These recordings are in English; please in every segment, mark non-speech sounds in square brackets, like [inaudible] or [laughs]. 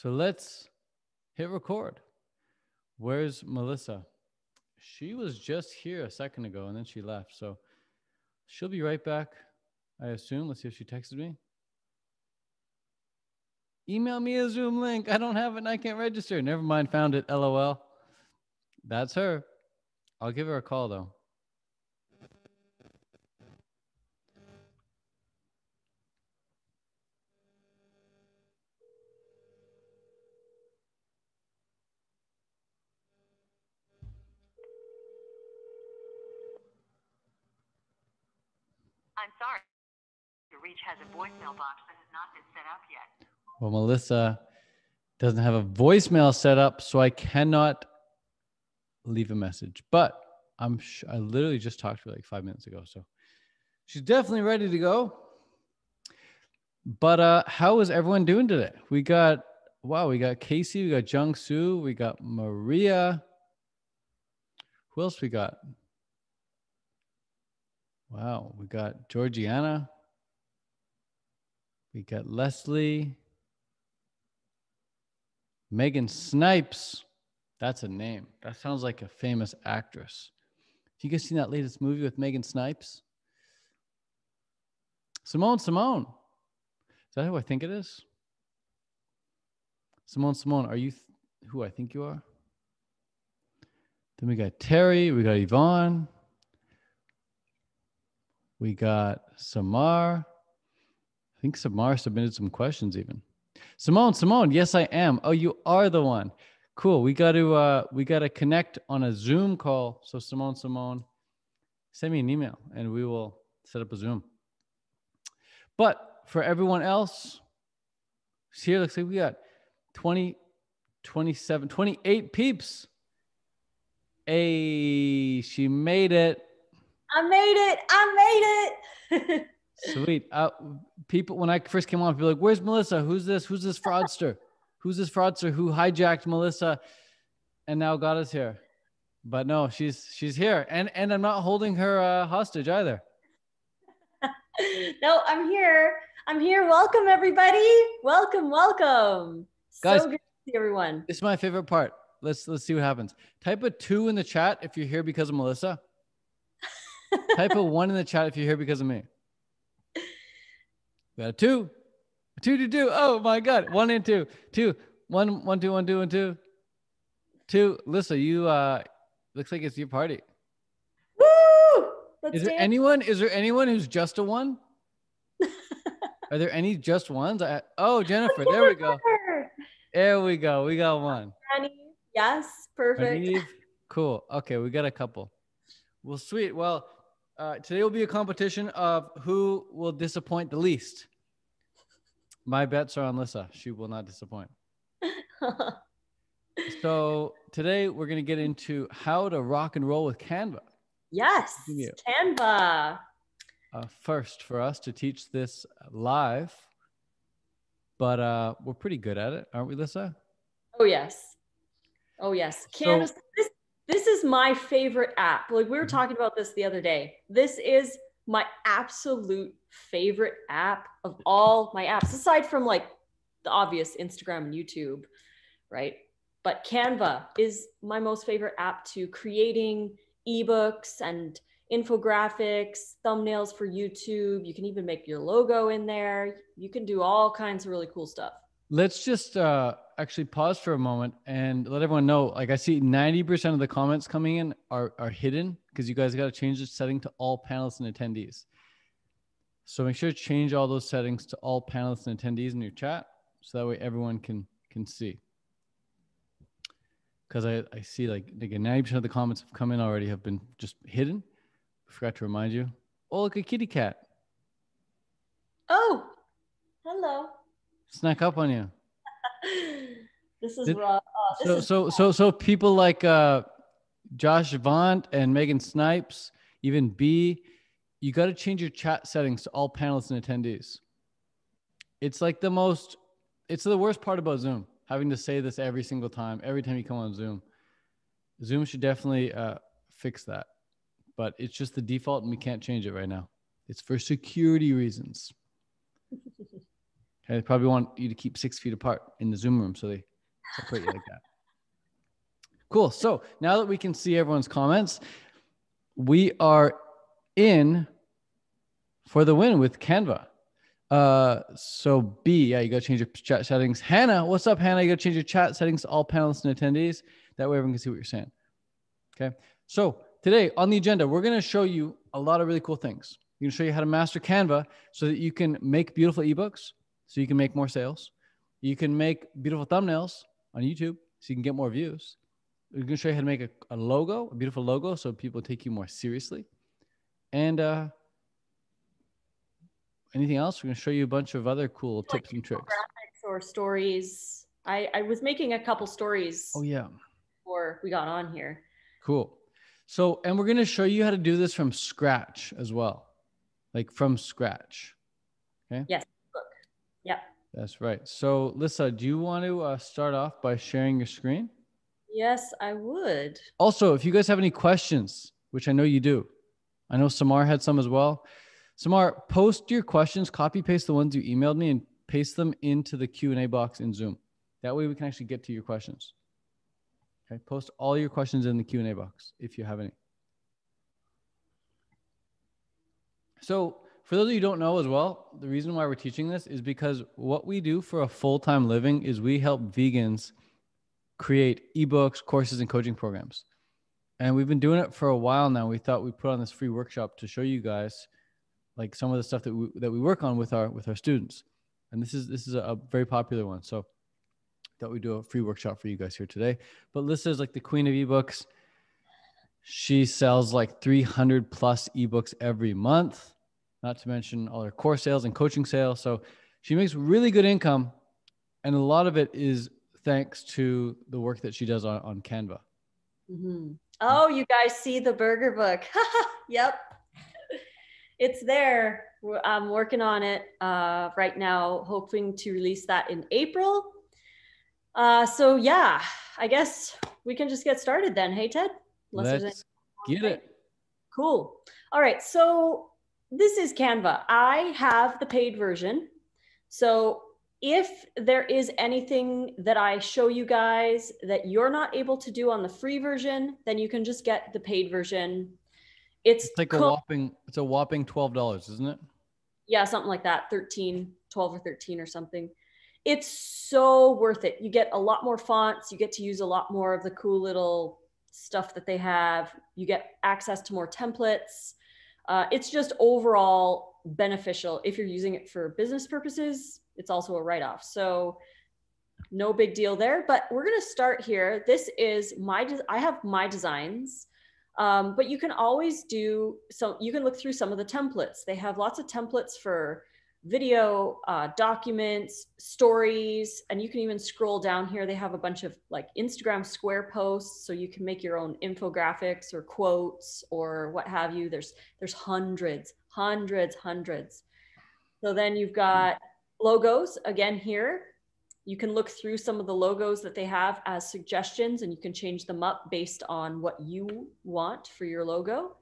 So let's hit record. Where's Melissa? She was just here a second ago and then she left. So she'll be right back, I assume. Let's see if she texted me. Email me a Zoom link. I don't have it and I can't register. Never mind, found it. LOL. That's her. I'll give her a call though. Has a voicemail box that has not been set up yet. Well, Melissa doesn't have a voicemail set up, so I cannot leave a message. But I'm sh- I literally just talked to her like five minutes ago, so she's definitely ready to go. But uh, how is everyone doing today? We got wow, we got Casey, we got Jung Soo, we got Maria. Who else we got? Wow, we got Georgiana. We got Leslie. Megan Snipes. That's a name. That sounds like a famous actress. Have you guys seen that latest movie with Megan Snipes? Simone Simone. Is that who I think it is? Simone Simone, are you who I think you are? Then we got Terry, we got Yvonne, we got Samar. I think Samar submitted some questions even. Simone, Simone, yes, I am. Oh, you are the one. Cool. We got to uh we got to connect on a Zoom call. So Simone, Simone, send me an email and we will set up a Zoom. But for everyone else, here looks like we got 20, 27, 28 peeps. Hey, she made it. I made it. I made it. [laughs] Sweet. Uh, people, when I first came on, people were like, "Where's Melissa? Who's this? Who's this fraudster? Who's this fraudster who hijacked Melissa and now got us here?" But no, she's she's here, and and I'm not holding her uh, hostage either. [laughs] no, I'm here. I'm here. Welcome, everybody. Welcome, welcome. Guys- so good to see everyone. This is my favorite part. Let's let's see what happens. Type a two in the chat if you're here because of Melissa. [laughs] Type a one in the chat if you're here because of me. Got a two, a two, two, two. Oh my God, one and two, two, one, one, two, one, two, one, two, two. Lisa, you uh, looks like it's your party. Woo! Let's Is there dance. anyone? Is there anyone who's just a one? [laughs] Are there any just ones? I, oh, Jennifer, there we go. There we go. We got one. Yes, perfect. Eve, Cool. Okay, we got a couple. Well, sweet. Well, uh, today will be a competition of who will disappoint the least. My bets are on Lissa. She will not disappoint. [laughs] So today we're going to get into how to rock and roll with Canva. yes, Canva. Uh, first for us to teach this live, but uh, we're pretty good at it, aren't we, Lissa? Oh yes. Oh yes. So- this, this is my favorite app. Like we were Mhm. talking about this the other day. This is my absolute favorite app of all my apps, aside from like the obvious Instagram and YouTube, right? But Canva is my most favorite app to creating ebooks and infographics, thumbnails for YouTube. You can even make your logo in there. You can do all kinds of really cool stuff. Let's just uh, actually pause for a moment and let everyone know. Like I see 90% of the comments coming in are, are hidden because you guys got to change the setting to all panelists and attendees. So make sure to change all those settings to all panelists and attendees in your chat so that way everyone can can see. Because I, I see like again 90% of the comments have come in already have been just hidden. Forgot to remind you. Oh, look a kitty cat. Oh, hello. Snuck up on you. [laughs] this is Did- raw. Oh, this so is so so so people like uh Josh Vaughn and Megan Snipes, even B, you got to change your chat settings to all panelists and attendees. It's like the most it's the worst part about Zoom, having to say this every single time, every time you come on Zoom. Zoom should definitely uh, fix that. But it's just the default and we can't change it right now. It's for security reasons. [laughs] They probably want you to keep six feet apart in the Zoom room, so they separate you like that. Cool. So now that we can see everyone's comments, we are in for the win with Canva. Uh, so B, yeah, you gotta change your chat settings. Hannah, what's up, Hannah? You gotta change your chat settings to all panelists and attendees. That way everyone can see what you're saying. Okay. So today on the agenda, we're gonna show you a lot of really cool things. We're gonna show you how to master Canva so that you can make beautiful ebooks, so you can make more sales. You can make beautiful thumbnails on YouTube, so you can get more views. We're gonna show you how to make a, a logo, a beautiful logo, so people take you more seriously. And uh, anything else? We're gonna show you a bunch of other cool Like tips and tricks. Graphics or stories. I, I was making a couple stories Oh yeah, before we got on here. cool. So, and we're gonna show you how to do this from scratch as well, like from scratch. Okay. Yes. Yep. That's right. So, Lissa, do you want to uh, start off by sharing your screen? Yes, I would. Also, if you guys have any questions, which I know you do, I know Samar had some as well. Samar, post your questions, copy paste the ones you emailed me, and paste them into the Q and A box in Zoom. That way, we can actually get to your questions. Okay, post all your questions in the Q and A box if you have any. So, for those of you who don't know as well, the reason why we're teaching this is because what we do for a full time living is we help vegans create ebooks, courses, and coaching programs. And we've been doing it for a while now. We thought we'd put on this free workshop to show you guys like some of the stuff that we, that we work on with our with our students. And this is this is a, a very popular one. So thought we'd do a free workshop for you guys here today. But Lissa is like the queen of ebooks. She sells like 300 plus ebooks every month, not to mention all her course sales and coaching sales. So she makes really good income. And a lot of it is thanks to the work that she does on, on Canva. Mhm. Oh, you guys see the burger book? [laughs] yep. It's there. I'm working on it uh, right now, hoping to release that in April. Uh, so, yeah, I guess we can just get started then. Hey, Ted? Unless Let's get it. Cool. All right. So this is Canva. I have the paid version. So if there is anything that I show you guys that you're not able to do on the free version, then you can just get the paid version. It's, It's like a whopping, it's a whopping twelve dollars, isn't it? yeah, something like that, 13, 12 or 13 or something. It's so worth it. You get a lot more fonts, you get to use a lot more of the cool little stuff that they have. You get access to more templates. Uh, it's just overall beneficial. If you're using it for business purposes, it's also a write off. So, no big deal there. But we're going to start here. This is my, I have my designs. Um, but you can always do so you can look through some of the templates they have lots of templates for video uh, documents stories and you can even scroll down here. They have a bunch of like instagram square posts so you can make your own infographics or quotes or what have you. There's there's hundreds hundreds hundreds. So then you've got logos again here. You can look through some of the logos that they have as suggestions and you can change them up based on what you want for your logo.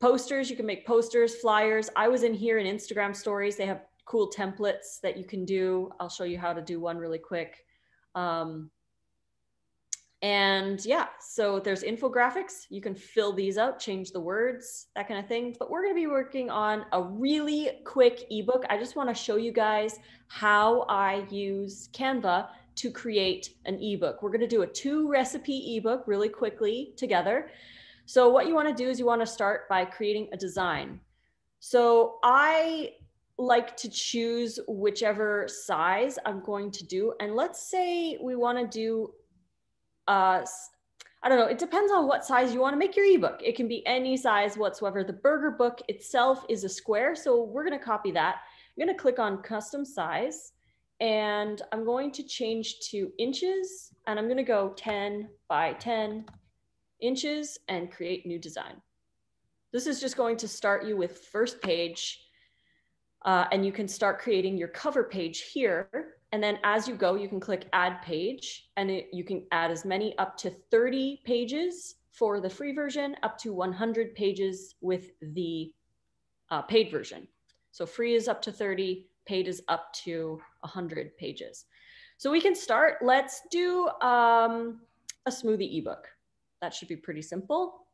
Posters, you can make posters, flyers. I was in here in Instagram stories. They have cool templates that you can do. I'll show you how to do one really quick. Um, and yeah, so there's infographics. You can fill these out, change the words, that kind of thing. But we're going to be working on a really quick ebook. I just want to show you guys how I use Canva to create an ebook. We're going to do a two recipe ebook really quickly together. So, what you want to do is you want to start by creating a design. So, I like to choose whichever size I'm going to do. And let's say we want to do uh, I don't know. It depends on what size you want to make your ebook. It can be any size whatsoever. The burger book itself is a square. So we're going to copy that. I'm going to click on custom size and I'm going to change to inches and I'm going to go 10 by 10 inches and create new design. This is just going to start you with first page uh, and you can start creating your cover page here. And then as you go, you can click add page and it, you can add as many up to 30 pages for the free version, up to 100 pages with the uh, paid version. So free is up to 30, paid is up to 100 pages. So we can start. Let's do um, a smoothie ebook. That should be pretty simple.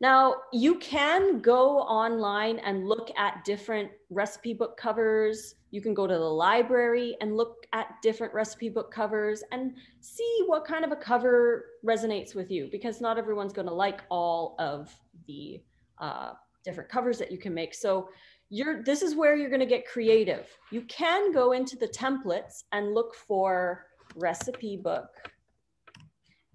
Now, you can go online and look at different recipe book covers. You can go to the library and look at different recipe book covers and see what kind of a cover resonates with you because not everyone's going to like all of the uh, different covers that you can make. So you're this is where you're going to get creative. You can go into the templates and look for recipe book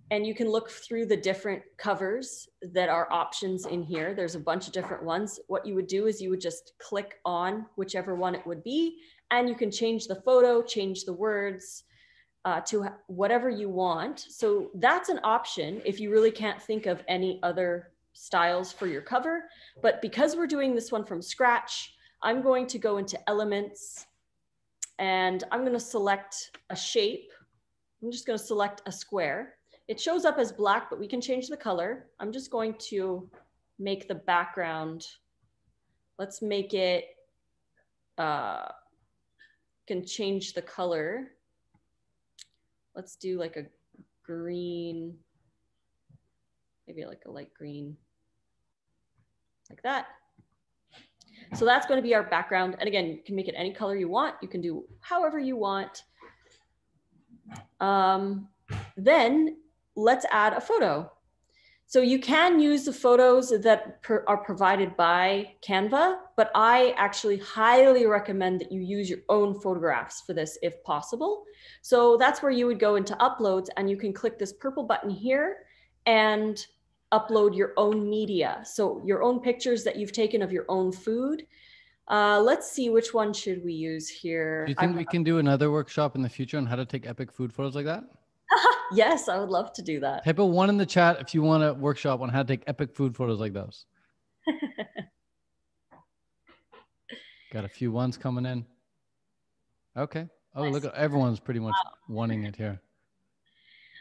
and you can look through the different covers that are options in here. There's a bunch of different ones. What you would do is you would just click on whichever one it would be, and you can change the photo, change the words uh, to whatever you want. So that's an option if you really can't think of any other styles for your cover. But because we're doing this one from scratch, I'm going to go into elements and I'm going to select a shape. I'm just going to select a square it shows up as black, but we can change the color. I'm just going to make the background, let's make it, uh, can change the color. Let's do like a green, maybe like a light green, like that. So that's going to be our background. And again, you can make it any color you want. You can do however you want. Um, then let's add a photo. So you can use the photos that per, are provided by Canva, but I actually highly recommend that you use your own photographs for this if possible. So that's where you would go into uploads and you can click this purple button here and upload your own media. So your own pictures that you've taken of your own food. Uh, let's see which one should we use here. Do you think we can do another workshop in the future on how to take epic food photos like that? [laughs] yes, I would love to do that. Type a one in the chat if you want a workshop on how to take epic food photos like those. [laughs] Got a few ones coming in. Okay. Oh, nice. look at everyone's pretty much wow. wanting it here.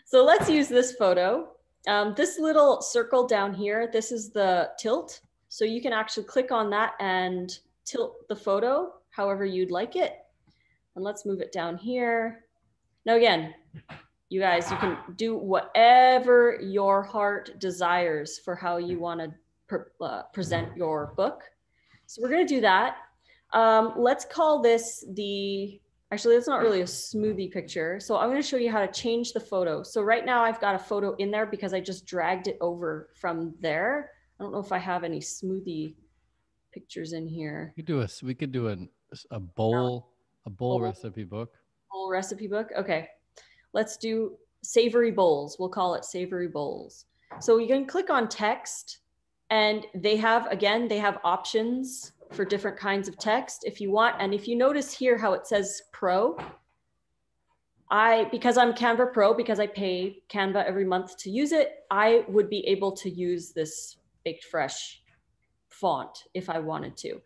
So let's use this photo. Um, this little circle down here, this is the tilt. So you can actually click on that and tilt the photo however you'd like it. And let's move it down here. Now again, you guys, you can do whatever your heart desires for how you want to pre uh, present your book. So we're going to do that. Um, let's call this the, actually, it's not really a smoothie picture. So I'm going to show you how to change the photo. So right now I've got a photo in there because I just dragged it over from there. I don't know if I have any smoothie pictures in here. We could do a, we could do a, a bowl, a bowl, bowl recipe book. Bowl recipe book. Okay let's do savory bowls. We'll call it savory bowls. So you can click on text and they have, again, they have options for different kinds of text if you want. And if you notice here how it says pro, I, because I'm Canva Pro, because I pay Canva every month to use it, I would be able to use this Baked Fresh font if I wanted to.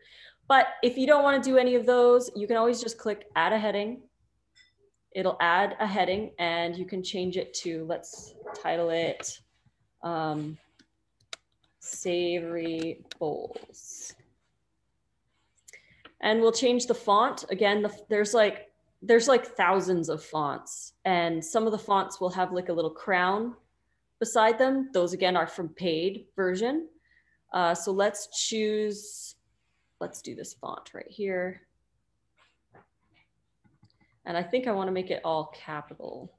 But if you don't want to do any of those, you can always just click add a heading it'll add a heading and you can change it to, let's title it um, Savory Bowls. And we'll change the font. Again, the, there's like there's like thousands of fonts and some of the fonts will have like a little crown beside them. Those again are from paid version. Uh, so let's choose, let's do this font right here. And I think I want to make it all capital.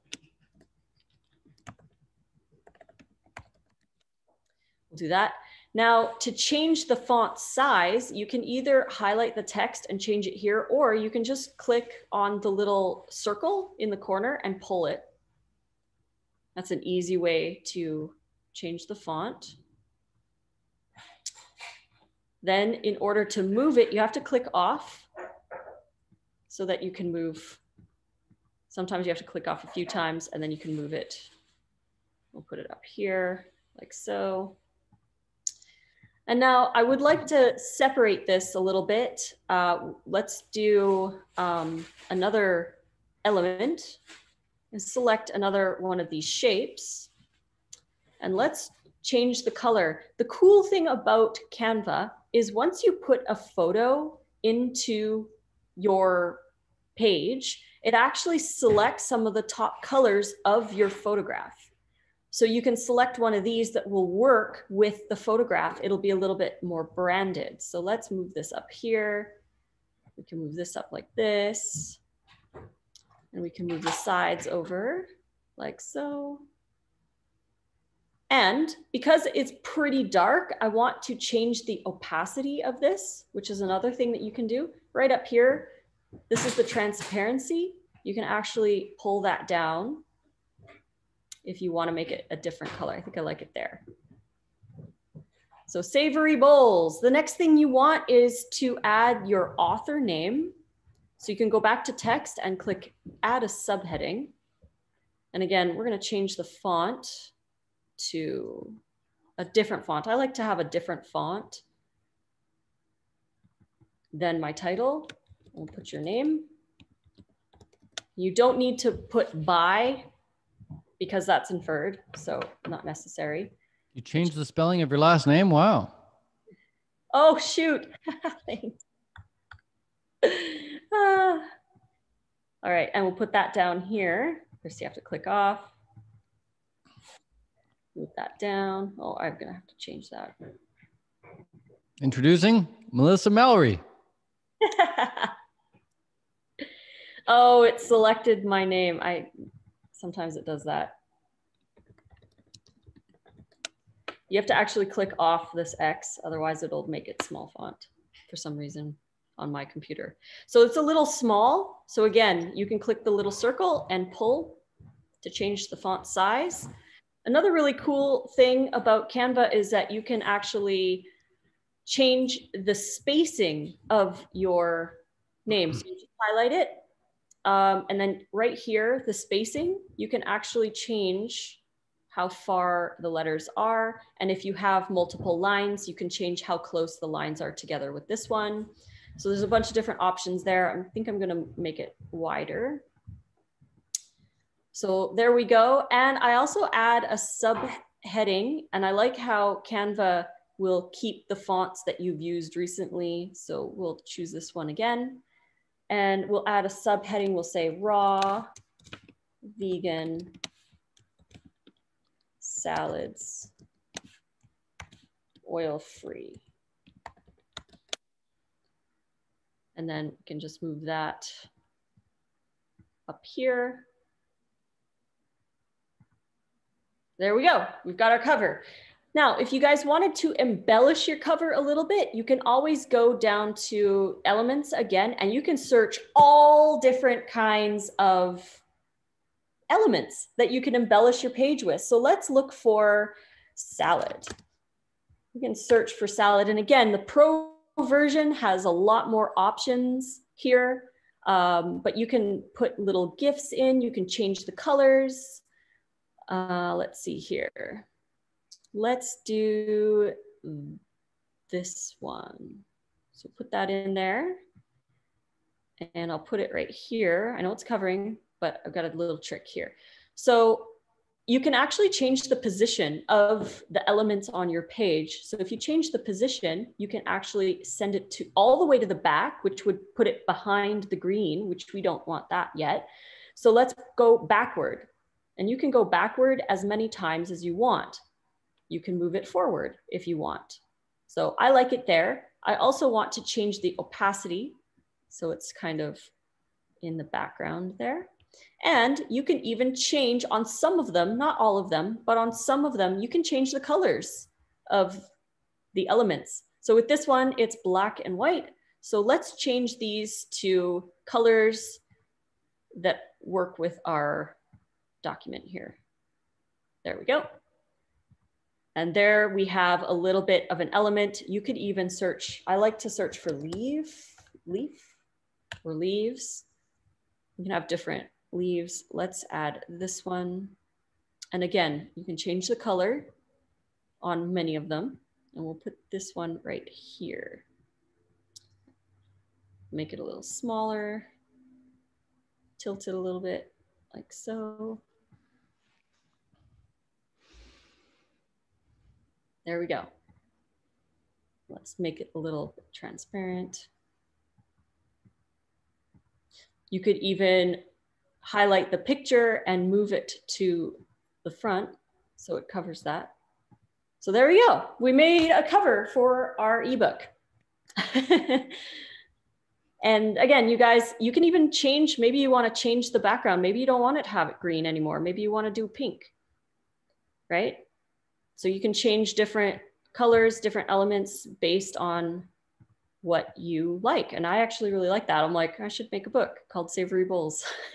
We'll do that. Now to change the font size, you can either highlight the text and change it here, or you can just click on the little circle in the corner and pull it. That's an easy way to change the font. Then in order to move it, you have to click off so that you can move Sometimes you have to click off a few times and then you can move it. We'll put it up here like so. And now I would like to separate this a little bit. Uh, let's do um, another element and select another one of these shapes. And let's change the color. The cool thing about Canva is once you put a photo into your page, it actually selects some of the top colors of your photograph. So you can select one of these that will work with the photograph. It'll be a little bit more branded. So let's move this up here. We can move this up like this. And we can move the sides over like so. And because it's pretty dark, I want to change the opacity of this, which is another thing that you can do. Right up here, this is the transparency. You can actually pull that down if you want to make it a different color. I think I like it there. So savory bowls. The next thing you want is to add your author name. So you can go back to text and click add a subheading. And again, we're going to change the font to a different font. I like to have a different font than my title. We'll put your name. You don't need to put by because that's inferred, so not necessary. You changed the spelling of your last name? Wow. Oh, shoot. [laughs] Thanks. [laughs] Ah. All right, and we'll put that down here. First, you have to click off. Move that down. Oh, I'm gonna have to change that. Introducing Melissa Mallory. [laughs] oh, it selected my name. I sometimes it does that. You have to actually click off this X, otherwise it'll make it small font for some reason on my computer. So it's a little small. So again, you can click the little circle and pull to change the font size. Another really cool thing about Canva is that you can actually change the spacing of your name. So you just highlight it. Um, and then right here, the spacing, you can actually change how far the letters are. And if you have multiple lines, you can change how close the lines are together with this one. So there's a bunch of different options there. I think I'm gonna make it wider. So there we go. And I also add a subheading and I like how Canva will keep the fonts that you've used recently. So we'll choose this one again and we'll add a subheading. We'll say raw, vegan, salads, oil-free. And then we can just move that up here. There we go. We've got our cover. Now, if you guys wanted to embellish your cover a little bit, you can always go down to elements again, and you can search all different kinds of elements that you can embellish your page with. So let's look for salad. You can search for salad. And again, the pro version has a lot more options here, um, but you can put little GIFs in, you can change the colors. Uh, let's see here. Let's do this one. So put that in there and I'll put it right here. I know it's covering, but I've got a little trick here. So you can actually change the position of the elements on your page. So if you change the position, you can actually send it to all the way to the back, which would put it behind the green, which we don't want that yet. So let's go backward. And you can go backward as many times as you want. You can move it forward if you want. So I like it there. I also want to change the opacity. So it's kind of in the background there. And you can even change on some of them, not all of them, but on some of them, you can change the colors of the elements. So with this one, it's black and white. So let's change these to colors that work with our document here. There we go. And there we have a little bit of an element. You could even search, I like to search for leaf, leaf or leaves. You can have different leaves. Let's add this one. And again, you can change the color on many of them. And we'll put this one right here. Make it a little smaller, tilt it a little bit like so. There we go. Let's make it a little transparent. You could even highlight the picture and move it to the front so it covers that. So there we go. We made a cover for our ebook. [laughs] and again, you guys, you can even change, maybe you want to change the background. Maybe you don't want it to have it green anymore. Maybe you want to do pink, right? So you can change different colors, different elements based on what you like. And I actually really like that. I'm like, I should make a book called Savory Bowls. [laughs]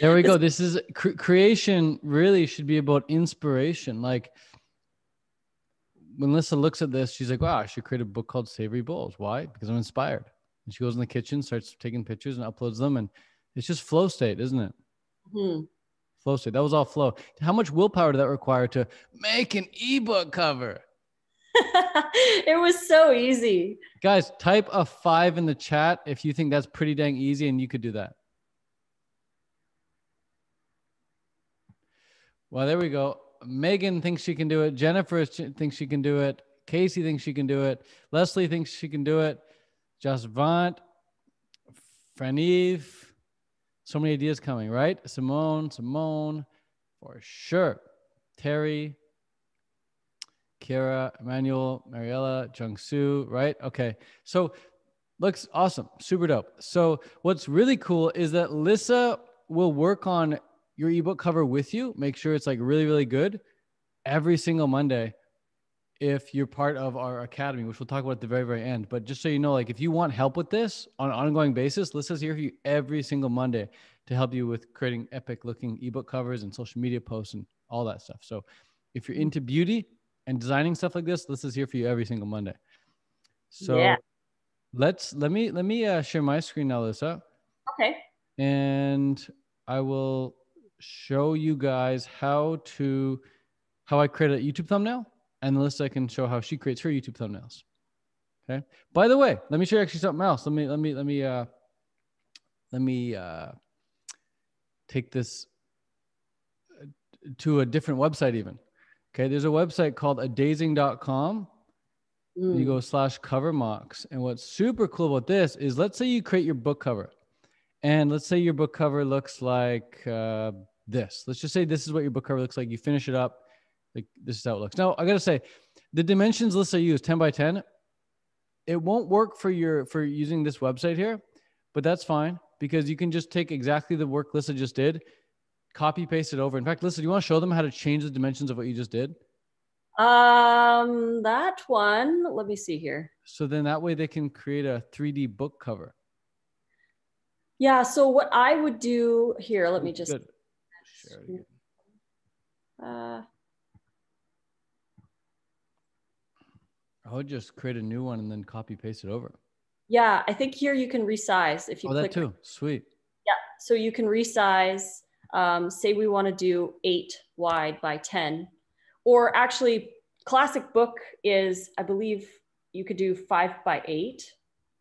there we go. This is cre- creation really should be about inspiration. Like when Lissa looks at this, she's like, wow, I should create a book called Savory Bowls. Why? Because I'm inspired. And she goes in the kitchen, starts taking pictures and uploads them. And it's just flow state, isn't it? Hmm. Flow state. That was all flow. How much willpower did that require to make an ebook cover? [laughs] it was so easy. Guys, type a five in the chat if you think that's pretty dang easy and you could do that. Well, there we go. Megan thinks she can do it. Jennifer thinks she can do it. Casey thinks she can do it. Leslie thinks she can do it. Just Vant, Franive. So many ideas coming, right? Simone, Simone, for sure. Terry, Kira, Emmanuel, Mariella, Jung Soo, right? Okay. So looks awesome. Super dope. So what's really cool is that Lissa will work on your ebook cover with you. Make sure it's like really, really good every single Monday if you're part of our academy, which we'll talk about at the very, very end. But just so you know, like if you want help with this on an ongoing basis, Lissa's here for you every single Monday to help you with creating epic looking ebook covers and social media posts and all that stuff. So if you're into beauty and designing stuff like this, Lissa's here for you every single Monday. So yeah. let's let me let me uh, share my screen now, Lissa. Okay. And I will show you guys how to how I create a YouTube thumbnail, and Melissa can show how she creates her YouTube thumbnails. Okay. By the way, let me show you actually something else. Let me let me let me uh let me uh take this to a different website even. Okay, there's a website called adazing.com. Mm. You go slash cover mocks. And what's super cool about this is let's say you create your book cover. And let's say your book cover looks like uh, this. Let's just say this is what your book cover looks like. You finish it up. Like this is how it looks. Now I gotta say, the dimensions list I use 10 by 10. It won't work for your for using this website here, but that's fine because you can just take exactly the work Lissa just did, copy paste it over. In fact, Lissa, do you want to show them how to change the dimensions of what you just did? Um, that one. Let me see here. So then that way they can create a 3D book cover. Yeah. So what I would do here, let me just. Good. Uh, I would just create a new one and then copy paste it over. Yeah, I think here you can resize if you oh, click. that too. Sweet. Yeah, so you can resize. Um, say we want to do eight wide by 10, or actually, classic book is, I believe, you could do five by eight.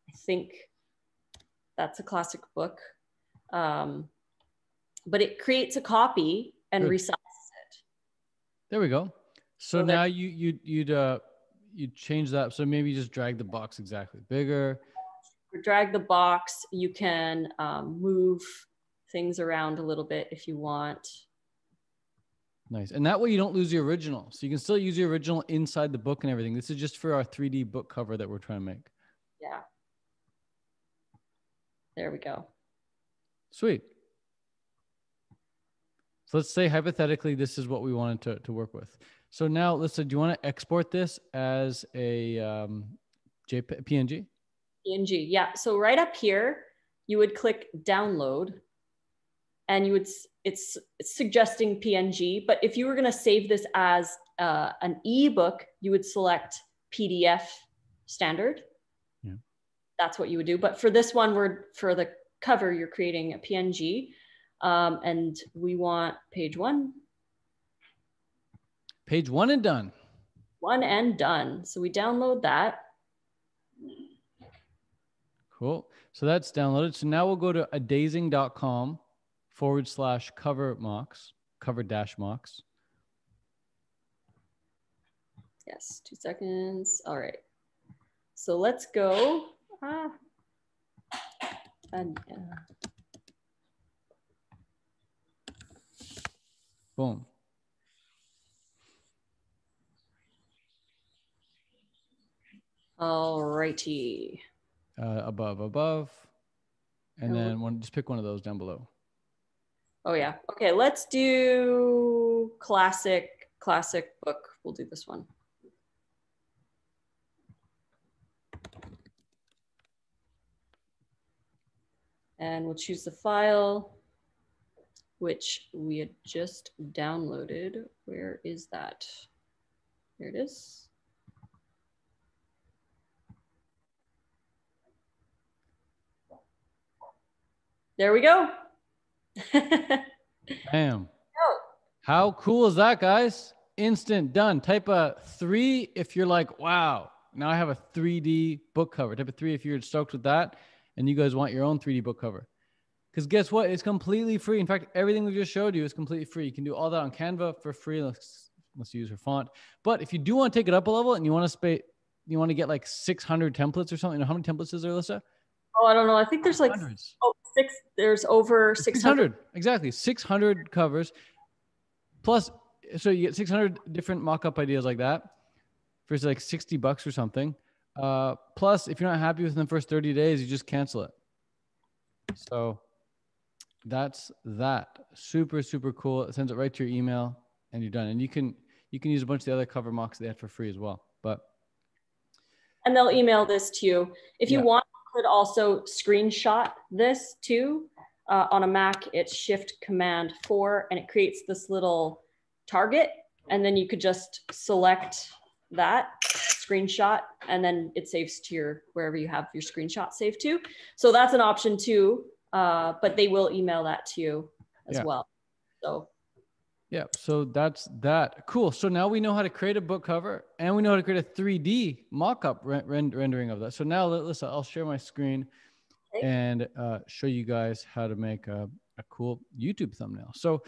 I think that's a classic book. Um, but it creates a copy and Good. resizes it. There we go. So, so now you you you'd uh you change that. So maybe you just drag the box exactly bigger. Drag the box. You can um, move things around a little bit if you want. Nice. And that way you don't lose the original. So you can still use the original inside the book and everything. This is just for our 3D book cover that we're trying to make. Yeah. There we go. Sweet. So let's say hypothetically, this is what we wanted to, to work with. So now let's say, do you want to export this as a um, JPEG, PNG? PNG, yeah. So right up here, you would click download and you would, it's, it's suggesting PNG, but if you were gonna save this as uh, an ebook, you would select PDF standard. Yeah. That's what you would do. But for this one, we're, for the cover, you're creating a PNG. Um, and we want page one. Page one and done. One and done. So we download that. Cool. So that's downloaded. So now we'll go to adazing.com forward slash cover mocks, cover dash mocks. Yes, two seconds. All right. So let's go. Ah. And uh, Boom. Alrighty. Uh, above, above. And Yeah, then one, just pick one of those down below. Oh yeah. Okay, let's do classic classic book. We'll do this one. And we'll choose the file which we had just downloaded. Where is that? Here it is. There we go. [laughs] Bam. Oh. How cool is that, guys? Instant done. Type a three if you're like, wow, now I have a 3D book cover. Type a three if you're stoked with that and you guys want your own 3D book cover. Because guess what? It's completely free. In fact, everything we just showed you is completely free. You can do all that on Canva for free. Let's, let's use her font. But if you do want to take it up a level and you want to spay, you want to get like 600 templates or something. You know, How many templates is there, Alyssa? Oh, I don't know. I think there's like Hundreds. oh, six. There's over 600. 600 exactly 600 covers plus so you get 600 different mock-up ideas like that for like 60 bucks or something uh, plus if you're not happy within the first 30 days you just cancel it so that's that super super cool it sends it right to your email and you're done and you can you can use a bunch of the other cover mocks they had for free as well but and they'll email this to you. If you Yeah. want, could also screenshot this too. Uh, on a Mac, it's Shift Command 4 and it creates this little target. And then you could just select that screenshot and then it saves to your wherever you have your screenshot saved to. So that's an option too. Uh, but they will email that to you as Yeah. well. So Yeah, so that's that. Cool. So now we know how to create a book cover and we know how to create a 3D mock-up ren- ren- rendering of that. So now, li- listen, I'll share my screen and uh, show you guys how to make a, a cool YouTube thumbnail. So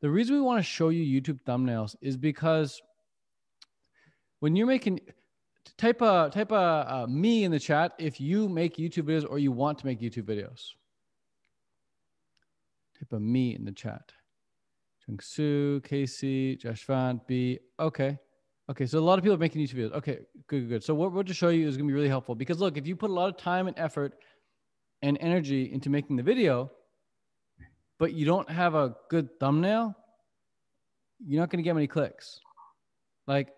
the reason we want to show you YouTube thumbnails is because when you're making type a type a uh, me in the chat if you make YouTube videos or you want to make YouTube videos. Type a me in the chat. Jung Soo, Casey, Josh Fant, B. Okay. Okay. So a lot of people are making YouTube videos. Okay. Good, good, good. So what we're to show you is going to be really helpful because look, if you put a lot of time and effort and energy into making the video, but you don't have a good thumbnail, you're not going to get many clicks. Like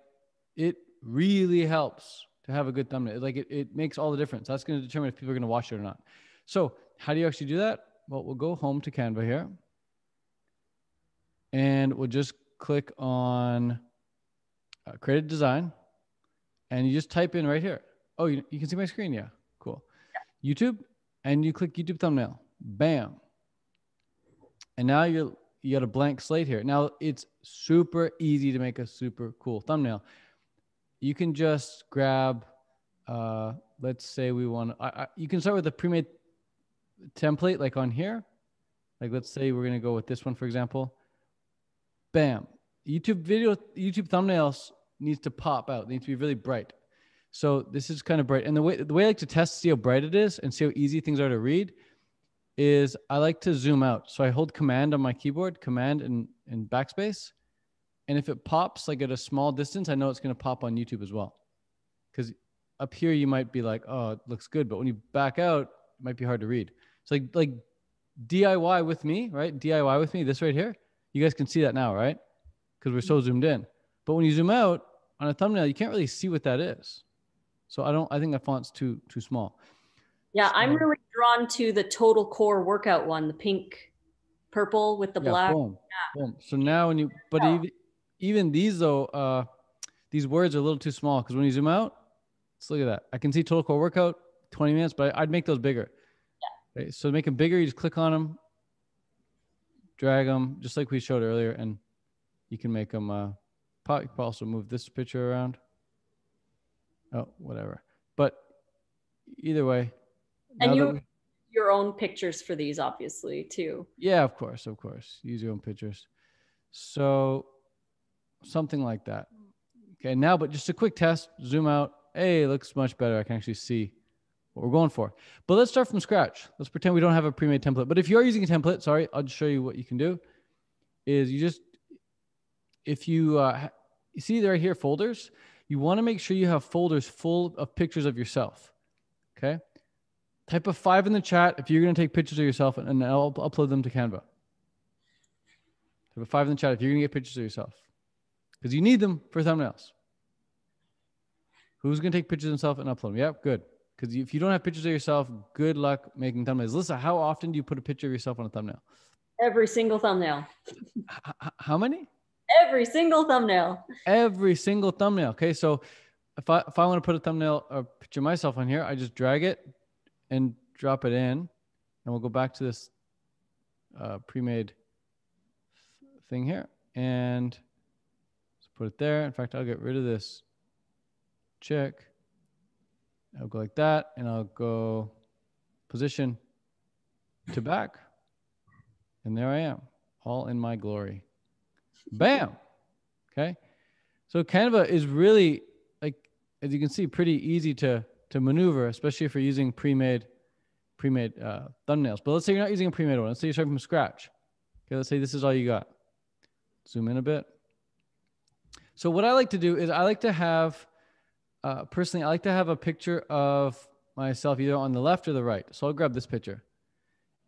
it really helps to have a good thumbnail. Like it, it makes all the difference. That's going to determine if people are going to watch it or not. So how do you actually do that? Well, we'll go home to Canva here and we'll just click on uh, create a design and you just type in right here. Oh, you, you can see my screen. Yeah, cool. YouTube and you click YouTube thumbnail. Bam. And now you're you got a blank slate here. Now it's super easy to make a super cool thumbnail. You can just grab, uh, let's say we want. I, I, you can start with a pre-made template, like on here. Like let's say we're gonna go with this one, for example. Bam. YouTube video, YouTube thumbnails needs to pop out. They need to be really bright. So this is kind of bright. And the way the way I like to test, see how bright it is, and see how easy things are to read, is I like to zoom out. So I hold Command on my keyboard, Command and and backspace, and if it pops like at a small distance, I know it's going to pop on YouTube as well. Because up here you might be like, oh, it looks good, but when you back out, it might be hard to read. It's like like DIY with me, right? DIY with me. This right here, you guys can see that now, right? Because we're so zoomed in. But when you zoom out on a thumbnail, you can't really see what that is. So I don't. I think that font's too too small. yeah, I'm really drawn to the total core workout one, the pink purple with the Yeah, black. Boom, boom. So now when you, but Yeah. even, even these though, uh, these words are a little too small because when you zoom out, let's look at that. I can see total core workout, 20 minutes, but I'd make those bigger. Yeah. Okay, so to make them bigger, you just click on them, drag them, just like we showed earlier, and you can make them. Uh, pop, you can also move this picture around. Oh, whatever. But either way, And you- we- Your own pictures for these, obviously, too. Yeah, of course, of course. Use your own pictures. So something like that. Okay, now, but just a quick test. Zoom out. Hey, it looks much better. I can actually see what we're going for. But let's start from scratch. Let's pretend we don't have a pre-made template. But if you are using a template, sorry, I'll just show you what you can do. Is you just if you uh, you see right here folders, you want to make sure you have folders full of pictures of yourself. Okay. Type a five in the chat if you're going to take pictures of yourself and, and I'll upload them to Canva. Type a five in the chat if you're going to get pictures of yourself because you need them for thumbnails. Who's going to take pictures of themselves and upload them? Yep, good. Because if you don't have pictures of yourself, good luck making thumbnails. Lisa, how often do you put a picture of yourself on a thumbnail? Every single thumbnail. H- how many? Every single thumbnail. Every single thumbnail. Okay, so if I if I want to put a thumbnail or picture myself on here, I just drag it and drop it in, and we'll go back to this uh, pre-made thing here, and let's put it there. In fact, I'll get rid of this check. I'll go like that and I'll go position to back. And there I am, all in my glory. Bam. Okay. So Canva is really like, as you can see, pretty easy to, to maneuver, especially if you're using pre-made, pre-made uh, thumbnails. But let's say you're not using a pre-made one. Let's say you're starting from scratch. Okay. Let's say this is all you got. Zoom in a bit. So what I like to do is I like to have uh, personally, I like to have a picture of myself either on the left or the right. So I'll grab this picture.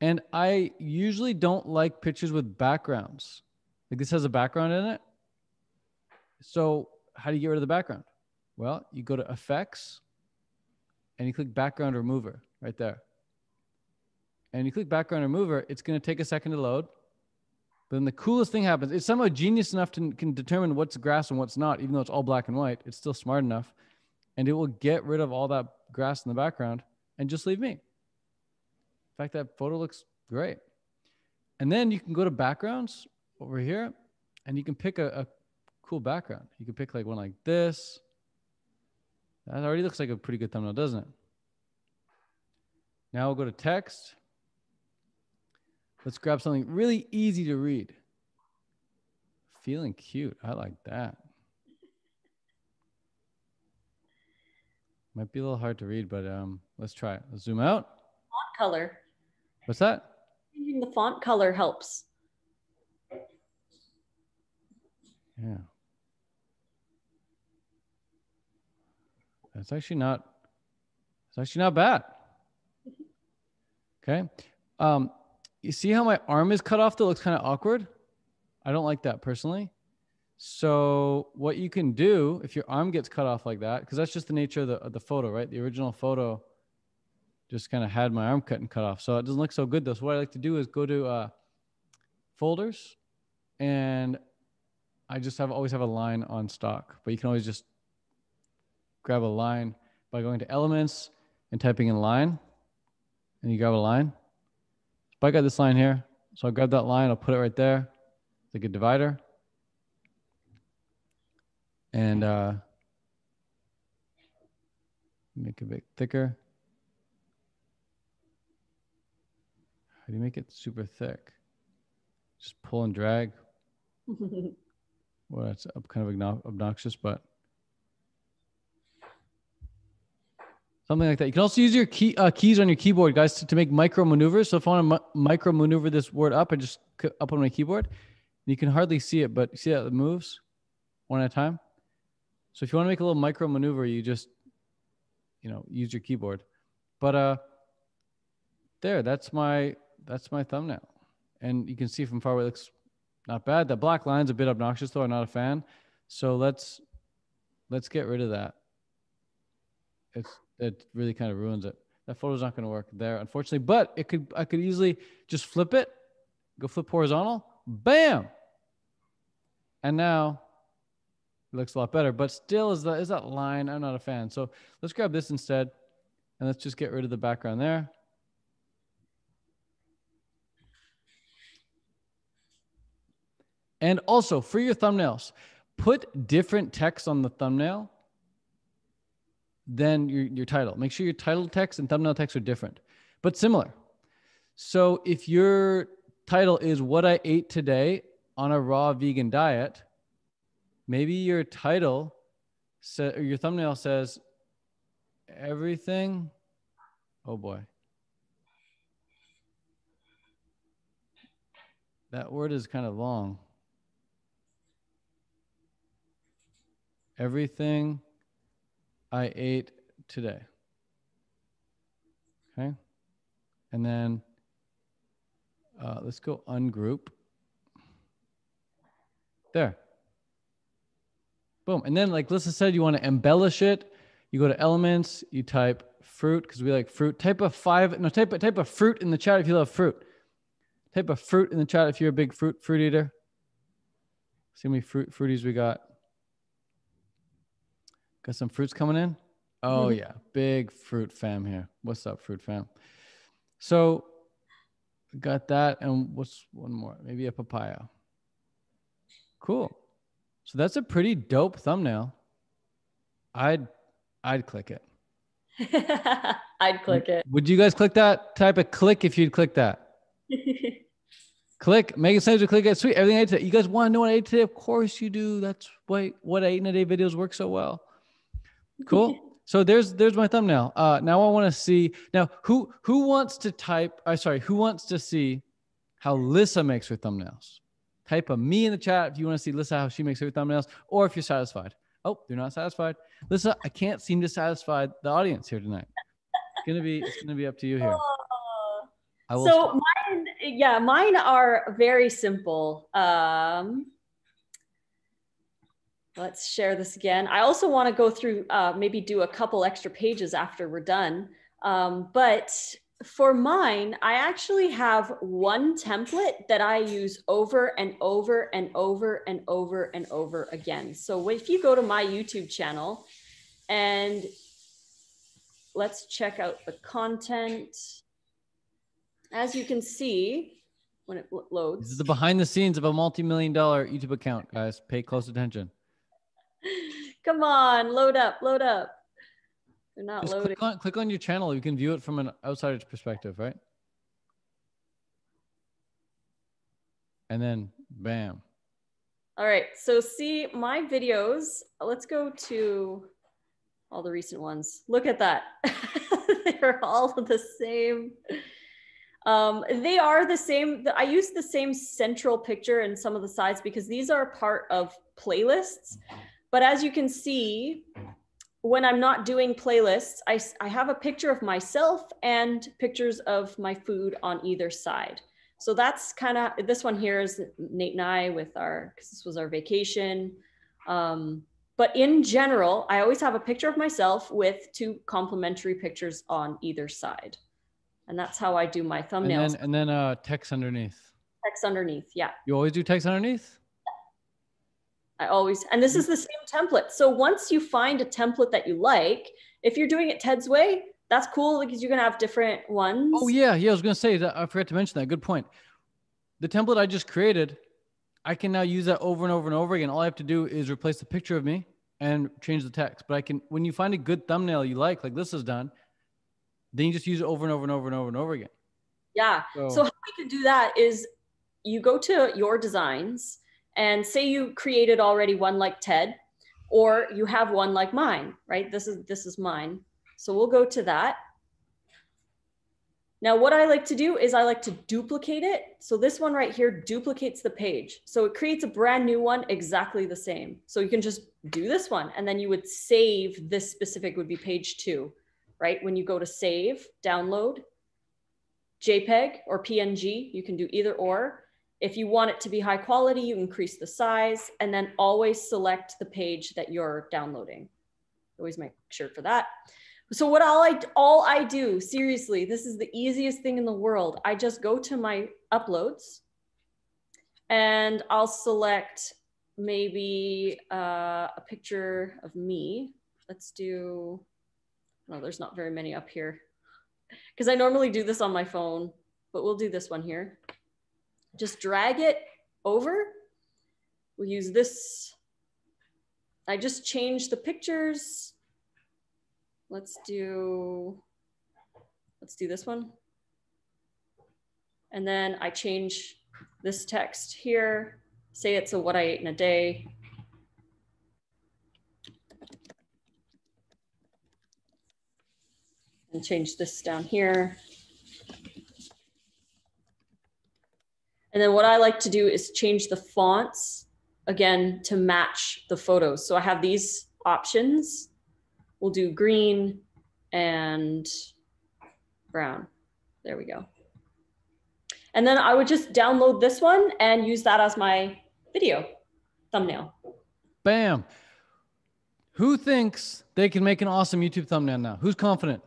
And I usually don't like pictures with backgrounds. Like this has a background in it. So how do you get rid of the background? Well, you go to effects and you click background remover right there. And you click background remover, it's going to take a second to load. But then the coolest thing happens. It's somehow genius enough to can determine what's grass and what's not, even though it's all black and white. It's still smart enough and it will get rid of all that grass in the background and just leave me. In fact, that photo looks great. And then you can go to backgrounds over here and you can pick a, a cool background. You can pick like one like this. That already looks like a pretty good thumbnail, doesn't it? Now we'll go to text. Let's grab something really easy to read. Feeling cute. I like that. Might be a little hard to read, but um, let's try it. Let's zoom out. Font color. What's that? Changing the font color helps. Yeah. That's actually not. It's actually not bad. Okay. Um, you see how my arm is cut off? That looks kind of awkward. I don't like that personally. So what you can do if your arm gets cut off like that, because that's just the nature of the, of the photo, right? The original photo just kind of had my arm cut and cut off. So it doesn't look so good though. So what I like to do is go to uh, folders and I just have always have a line on stock, but you can always just grab a line by going to elements and typing in line and you grab a line. So I got this line here. So I'll grab that line, I'll put it right there, like a divider and uh, make it a bit thicker. How do you make it super thick? Just pull and drag. [laughs] well, that's kind of obnoxious, but something like that. You can also use your key, uh, keys on your keyboard, guys, to, to make micro maneuvers. So if I want to mi- micro maneuver this word up, I just up on my keyboard. You can hardly see it, but see that it moves one at a time. So if you want to make a little micro maneuver, you just, you know, use your keyboard. But uh, there, that's my that's my thumbnail, and you can see from far away, it looks not bad. The black line's a bit obnoxious, though. I'm not a fan. So let's let's get rid of that. It's it really kind of ruins it. That photo's not going to work there, unfortunately. But it could I could easily just flip it, go flip horizontal, bam, and now looks a lot better, but still is that is that line. I'm not a fan. So let's grab this instead, and let's just get rid of the background there. And also for your thumbnails, put different text on the thumbnail than your, your title. Make sure your title text and thumbnail text are different, but similar. So if your title is What I Ate Today on a Raw Vegan Diet, maybe your title sa- or your thumbnail says everything Oh boy. That word is kind of long. Everything I ate today. Okay. And then uh, let's go ungroup. There. Boom. And then, like Lissa said, you want to embellish it. You go to elements, you type fruit because we like fruit. Type of five, no, type, a type of fruit in the chat if you love fruit. Type of fruit in the chat if you're a big fruit fruit eater. See how many fruit fruities we got. Got some fruits coming in. Oh Mhm. yeah, big fruit fam here. What's up, fruit fam? So got that, and what's one more? Maybe a papaya. Cool. So that's a pretty dope thumbnail. I'd I'd click it. [laughs] I'd click it. Would you guys click that? Type a click if you'd click that. [laughs] Click. Make it sense to click it. Sweet. Everything I ate today. You guys want to know what I ate today? Of course you do. That's why what I ate in a day videos work so well. Cool. [laughs] So there's there's my thumbnail. Uh, now I want to see now who who wants to type. I sorry, who wants to see how Lissa makes her thumbnails? Type a me in the chat if you want to see Lissa how she makes her thumbnails, or if you're satisfied. Oh, you're not satisfied, Lissa. I can't seem to satisfy the audience here tonight. It's gonna be it's gonna be up to you here. Oh. So mine yeah mine are very simple um let's share this again i also want to go through uh, maybe do a couple extra pages after we're done um, but for mine i actually have one template that i use over and over and over and over and over again so if you go to my youtube channel and let's check out the content as you can see when it lo- This loads is the behind the scenes of a multi-million dollar YouTube account, guys. Pay close attention. [laughs] come on load up load up they're not Just loading click on click on your channel. You can view it from an outsider's perspective, right? And then bam. all right so see my videos let's go to all the recent ones look at that [laughs] they're all the same um, they are the same i use the same central picture in some of the sides because these are part of playlists but as you can see when i'm not doing playlists I, I have a picture of myself and pictures of my food on either side. So that's kind of this one here is nate and i with our because this was our vacation. Um, but in general i always have a picture of myself with two complementary pictures on either side. And that's how i do my And thumbnails. then and then uh text underneath. text underneath yeah. You always do text underneath? I always, and this is the same template. So once you find a template that you like, if you're doing it Ted's way, that's cool because you're gonna have different ones. Oh yeah, yeah. I was gonna say that. I forgot to mention that. Good point. The template I just created, I can now use that over and over and over again. All I have to do is replace the picture of me and change the text. But I can, when you find a good thumbnail you like, like this is done, then you just use it over and over and over and over and over again. Yeah. So, So how we can do that is you go to your designs and say you created already one like Ted, or you have one like mine, right? This is this is mine. So we'll go to that. Now, what I like to do is I like to duplicate it. So this one right here duplicates the page. So it creates a brand new one exactly the same. So you can just do this one and then you would save this specific would be page two, right? When you go to save, download, JPEG or PNG, you can do either or. If you want it to be high quality, you increase the size and then always select the page that you're downloading. Always make sure for that. So what all I all I do, seriously, this is the easiest thing in the world. I just go to my uploads and I'll select maybe uh, a picture of me. Let's do, no, there's not very many up here because I normally do this on my phone, but we'll do this one here. Just drag it over. We'll use this. I just changed the pictures. Let's do, let's do this one. And then I change this text here, say it's a what I ate in a day. And change this down here. And then what I like to do is change the fonts again to match the photos. So I have these options. We'll do green and brown. There we go. And then I would just download this one and use that as my video thumbnail. Bam. Who thinks they can make an awesome YouTube thumbnail now? Who's confident?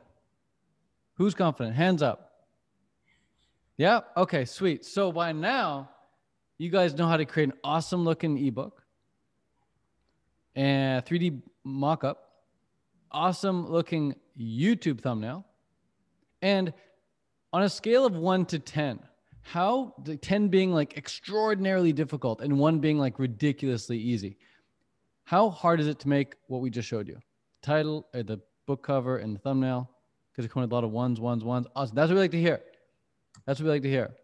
Who's confident? Hands up. Yeah. Okay. Sweet. So by now, you guys know how to create an awesome looking ebook and 3D mockup, awesome looking YouTube thumbnail, and on a scale of one to 10, how the 10 being like extraordinarily difficult and one being like ridiculously easy, how hard is it to make what we just showed you? Title, uh, the book cover, and the thumbnail, because it comes with a lot of ones, ones, ones. Awesome. That's what we like to hear. That's what we like to hear.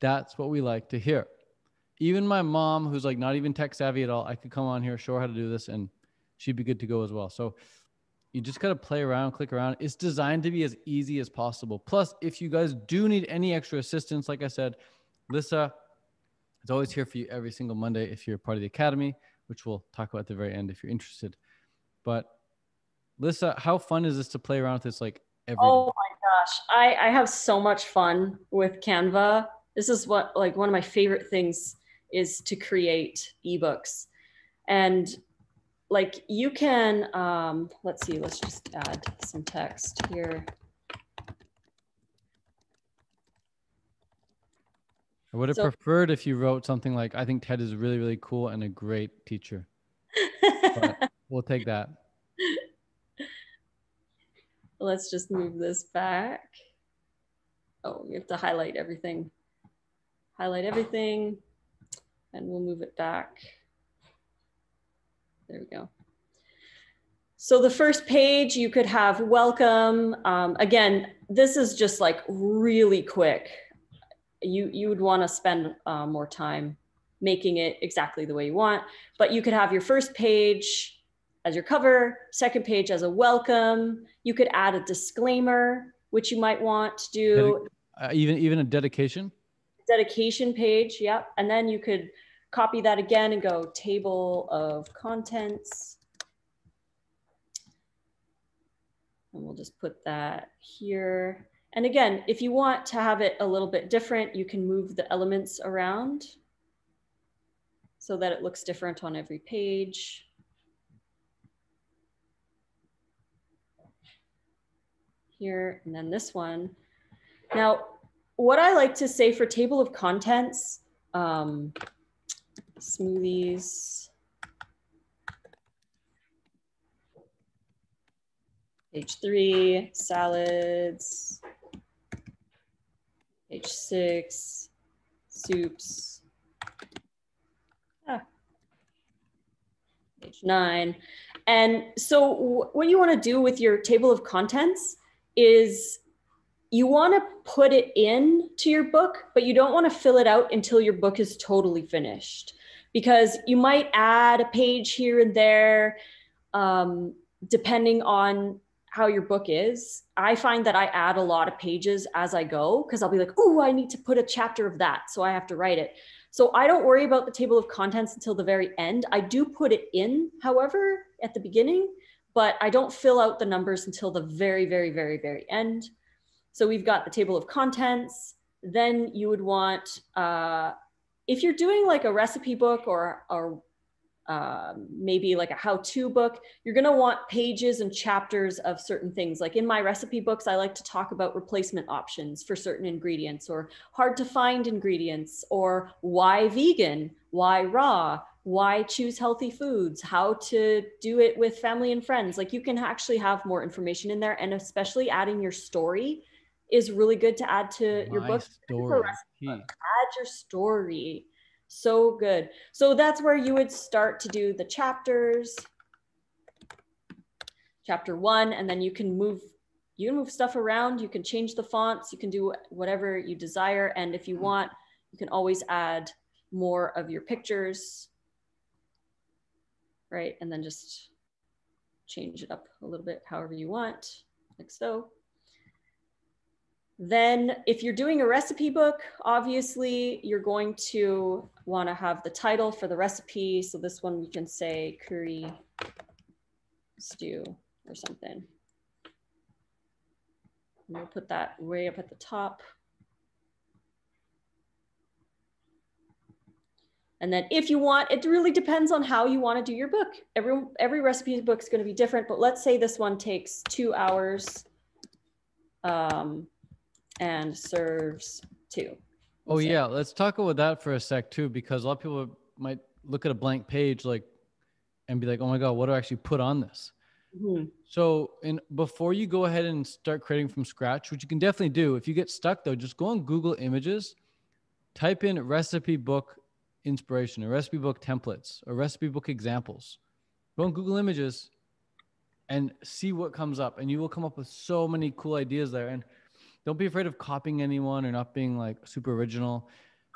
That's what we like to hear. Even my mom, who's like not even tech savvy at all, I could come on here, show her how to do this, and she'd be good to go as well. So you just got to play around, click around. It's designed to be as easy as possible. Plus, if you guys do need any extra assistance, like I said, Lissa is always here for you every single Monday if you're part of the academy, which we'll talk about at the very end if you're interested. But Lissa, how fun is this to play around with this like every Oh day? Gosh, I, I have so much fun with Canva. This is what like one of my favorite things is to create ebooks. And like you can um, let's see, let's just add some text here. I would have So- preferred if you wrote something like, I think Ted is really, really cool and a great teacher. [laughs] But we'll take that. [laughs] let's just move this back. Oh, we have to highlight everything. Highlight everything and we'll move it back. There we go. So the first page you could have welcome. Um, again, this is just like really quick. You, you would want to spend uh, more time making it exactly the way you want, but you could have your first page as your cover, second page as a welcome. You could add a disclaimer, which you might want to do Uh, even even a dedication. dedication page. Yep. And then you could copy that again and go table of contents. And we'll just put that here. And again, if you want to have it a little bit different, you can move the elements around so that it looks different on every page. Here, and then this one. Now, what I like to say for table of contents, um, smoothies, page three, salads, page six, soups, ah, page nine. And so wh- what you want to do with your table of contents is you want to put it in to your book, but you don't want to fill it out until your book is totally finished because you might add a page here and there um, depending on how your book is. I find that I add a lot of pages as I go because I'll be like, oh, I need to put a chapter of that. So I have to write it. So I don't worry about the table of contents until the very end. I do put it in, however, at the beginning, but I don't fill out the numbers until the very, very, very, very end. So we've got the table of contents. Then you would want, uh, if you're doing like a recipe book or, or uh, maybe like a how-to book, you're gonna want pages and chapters of certain things. Like in my recipe books, I like to talk about replacement options for certain ingredients or hard to find ingredients or why vegan, why raw, why choose healthy foods, how to do it with family and friends. Like you can actually have more information in there and especially adding your story is really good to add to your book. story. Add your story. So good. So that's where you would start to do the chapters. Chapter one, and then you can move you can move stuff around, you can change the fonts, you can do whatever you desire. And if you hmm. want, you can always add more of your pictures. Right. And then just change it up a little bit however you want, like so. Then if you're doing a recipe book, obviously you're going to want to have the title for the recipe. So this one we can say curry stew or something. And we'll put that way up at the top. And then if you want, it really depends on how you want to do your book. Every, every recipe book is going to be different, but let's say this one takes two hours um, and serves two. Oh We'll yeah, let's talk about that for a sec too, because a lot of people might look at a blank page like and be like, "Oh my god, what do I actually put on this?" Mhm. So, in before you go ahead and start creating from scratch, which you can definitely do. If you get stuck though, just go on Google Images, type in recipe book inspiration or recipe book templates or recipe book examples. Go on Google Images and see what comes up, and you will come up with so many cool ideas there. And don't be afraid of copying anyone or not being like super original.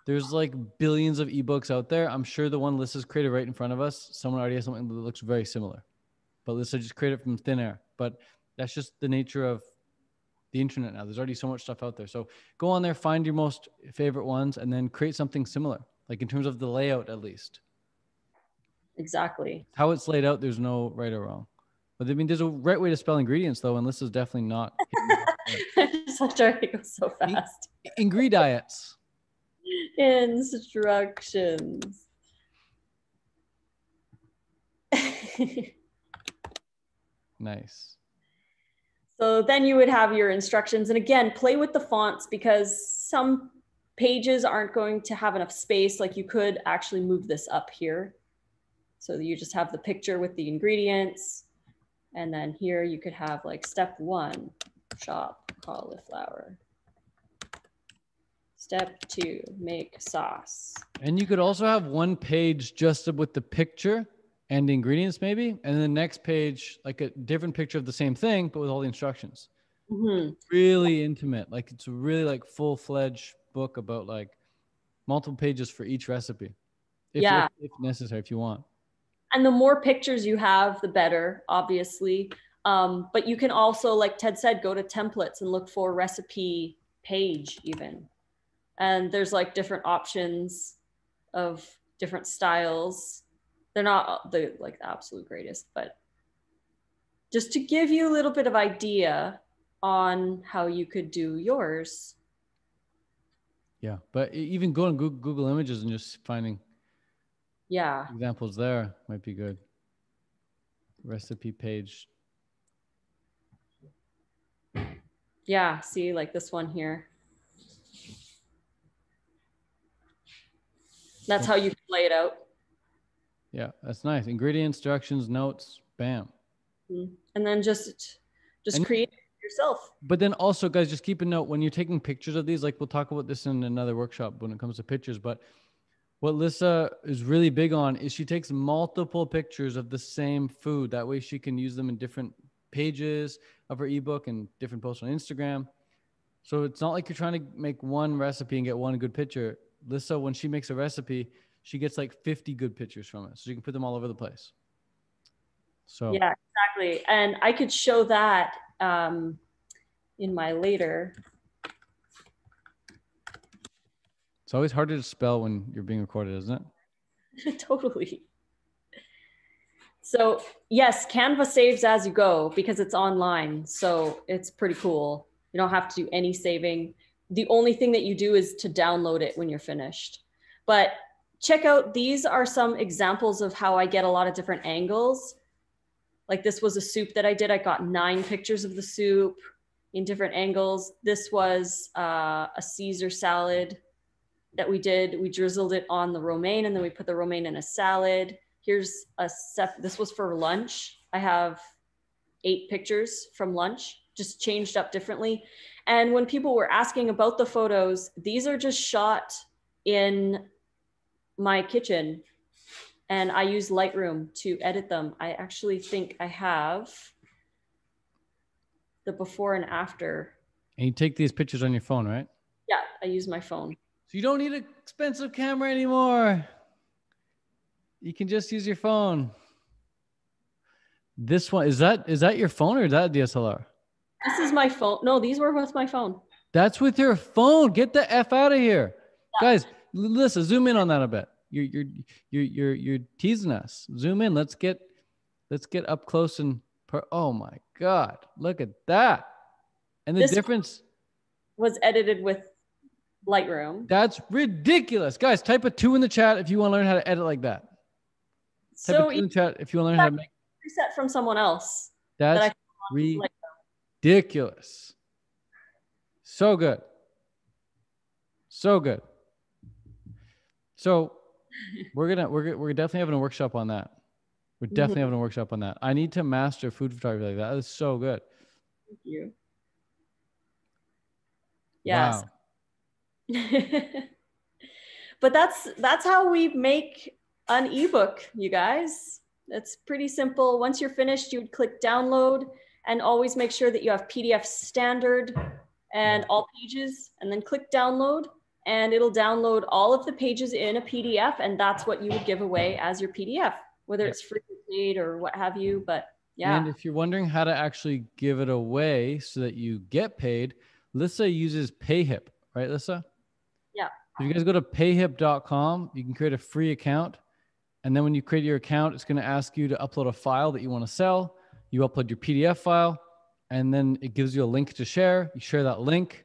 There's like billions of ebooks out there. I'm sure the one Lissa's created right in front of us, someone already has something that looks very similar. But Lissa just created it from thin air. But that's just the nature of the internet now. There's already so much stuff out there. So go on there, find your most favorite ones, and then create something similar, like in terms of the layout at least. Exactly. How it's laid out, there's no right or wrong. But I mean, there's a right way to spell ingredients though, and this is definitely not. [laughs] To go so fast. Ingredients. Instructions. [laughs] Nice. So then you would have your instructions. And again, play with the fonts because some pages aren't going to have enough space. Like you could actually move this up here. So you just have the picture with the ingredients. And then here you could have like step one, chop cauliflower. Step two, make sauce. And you could also have one page just with the picture and the ingredients, maybe, and then the next page, like a different picture of the same thing, but with all the instructions. Mhm. Really intimate. Like it's really like full fledged book about like multiple pages for each recipe. If, Yeah. if, if necessary, if you want. and the more pictures you have the better obviously um, but you can also like ted said go to templates and look for recipe page even and there's like different options of different styles they're not the like the absolute greatest but just to give you a little bit of idea on how you could do yours Yeah. But even going Google, Google Images and just finding yeah examples there might be good. Recipe page. yeah see like this one here that's how you can lay it out Yeah, that's nice. Ingredients, instructions, notes, bam. Mm-hmm. and then just just And- create yourself But then also, guys, just keep a note when you're taking pictures of these. Like we'll talk about this in another workshop when it comes to pictures. But what Lissa is really big on is she takes multiple pictures of the same food. That way, she can use them in different pages of her ebook and different posts on Instagram. So it's not like you're trying to make one recipe and get one good picture. Lissa, when she makes a recipe, she gets like 50 good pictures from it, so you can put them all over the place. So yeah exactly and i could show that um, in my later. It's always harder to spell when you're being recorded, isn't it? [laughs] totally. So yes canva saves as you go because it's online so it's pretty cool. You don't have to do any saving. The only thing that you do is to download it when you're finished. But check out these are some examples of how i get a lot of different angles like this was a soup that i did. I got nine pictures of the soup in different angles. This was uh, a caesar salad that we did. We drizzled it on the romaine and then we put the romaine in a salad. Here's a sep- this was for lunch. I have eight pictures from lunch just changed up differently. And when people were asking about the photos these are just shot in my kitchen and i use lightroom to edit them i actually think i have the before and after And you take these pictures on your phone, right? yeah i use my phone So you don't need an expensive camera anymore. You can just use your phone. This one is that is that your phone or is that a DSLR? This is my phone. No, these were with my phone. That's with your phone. Get the f out of here, guys. Listen, zoom in on that a bit. You're you're you're you're you're teasing us. Zoom in. Let's get let's get up close and per- oh my god, look at that. And the This- difference. Was edited with Lightroom. That's ridiculous, guys. Type a two in the chat if you want to learn how to edit like that. Type So a two in the chat if you want to learn how to make. preset from someone else. That's like- ridiculous. So good. So good. So [laughs] we're gonna we're we're definitely having a workshop on that. We're definitely Mhm. having a workshop on that. I need to master food photography like that. That is so good. Thank you. Yes. Wow. [laughs] but that's that's how we make an ebook, you guys. It's pretty simple. Once you're finished, you would click download and always make sure that you have PDF standard and all pages and then click download and it'll download all of the pages in a PDF and that's what you would give away as your PDF, whether it's free or paid or what have you, but yeah. And if you're wondering how to actually give it away so that you get paid, Lissa uses Payhip, right, Lissa? Yeah. If you guys go to payhip.com, you can create a free account. And then when you create your account, it's going to ask you to upload a file that you want to sell. You upload your PDF file, and then it gives you a link to share. You share that link,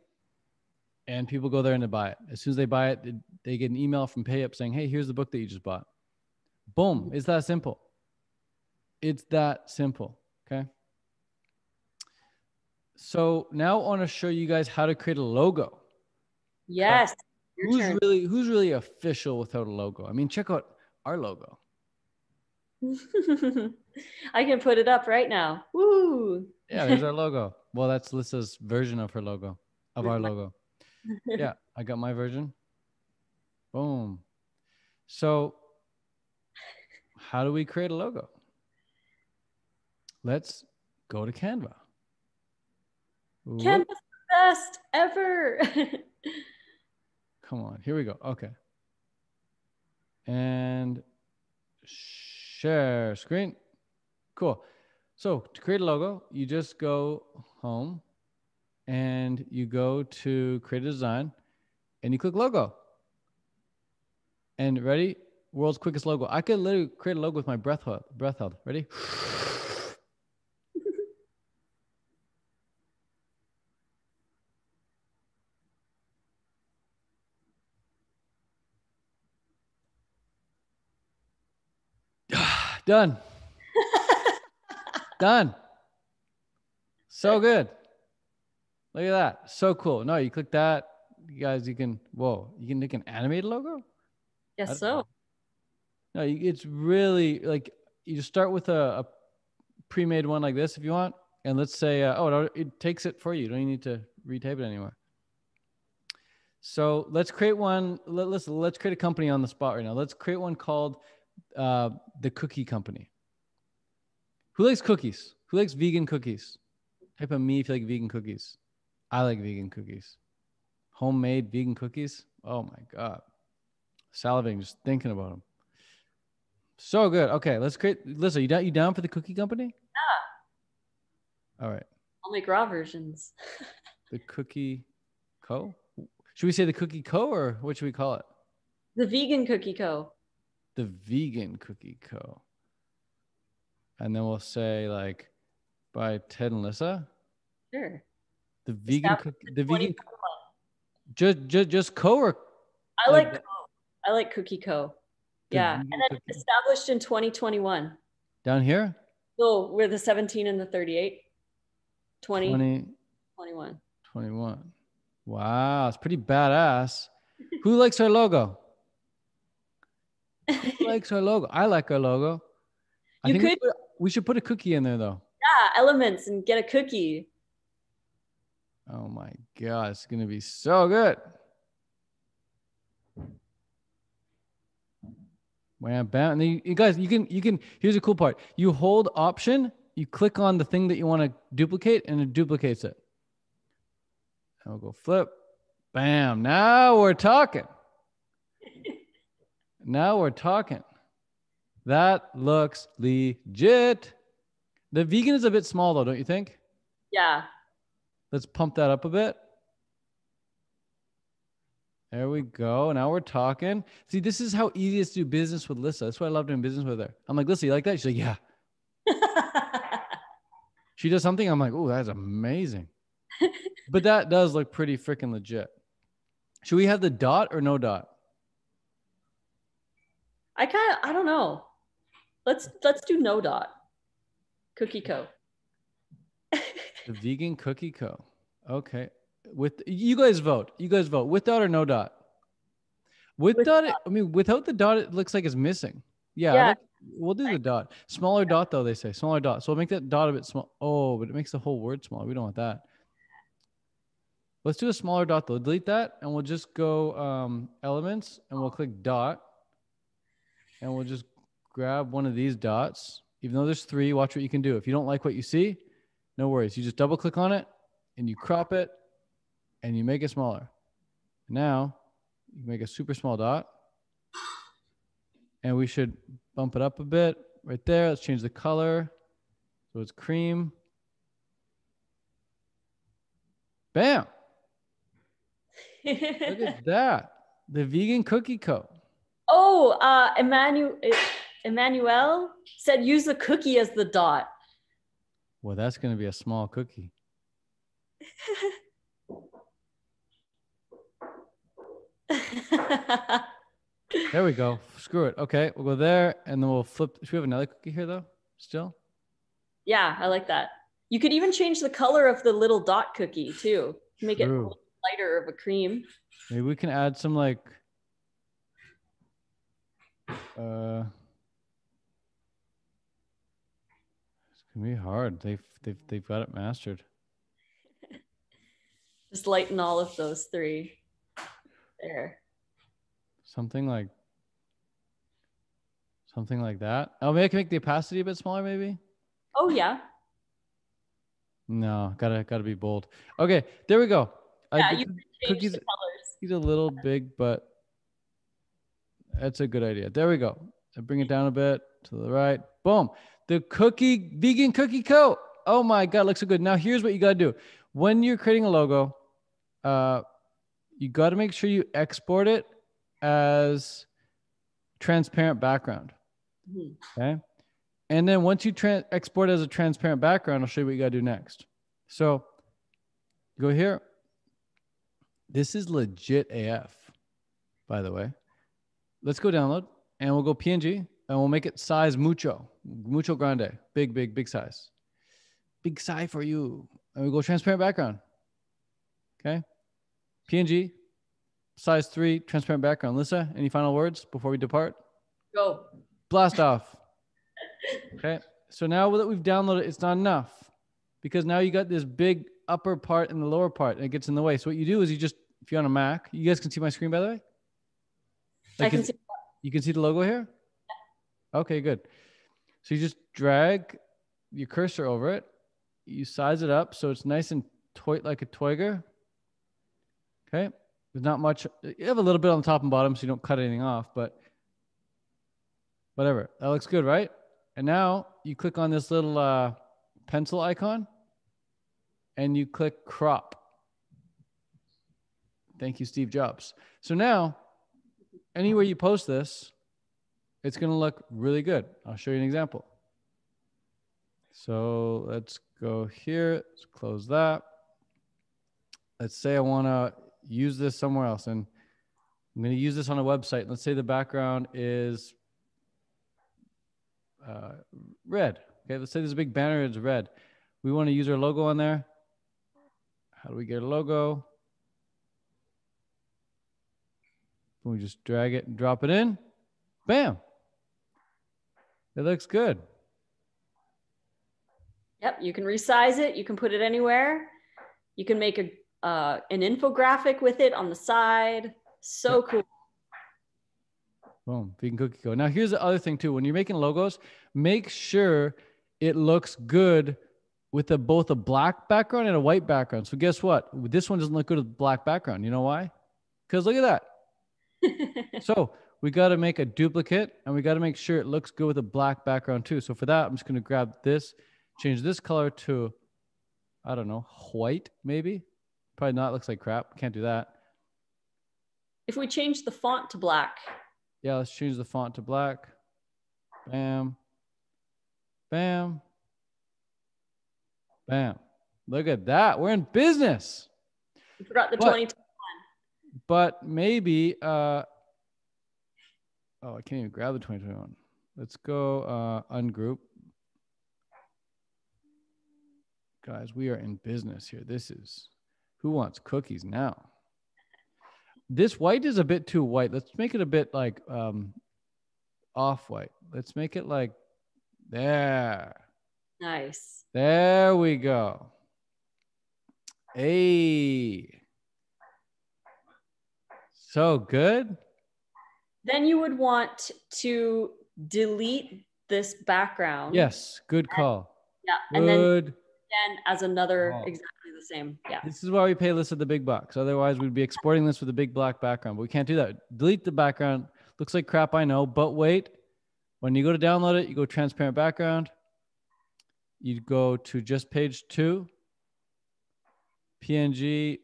and people go there and they buy it. As soon as they buy it, they- they get an email from Payhip saying, Hey, here's the book that you just bought. Boom. It's that simple. It's that simple. Okay. So now I want to show you guys how to create a logo. Yes. Your Who's turn. really who's really official without a logo? I mean, check out our logo. [laughs] I can put it up right now. Woo! Yeah, there's our logo. Well, that's Lissa's version of her logo, of our logo. Yeah, [laughs] I got my version. Boom. So, how do we create a logo? Let's go to Canva. Canva's the best ever. [laughs] Come on, here we go. Okay. And share screen. Cool. So to create a logo, you just go home and you go to create a design and you click logo. And ready? World's quickest logo. I could literally create a logo with my breath held. Breath held. Ready? [sighs] Done. [laughs] Done. So good. Look at that. So cool. No, you click that. You guys, you can, whoa, you can make an animated logo? yes, so. No, it's really like you just start with a, a pre-made one like this if you want, and let's say, uh, oh, it, it takes it for you. You don't need to retype it anymore. So let's create one. Let, let's let's create a company on the spot right now. Let's create one called uh, the Cookie Company. Who likes cookies? Who likes vegan cookies? Type of me if you like vegan cookies. I like vegan cookies. Homemade vegan cookies. Oh my god, salivating just thinking about them. So good. Okay, let's create. Listen, you down? You down for the cookie company? Yeah. All right, I'll make raw versions. [laughs] the Cookie Co. Should we say the Cookie Co. or what should we call it? The Vegan Cookie Co. The Vegan Cookie Co. And then we'll say like by Ted and Lissa. Sure. The vegan in The vegan just just just Co. Or I Like like Co. I like Cookie Co. Yeah. And then established in 2021. down here. So we're the 17 and the 38. 20, 20, 21. 21. Wow, it's pretty badass. Who likes our logo? Who [laughs] likes our logo? I like our logo. I You think could- we should put a cookie in there though. yeah, elements and get a cookie. Oh my god, it's gonna be so good. Wham bam. And you guys, you can you can here's a cool part. You hold option, you click on the thing that you want to duplicate, and it duplicates it. And we'll go flip. Bam. Now we're talking. [laughs] now we're talking. That looks legit. The vegan is a bit small though, don't you think? Yeah. Let's pump that up a bit. There we go. Now we're talking. See, this is how easy it is to do business with Lissa. That's why I love doing business with her. I'm like, Lissa, you like that? She's like, yeah. [laughs] She does something. I'm like, oh, that's amazing. but that does look pretty freaking legit. Should we have the dot or no dot? I kind of I don't know. Let's let's do no dot. Cookie co. [laughs] The vegan cookie co. Okay. With you guys vote. You guys vote with dot or no dot. With, With dot, it- I mean, without the dot, it looks like it's missing. Yeah, Yeah. like- we'll do the dot. Smaller dot though, they say smaller dot. So we'll make that dot a bit small. Oh, but it makes the whole word smaller. We don't want that. Let's do a smaller dot though. Delete that, and we'll just go um, elements, and we'll click dot, and we'll just grab one of these dots. Even though there's three, watch what you can do. If you don't like what you see, no worries. You just double click on it, and you crop it, and you make it smaller. Now you make a super small dot, and we should bump it up a bit right there. Let's change the color so it's cream. Bam! Look at [laughs] that. The vegan cookie co. oh, uh, Emmanuel Emmanuel said use the cookie as the dot. Well, that's going to be a small cookie. There we go. Screw it. Okay, we'll go there, and then we'll flip. Should we have another cookie here though? Still? yeah, I like that. You could even change the color of the little dot cookie too. Make it a True. little lighter of a cream. Maybe we can add some like. Uh, gonna be hard. They've they've they've got it mastered. [laughs] Just lighten all of those three. There. Something like. Something like that. Oh, maybe I can make the opacity a bit smaller. Maybe. Oh yeah. No, gotta gotta be bold. Okay, there we go. Yeah, did you the can change cookies. the colors. He's a little big, but that's a good idea. There we go. I bring it down a bit to the right. Boom. The cookie vegan cookie coat. Oh my god, looks so good. Now here's what you gotta do. When you're creating a logo, uh, you got to make sure you export it as transparent background. Mhm. Okay. And then once you tran export as a transparent background, I'll show you what you got to do next. So go here. This is legit AF, by the way. Let's go download and we'll go PNG and we'll make it size mucho, mucho grande, big, big, big size. Big size for you. And we go transparent background. Okay. PNG, size three, transparent background. Lisa, any final words before we depart? Go. blast off. Okay. So now that we've downloaded, it's not enough because now you got this big upper part and the lower part and it gets in the way. So what you do is you just, if you're on a Mac, you guys can see my screen by the way? I can see. You can see the logo here? Okay, good. So you just drag your cursor over it. You size it up so it's nice and toy like a Toiger. Okay. There's not much. You have a little bit on the top and bottom so you don't cut anything off, but whatever. That looks good, right? And now you click on this little uh, pencil icon and you click crop. Thank you, Steve Jobs. So now, anywhere you post this, it's going to look really good. I'll show you an example. So let's go here. Let's close that. Let's say I want to use this somewhere else, and I'm going to use this on a website. Let's say the background is uh, red. Okay, let's say there's a big banner, it's red. We want to use our logo on there. How do we get a logo? We just drag it and drop it in. Bam. It looks good. Yep, you can resize it. You can put it anywhere. You can make a uh, an infographic with it on the side. So cool. Boom, vegan cookie co. Now here's the other thing too. When you're making logos, make sure it looks good with a, both a black background and a white background. So guess what? This one doesn't look good with a black background. You know why? Because look at that. [laughs] so we got to make a duplicate and we got to make sure it looks good with a black background too. So for that, I'm just going to grab this, change this color to, I don't know, white maybe. Probably not. Looks like crap. Can't do that. If we change the font to black, Yeah, let's change the font to black. Bam. Bam. Bam. Look at that. We're in business. we forgot the What? 20. But maybe uh oh, I can't even grab the 2021. Let's go uh ungroup. Guys, we are in business here. This is who wants cookies now? This white is a bit too white. Let's make it a bit like um off white. Let's make it like there. Nice. There we go. Hey. So good. Then you would want to delete this background. Yes, good call. Yeah. And then Good. again as another call. exactly the same. Yeah. This is why we pay Lissa the big bucks. Otherwise, we'd be exporting this with a big black background. But we can't do that. Delete the background. Looks like crap, I know. But wait, when you go to download it, you go transparent background. You go to just page two, PNG,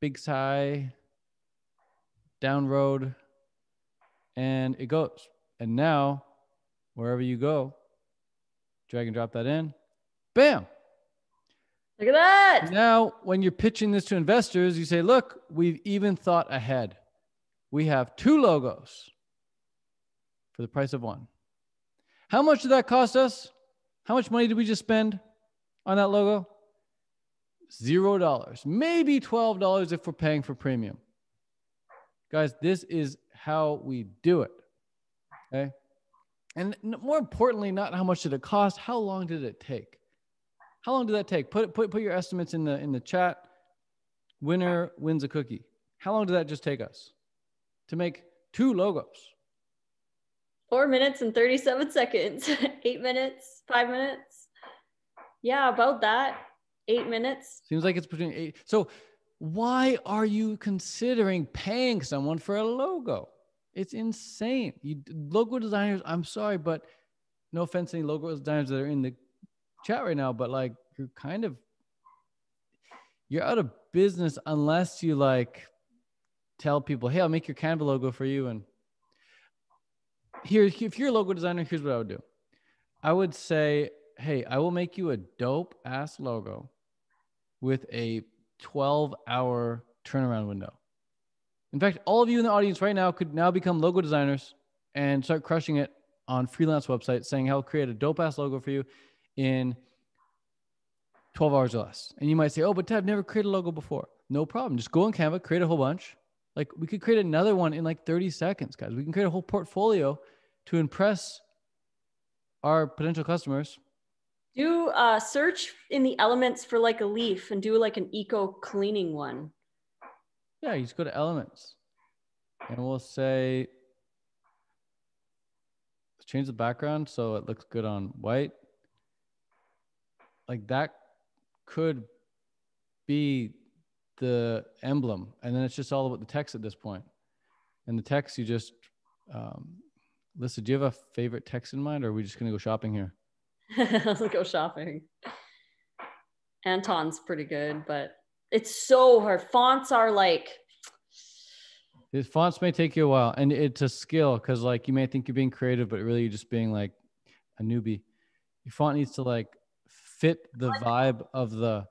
big sigh, down road, and it goes. And now, wherever you go, drag and drop that in. Bam. Look at that. Now, when you're pitching this to investors, you say, look, we've even thought ahead. We have two logos for the price of one. How much did that cost us? How much money did we just spend on that logo? Zero dollars, maybe $12 if we're paying for premium. Guys, this is how we do it. Okay. And more importantly, not how much did it cost, how long did it take? How long did that take? Put put put your estimates in the in the chat. Winner wins a cookie. How long did that just take us to make two logos? Four minutes and 37 seconds. [laughs] Eight minutes, five minutes. Yeah, about that. Eight minutes. Seems like it's between eight. So why are you considering paying someone for a logo? It's insane. You logo designers, I'm sorry, but no offense to any logo designers that are in the chat right now, but like you're kind of you're out of business unless you like tell people, hey, I'll make your Canva logo for you. And here, if you're a logo designer, here's what I would do. I would say, hey, I will make you a dope ass logo with a 12 hour turnaround window. In fact, all of you in the audience right now could now become logo designers and start crushing it on freelance websites saying, I'll create a dope ass logo for you in 12 hours or less. And you might say, Oh, but Ted, I've never created a logo before. No problem. Just go on Canva, create a whole bunch. Like we could create another one in like 30 seconds, guys. We can create a whole portfolio to impress our potential customers. Do uh, search in the elements for like a leaf and do like an eco cleaning one. Yeah, you just go to elements and we'll say, change the background so it looks good on white. Like that could be the emblem. And then it's just all about the text at this point. And the text, you just, um, Lisa, do you have a favorite text in mind or are we just going to go shopping here? [laughs] Let's go shopping. Anton's pretty good, but it's so hard. Fonts are like, fonts may take you a while, and it's a skill because like you may think you're being creative, but really you're just being like a newbie. Your font needs to like fit the vibe of the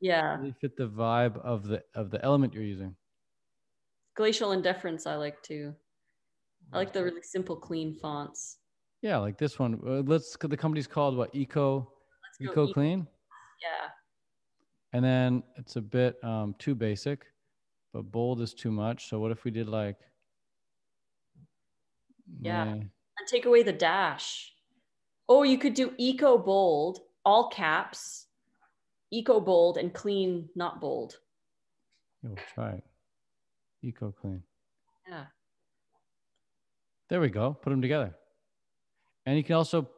yeah, really fit the vibe of the of the element you're using. glacial indifference. I like too. I like the really simple, clean fonts. Yeah, like this one. Uh, let's the company's called what? Eco Eco eat- Clean, Yeah, and then it's a bit um, too basic, but bold is too much. So what if we did like? Yeah. meh. and take away the dash. Oh, you could do eco bold, all caps, eco bold, and clean, not bold. Yeah, we'll try it. Eco Clean. Yeah. There we go. Put them together. And you can also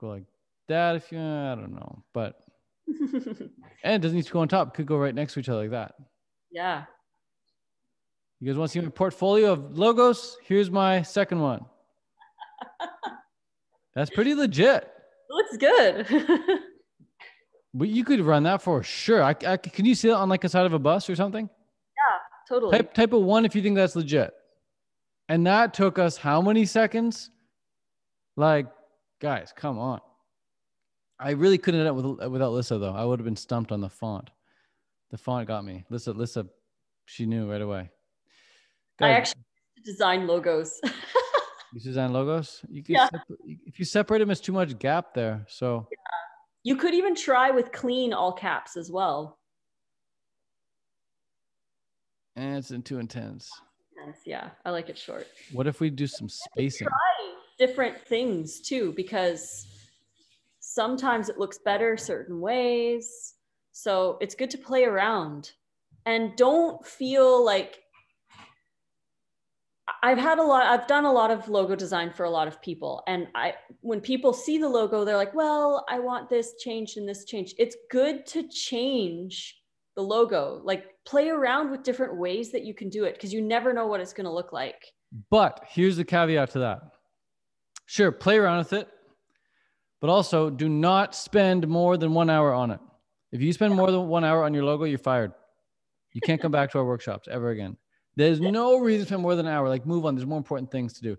go like that if you, I don't know. But, [laughs] and it doesn't need to go on top. Could go right next to each other like that. yeah. You guys want to see my portfolio of logos? Here's my second one. [laughs] That's pretty legit. Looks good. [laughs] But you could run that for sure. I, I, can you see it on like a side of a bus or something? Yeah, totally. Type type a one if you think that's legit. And that took us how many seconds? Like, guys, come on. I really couldn't end up with, without Lissa though. I would have been stumped on the font. The font got me. Lissa, Lissa, she knew right away. I actually design logos. [laughs] you design logos. You Yeah. separ- if you separate them, it's too much gap there. So you could even try with clean all caps as well. and it's in too intense. Yes, Yeah, I like it short. What if we do some spacing? Different things too, because sometimes it looks better certain ways. So it's good to play around and don't feel like I've had a lot, I've done a lot of logo design for a lot of people. And I, when people see the logo, they're like, well, I want this changed and this changed. It's good to change the logo, like play around with different ways that you can do it because you never know what it's going to look like. But here's the caveat to that. Sure, play around with it, but also do not spend more than one hour on it. If you spend more than one hour on your logo, you're fired. You can't come back to our workshops ever again. There's no reason to spend more than an hour. Like, move on. There's more important things to do.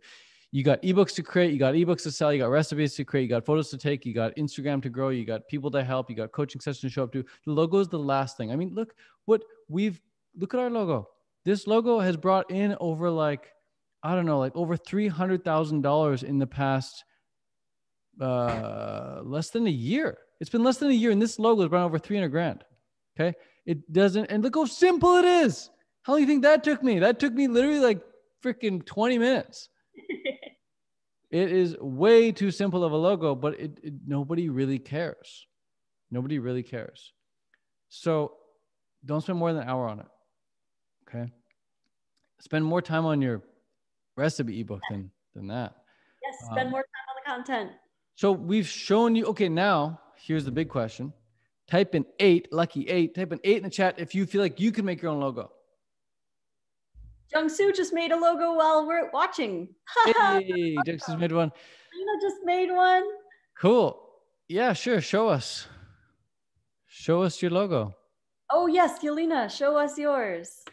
You got ebooks to create, you got ebooks to sell, you got recipes to create, you got photos to take, you got Instagram to grow, you got people to help, you got coaching sessions to show up to. The logo is the last thing. I mean, look what we've look at our logo. This logo has brought in over like I don't know, like over three hundred thousand dollars in the past uh, less than a year. It's been less than a year, and this logo has brought over three hundred grand. Okay, it doesn't, and look how simple it is. How long do you think that took me? That took me literally like freaking twenty minutes. [laughs] It is way too simple of a logo, but it, it nobody really cares. Nobody really cares. So don't spend more than an hour on it. Okay. Spend more time on your recipe ebook than than that. Yes, spend Um, more time on the content. So we've shown you. Okay, now here's the big question. Type in eight, lucky eight. Type in eight in the chat if you feel like you can make your own logo. Jung Soo just made a logo while we're watching. [laughs] Hey, Dixie's made one. Lena just made one. Cool. Yeah, sure. Show us. Show us your logo. Oh yes, Yelena, show us yours.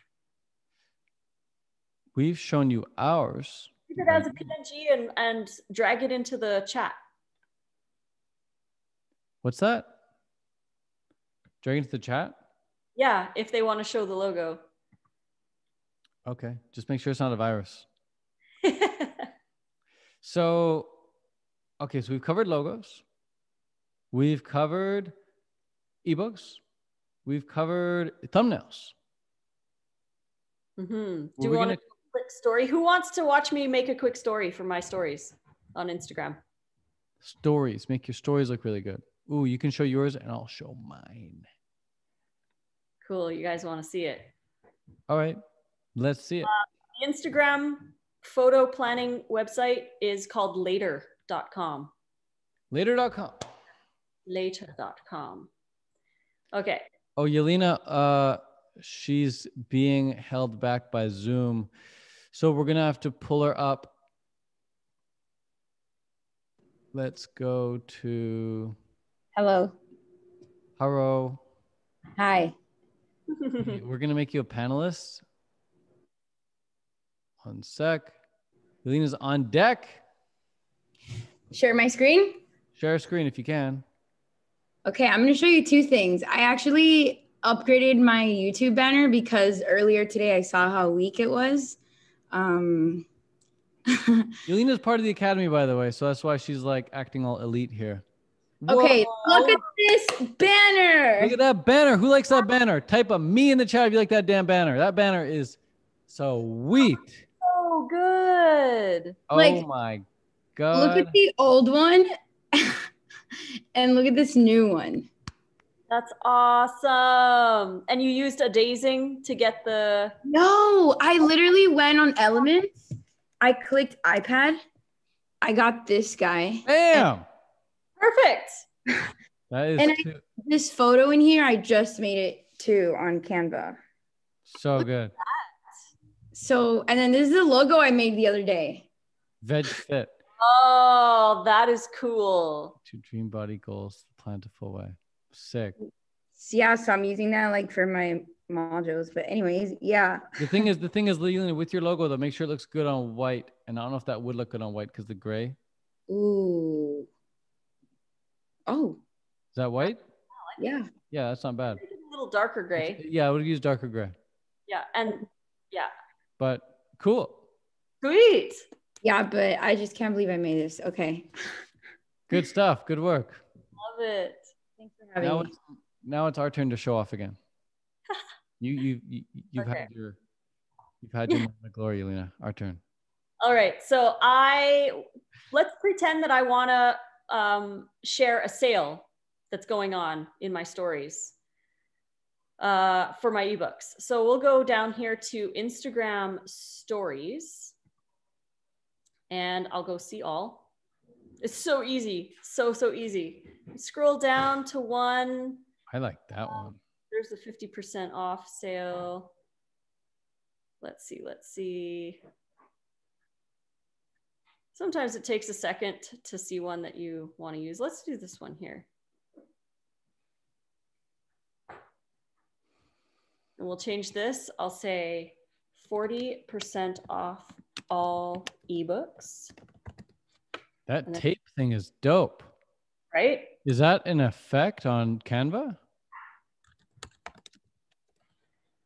We've shown you ours. Keep it as a PNG and, and drag it into the chat. What's that? Drag into the chat. Yeah, if they want to show the logo. Okay. Just make sure it's not a virus. [laughs] So, okay, so we've covered logos, we've covered ebooks, we've covered thumbnails. Mhm. Do we want a quick story? Who wants to watch me make a quick story for my stories on Instagram? Stories, make your stories look really good. Ooh, you can show yours and I'll show mine. Cool. You guys want to see it? All right, let's see it. The Instagram photo planning website is called later.com. Later.com. Later.com. Okay. Oh, Yelena, uh, she's being held back by Zoom. So we're going to have to pull her up. Let's go to Hello. Haro. Hi. We're going to make you a panelist. One sec. Elena's on deck. Share my screen? Share a screen if you can. Okay, I'm going to show you two things. I actually upgraded my YouTube banner because earlier today I saw how weak it was. Um, [laughs] Yelena's part of the academy, by the way. So that's why she's like acting all elite here. okay, Whoa. look at this banner. Look at that banner. Who likes that banner? Type a me in the chat if you like that damn banner. That banner is so sweet. oh, good. Oh Like, my god. Look at the old one [laughs] and look at this new one. That's awesome. And you used a dazing to get the. No, I literally went on Elements. I clicked iPad. I got this guy. Damn. Perfect. That is And I- This photo in here, I just made it too on Canva. so good. So, and then this is the logo I made the other day. Veg fit Oh, that is cool. to dream body goals, plant a full way. Sick. Yeah, so I'm using that like for my modules. But anyways, yeah. The thing is, the thing is, Leland, with your logo, though, make sure it looks good on white. And I don't know if that would look good on white because the gray. Ooh. Oh, Is that white? yeah. Yeah, that's not bad. A little darker gray. Yeah, I would use darker gray. Yeah, and yeah, But cool. sweet. Yeah, but I just can't believe I made this. Okay. Good stuff. Good work. Love it. Having Now me. it's, now it's our turn to show off again. [laughs] You you, you you've Okay. had your you've had your moment of glory, Elena. Our turn. All right. So I let's pretend that I want to um, share a sale that's going on in my stories uh, for my ebooks. So we'll go down here to Instagram stories and I'll go see all. It's so easy. So, so easy. Scroll down to one. I like that one. There's the 50% off sale. Let's see, let's see. Sometimes it takes a second to see one that you want to use. Let's do this one here. And we'll change this. I'll say 40% off all ebooks, That And then- tape thing is dope. right? Is that an effect on Canva?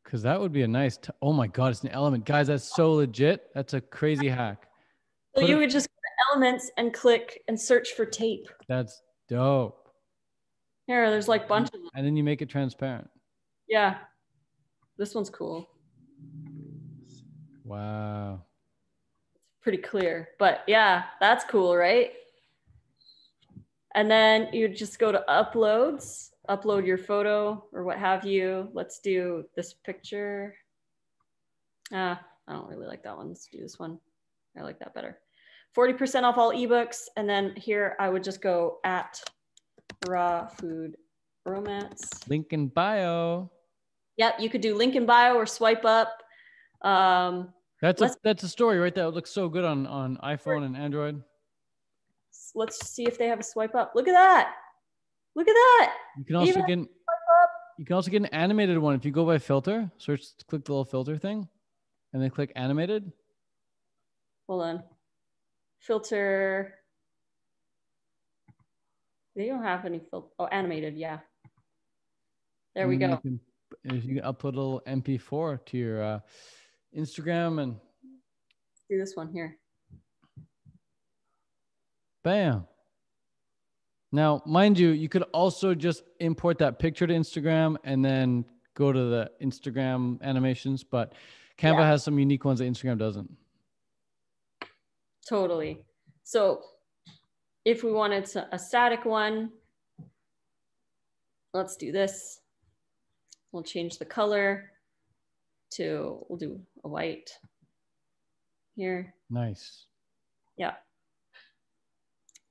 Because that would be a nice. T- oh my god, it's an element, guys. That's so legit. That's a crazy hack. So Put you it- would just go to elements and click and search for tape. That's dope. Here, there's like bunch of them. And then you make it transparent. Yeah. This one's cool. Wow. Pretty clear. But yeah, that's cool, right? And then you just go to uploads, upload your photo or what have you. Let's do this picture. Ah, I don't really like that one. Let's do this one. I like that better. 40% off all ebooks. And then here I would just go at raw food romance. Link in bio. Yep, you could do link in bio or swipe up. Um, That's a Let's- that's a story right there. It looks so good on on iPhone and Android. let's see if they have a swipe up. Look at that. Look at that. You can also Even- get an- you can also get an animated one if you go by filter. Search, click the little filter thing, and then click animated. Hold on. Filter. They don't have any filter. Oh, animated. Yeah. There we And then go. You can, you can upload a little MP4 to your uh, Instagram, and do this one here. bam. Now, mind you, you could also just import that picture to Instagram and then go to the Instagram animations, but Canva Yeah. has some unique ones that Instagram doesn't. Totally. So if we wanted a static one, let's do this. We'll change the color to, we'll do a white here. Nice. Yeah.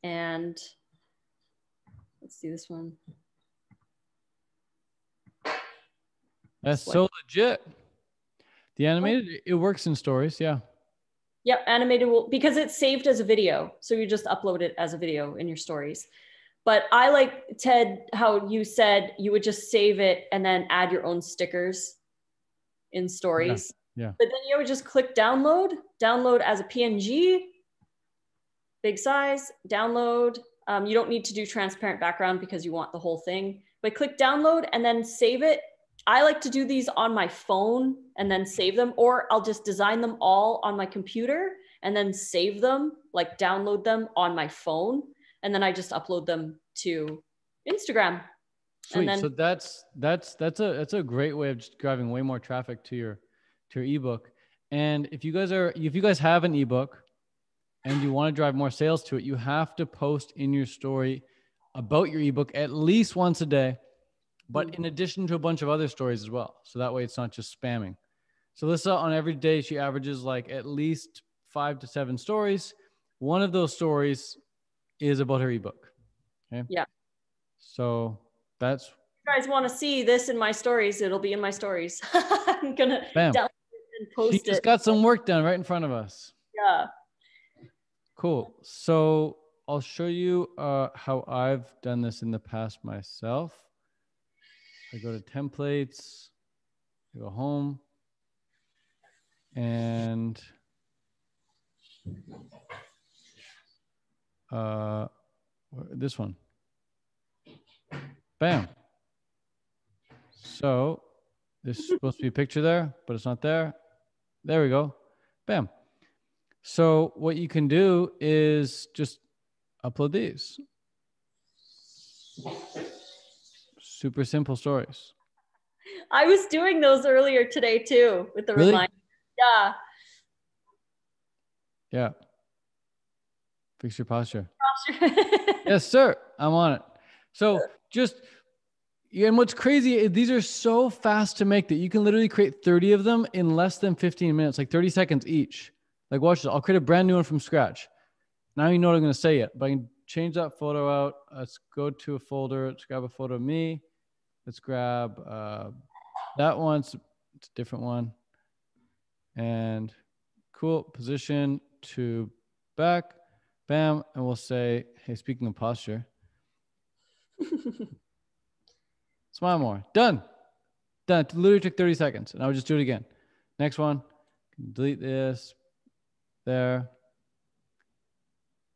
And let's do this one. That's so legit. The oh. animated, it works in stories. Yeah. Yep, animated will because it's saved as a video. So you just upload it as a video in your stories. But I like Ted how you said you would just save it and then add your own stickers in stories. yeah. But then you would just click download, download as a PNG, big size, download. Um, you don't need to do transparent background because you want the whole thing. But click download and then save it. I like to do these on my phone and then save them, or I'll just design them all on my computer and then save them, like download them on my phone. And then I just upload them to Instagram. Sweet. then- so that's that's that's a that's a great way of just driving way more traffic to your to your ebook. And if you guys are if you guys have an ebook and you want to drive more sales to it, you have to post in your story about your ebook at least once a day, but in addition to a bunch of other stories as well. So that way it's not just spamming. So Alyssa on every day she averages like at least five to seven stories. One of those stories is about her ebook. Okay. Yeah. So that's you guys want to see this in my stories, it'll be in my stories. [laughs] I'm gonna Bam. download it and post she just it. got some work done right in front of us. yeah. Cool. So I'll show you uh, how I've done this in the past myself. I go to templates I go home and uh, this one. Bam. So there's supposed to be a picture there, but it's not there. There we go. Bam. So what you can do is just upload these. Super simple stories. I was doing those earlier today too with the Really? reminder. Yeah. Yeah. Fix your posture. [laughs] yes, sir. I'm on it. So just and what's crazy, is these are so fast to make that you can literally create 30 of them in less than 15 minutes, like 30 seconds each. Like watch this. I'll create a brand new one from scratch. Now you know what I'm gonna say yet, but I can change that photo out. Let's go to a folder. Let's grab a photo of me. Let's grab uh, that one. It's, it's a different one. And cool position to back. Bam. And we'll say, hey, speaking of posture, [laughs] smile more. Done. Done. It literally took 30 seconds. And I would just do it again. Next one. Delete this. There.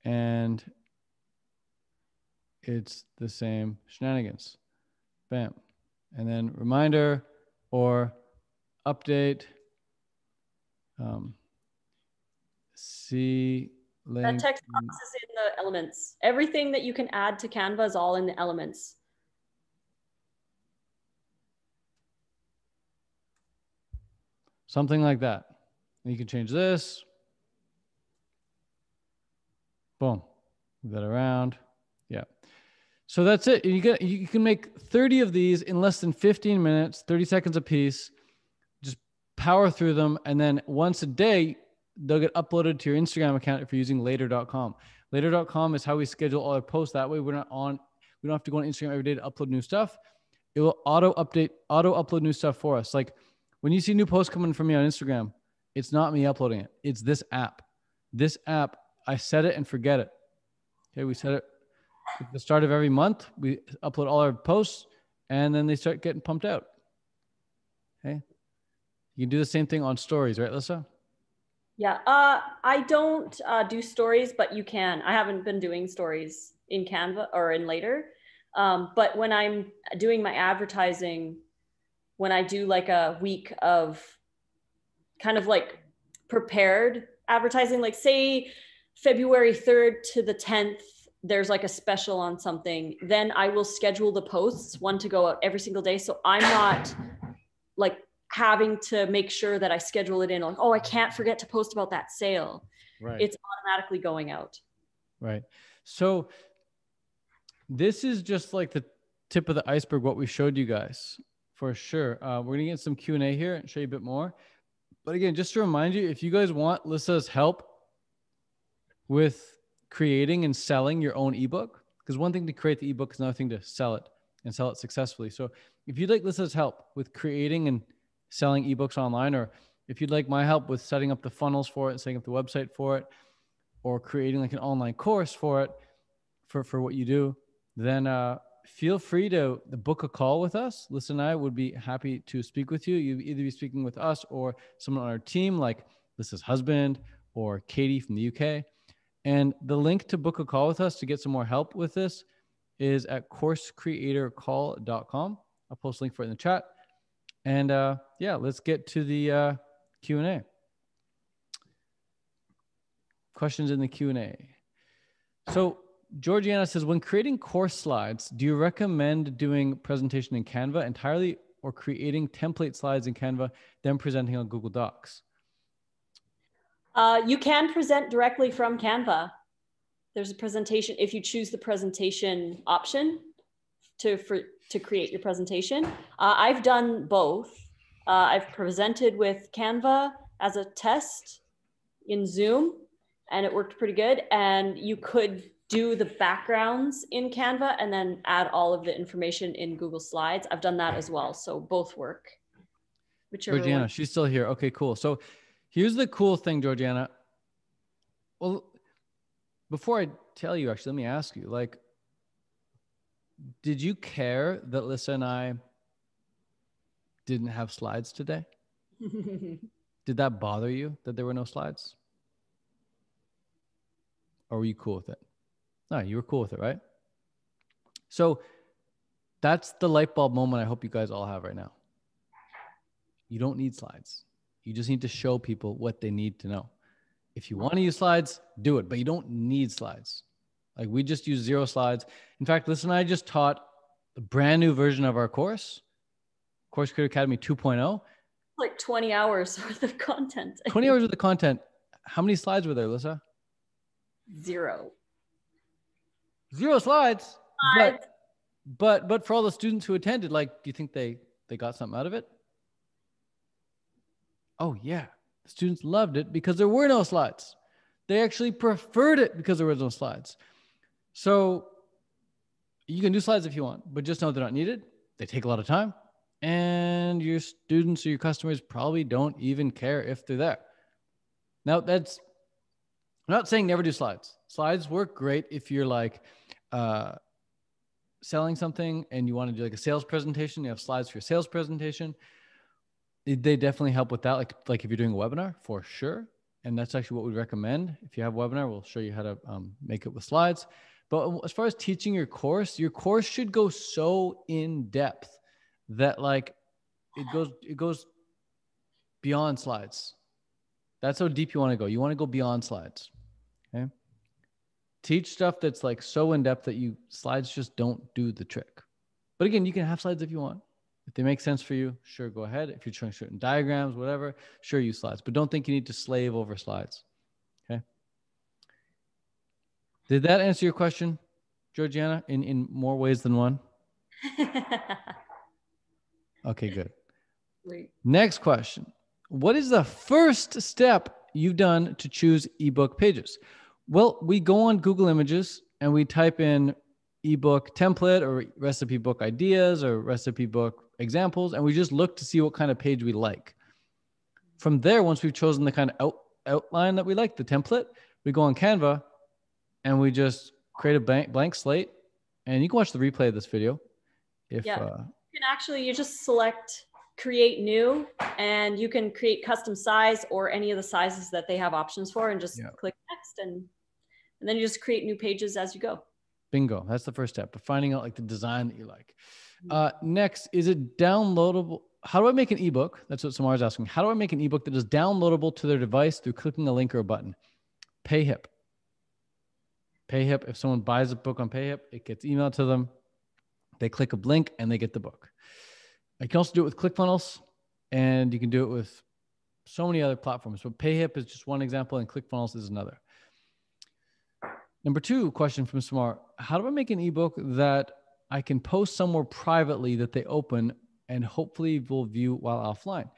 And it's the same shenanigans. Bam. And then reminder or update. Um, see link. that text box mm. is in the elements. Everything that you can add to Canva is all in the elements. something like that. And you can change this. Boom. Move that around. Yeah. So that's it. You get you can make 30 of these in less than 15 minutes, 30 seconds a piece. Just power through them and then once a day they'll get uploaded to your Instagram account if you're using later.com. Later.com is how we schedule all our posts. That way we're not on we don't have to go on Instagram every day to upload new stuff. It will auto update, auto upload new stuff for us. Like when you see new posts coming from me on Instagram, it's not me uploading it. It's this app. This app, I set it and forget it. Okay, we set it at the start of every month. We upload all our posts and then they start getting pumped out. Okay. You can do the same thing on stories, right, Lissa? Yeah. Uh, I don't uh, do stories, but you can. I haven't been doing stories in Canva or in later. Um, but when I'm doing my advertising, when I do like a week of kind of like prepared advertising, like say February 3rd to the 10th, there's like a special on something, then I will schedule the posts, one to go out every single day. So I'm not like having to make sure that I schedule it in, like, oh, I can't forget to post about that sale. Right. It's automatically going out. Right. So this is just like the tip of the iceberg, what we showed you guys for sure. Uh, we're gonna get some Q and A here and show you a bit more. But again, just to remind you, if you guys want Lissa's help with creating and selling your own ebook, because one thing to create the ebook is another thing to sell it and sell it successfully. So if you'd like Lissa's help with creating and selling ebooks online, or if you'd like my help with setting up the funnels for it, setting up the website for it, or creating like an online course for it, for, for what you do, then uh, feel free to, book a call with us. Lisa and I would be happy to speak with you. You'd either be speaking with us or someone on our team, like Lisa's husband or Katie from the UK. And the link to book a call with us to get some more help with this is at coursecreatorcall.com. I'll post a link for it in the chat. And uh, yeah, let's get to the uh, Q&A. Questions in the Q&A. So Georgiana says, when creating course slides, do you recommend doing presentation in Canva entirely or creating template slides in Canva, then presenting on Google Docs? Uh, you can present directly from Canva. There's a presentation if you choose the presentation option to for to create your presentation. Uh, I've done both. Uh, I've presented with Canva as a test in Zoom, and it worked pretty good. And you could do the backgrounds in Canva and then add all of the information in Google Slides. I've done that as well, so both work. Whichever Georgiana, one. she's still here. Okay, cool. So here's the cool thing, Georgiana. Well, before I tell you, actually, let me ask you like, did you care that Lisa and I didn't have slides today? [laughs] Did that bother you that there were no slides? Or were you cool with it? No, you were cool with it, right? So that's the light bulb moment I hope you guys all have right now. You don't need slides. You just need to show people what they need to know. If you want to use slides, do it, but you don't need slides. Like we just use zero slides. In fact, listen, I just taught a brand new version of our course, Course Creator Academy 2.0. like 20 hours [laughs] worth of content. [laughs] 20 hours worth of content. How many slides were there, Lissa? Zero. Zero slides. But but but for all the students who attended, like, do you think they they got something out of it? Oh yeah. The students loved it because there were no slides. They actually preferred it because there was no slides. So you can do slides if you want, but just know they're not needed. They take a lot of time. And your students or your customers probably don't even care if they're there. Now, that's I'm not saying never do slides. Slides work great if you're like uh, selling something and you want to do like a sales presentation. You have slides for your sales presentation. They definitely help with that. Like like if you're doing a webinar, for sure. And that's actually what we recommend. If you have a webinar, we'll show you how to um, make it with slides. But as far as teaching your course, your course should go so in depth that like it goes it goes beyond slides. That's how deep you want to go. You want to go beyond slides. Okay. Teach stuff that's like so in depth that you slides just don't do the trick. But again, you can have slides if you want. If they make sense for you, sure, go ahead. If you're showing certain diagrams, whatever, sure, use slides. But don't think you need to slave over slides. Okay. Did that answer your question, Georgiana, in, in more ways than one? [laughs] Okay, good. Great. Next question. What is the first step you've done to choose ebook pages? Well, we go on Google Images and we type in ebook template or recipe book ideas or recipe book examples, and we just look to see what kind of page we like. From there, once we've chosen the kind of out, outline that we like, the template, we go on Canva and we just create a blank, blank slate. And you can watch the replay of this video if Yeah. uh, You can actually, you just select create new and you can create custom size or any of the sizes that they have options for and just Yeah. click next and and then you just create new pages as you go. Bingo. That's the first step. But finding out like the design that you like. Uh, next, is it downloadable? How do I make an ebook? That's what Samar's asking. How do I make an ebook that is downloadable to their device through clicking a link or a button? Payhip. Payhip. If someone buys a book on Payhip, it gets emailed to them. They click a link and they get the book. I can also do it with ClickFunnels, and you can do it with so many other platforms. But Payhip is just one example, and ClickFunnels is another. Number two question from Samar How do I make an ebook that I can post somewhere privately that they open and hopefully will view while offline?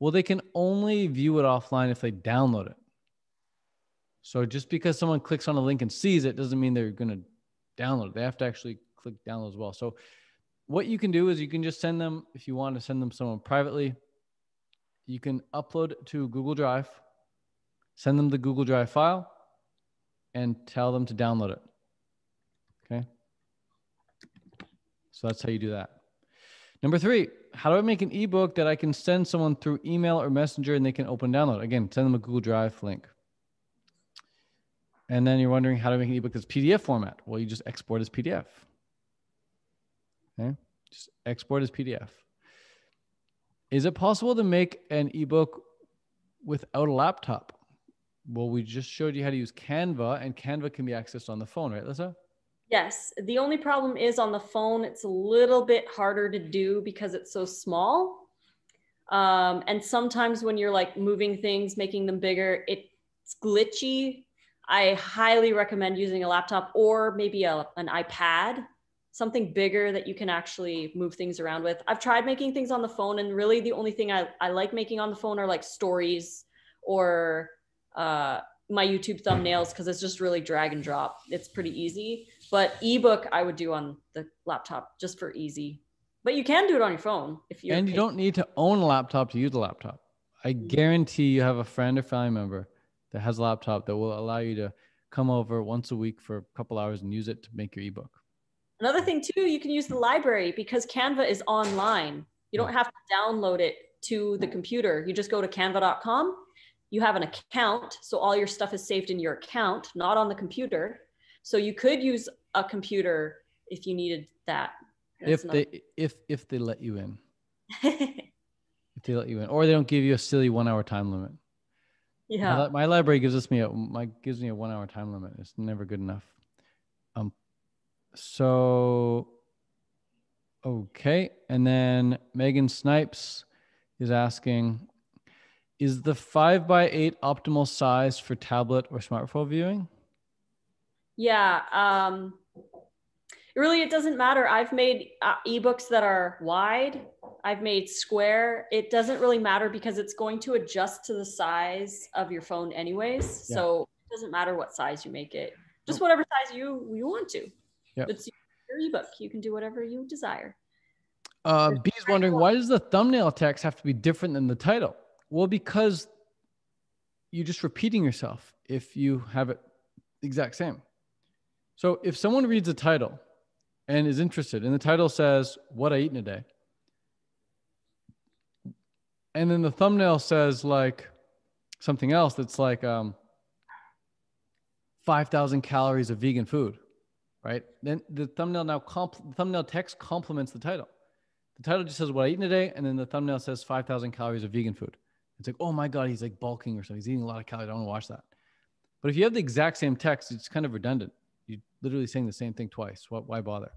Well, they can only view it offline if they download it. So just because someone clicks on a link and sees it doesn't mean they're going to download it. They have to actually click download as well. So what you can do is you can just send them, if you want to send them someone privately, you can upload to Google Drive, send them the Google Drive file, and tell them to download it. Okay. So that's how you do that. Number three, how do I make an ebook that I can send someone through email or messenger and they can open download? Again, send them a Google Drive link. And then you're wondering how to make an ebook that's PDF format. Well, you just export as PDF. Okay. Just export as PDF. Is it possible to make an ebook without a laptop? Well, we just showed you how to use Canva, and Canva can be accessed on the phone, right, Lisa? Yes. The only problem is on the phone, it's a little bit harder to do because it's so small. Um, and sometimes when you're like moving things, making them bigger, it's glitchy. I highly recommend using a laptop or maybe a, an iPad, something bigger that you can actually move things around with. I've tried making things on the phone, and really the only thing I, I like making on the phone are like stories or uh, my YouTube thumbnails because it's just really drag and drop. It's pretty easy. But ebook I would do on the laptop just for easy. But you can do it on your phone if you're. and you don't need to own a laptop to use a laptop. I guarantee you have a friend or family member that has a laptop that will allow you to come over once a week for a couple hours and use it to make your ebook. Another thing too, you can use the library because Canva is online. You don't have to download it to the computer. You just go to canva.com. You have an account. So all your stuff is saved in your account, not on the computer. So you could use a computer if you needed that. if they if if they let you in. [laughs] if they let you in, or they don't give you a silly one hour time limit. Yeah. My, my library gives us me a my gives me a one hour time limit. It's never good enough. Um, so okay, and then Megan Snipes is asking, is the five by eight optimal size for tablet or smartphone viewing? Yeah. Um, really, it doesn't matter. I've made uh, ebooks that are wide. I've made square. It doesn't really matter because it's going to adjust to the size of your phone, anyways. Yeah. So it doesn't matter what size you make it. Just whatever size you you want to. Yeah. It's your ebook. You can do whatever you desire. Uh, There's B's wondering why does the thumbnail text have to be different than the title? Well, because you're just repeating yourself if you have it exact same. So if someone reads the title and is interested, and the title says "What I Eat in a Day," and then the thumbnail says like something else that's like um, five thousand calories of vegan food, right? Then the thumbnail now comp- thumbnail text complements the title. The title just says what I eat in a day, and then the thumbnail says 5,000 calories of vegan food. It's like, oh my God, he's like bulking or something. He's eating a lot of calories. I don't want to watch that. But if you have the exact same text, it's kind of redundant. You're literally saying the same thing twice. What, why bother?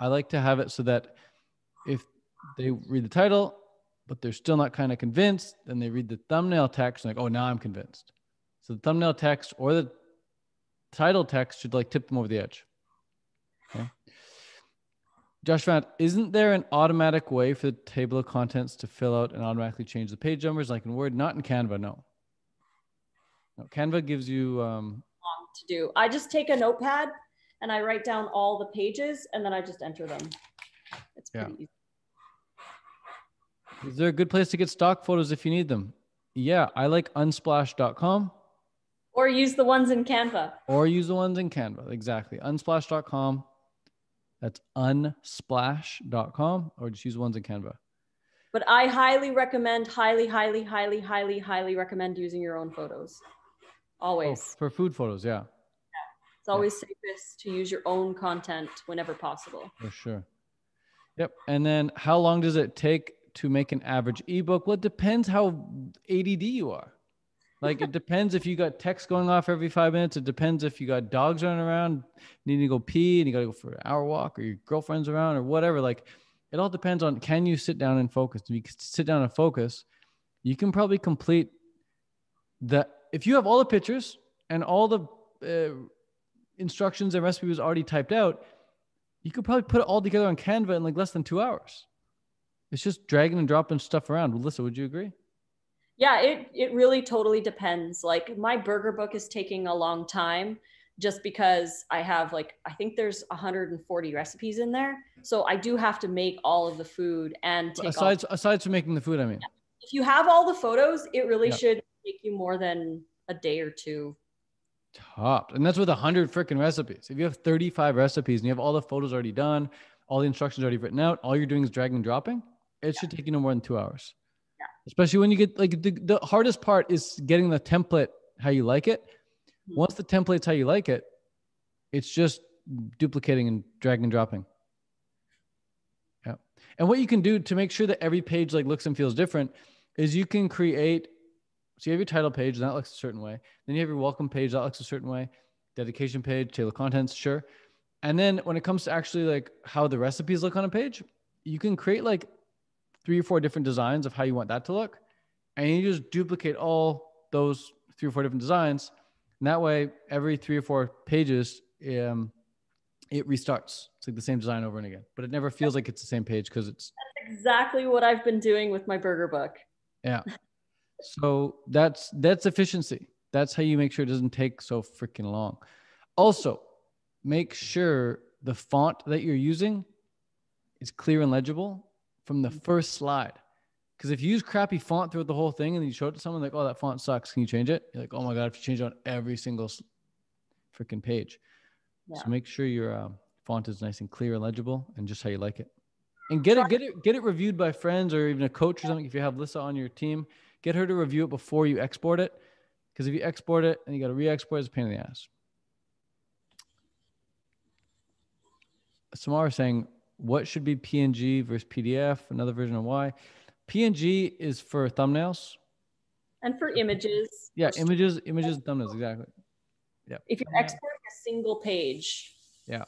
I like to have it so that if they read the title, but they're still not kind of convinced, then they read the thumbnail text and like, oh, now I'm convinced. So the thumbnail text or the title text should like tip them over the edge. Okay. Josh Fant, isn't there an automatic way for the table of contents to fill out and automatically change the page numbers like in Word? Not in Canva, no. No, Canva gives you um, to do. I just take a notepad and I write down all the pages and then I just enter them. It's Yeah. pretty easy. Is there a good place to get stock photos if you need them? Yeah, I like unsplash.com Or use the ones in Canva. or use the ones in Canva. Exactly. Unsplash.com. That's unsplash.com or just use the ones in Canva. But I highly recommend, highly, highly, highly, highly, highly recommend using your own photos. Oh, Always. for food photos, yeah, It's always safest to use your own content whenever possible. for sure. Yep. And then how long does it take to make an average ebook? Well, it depends how ADD you are. Like it [laughs] depends if you got text going off every five minutes. It depends if you got dogs running around, needing to go pee, and you got to go for an hour walk, or your girlfriend's around, or whatever. Like it all depends on can you sit down and focus. If you can sit down and focus, you can probably complete the. If you have all the pictures and all the uh, instructions and recipes already typed out, you could probably put it all together on Canva in like less than two hours. It's just dragging and dropping stuff around. Melissa, would you agree? Yeah, it, it really totally depends. Like my burger book is taking a long time just because I have like, I think there's 140 recipes in there. So I do have to make all of the food and take all Aside aside from making the food, I mean. if you have all the photos, it really Yeah. should take you more than a day or two. Topped. And that's with 100 freaking recipes. If you have 35 recipes and you have all the photos already done, all the instructions already written out, all you're doing is dragging and dropping, it should take you no more than two hours. Yeah. Especially when you get like the, the hardest part is getting the template how you like it. Mhm. Once the template's how you like it, it's just duplicating and dragging and dropping. Yeah. And what you can do to make sure that every page like looks and feels different is you can create so you have your title page, and that looks a certain way. Then you have your welcome page, that looks a certain way. Dedication page, table contents, sure. And then when it comes to actually like how the recipes look on a page, you can create like three or four different designs of how you want that to look. And you just duplicate all those three or four different designs. And that way, every three or four pages, um, it restarts. It's like the same design over and again, but it never feels like it's the same page because it's Exactly what I've been doing with my burger book. Yeah. So that's that's efficiency. That's how you make sure it doesn't take so freaking long. Also, make sure the font that you're using is clear and legible from the first slide. Because if you use crappy font throughout the whole thing and you show it to someone like, "Oh, that font sucks. Can you change it?" You're like, "Oh my god, if you change it on every single freaking page." Yeah. So make sure your uh, font is nice and clear and legible and just how you like it. and get it get it get it reviewed by friends or even a coach or something if you have lissa on your team get her to review it before you export it because if you export it and you got to re-export it's a pain in the ass samara is saying what should be png versus pdf another version of why png is for thumbnails And for images, yeah images images and thumbnails exactly Yeah. if you're exporting a single page, Yeah.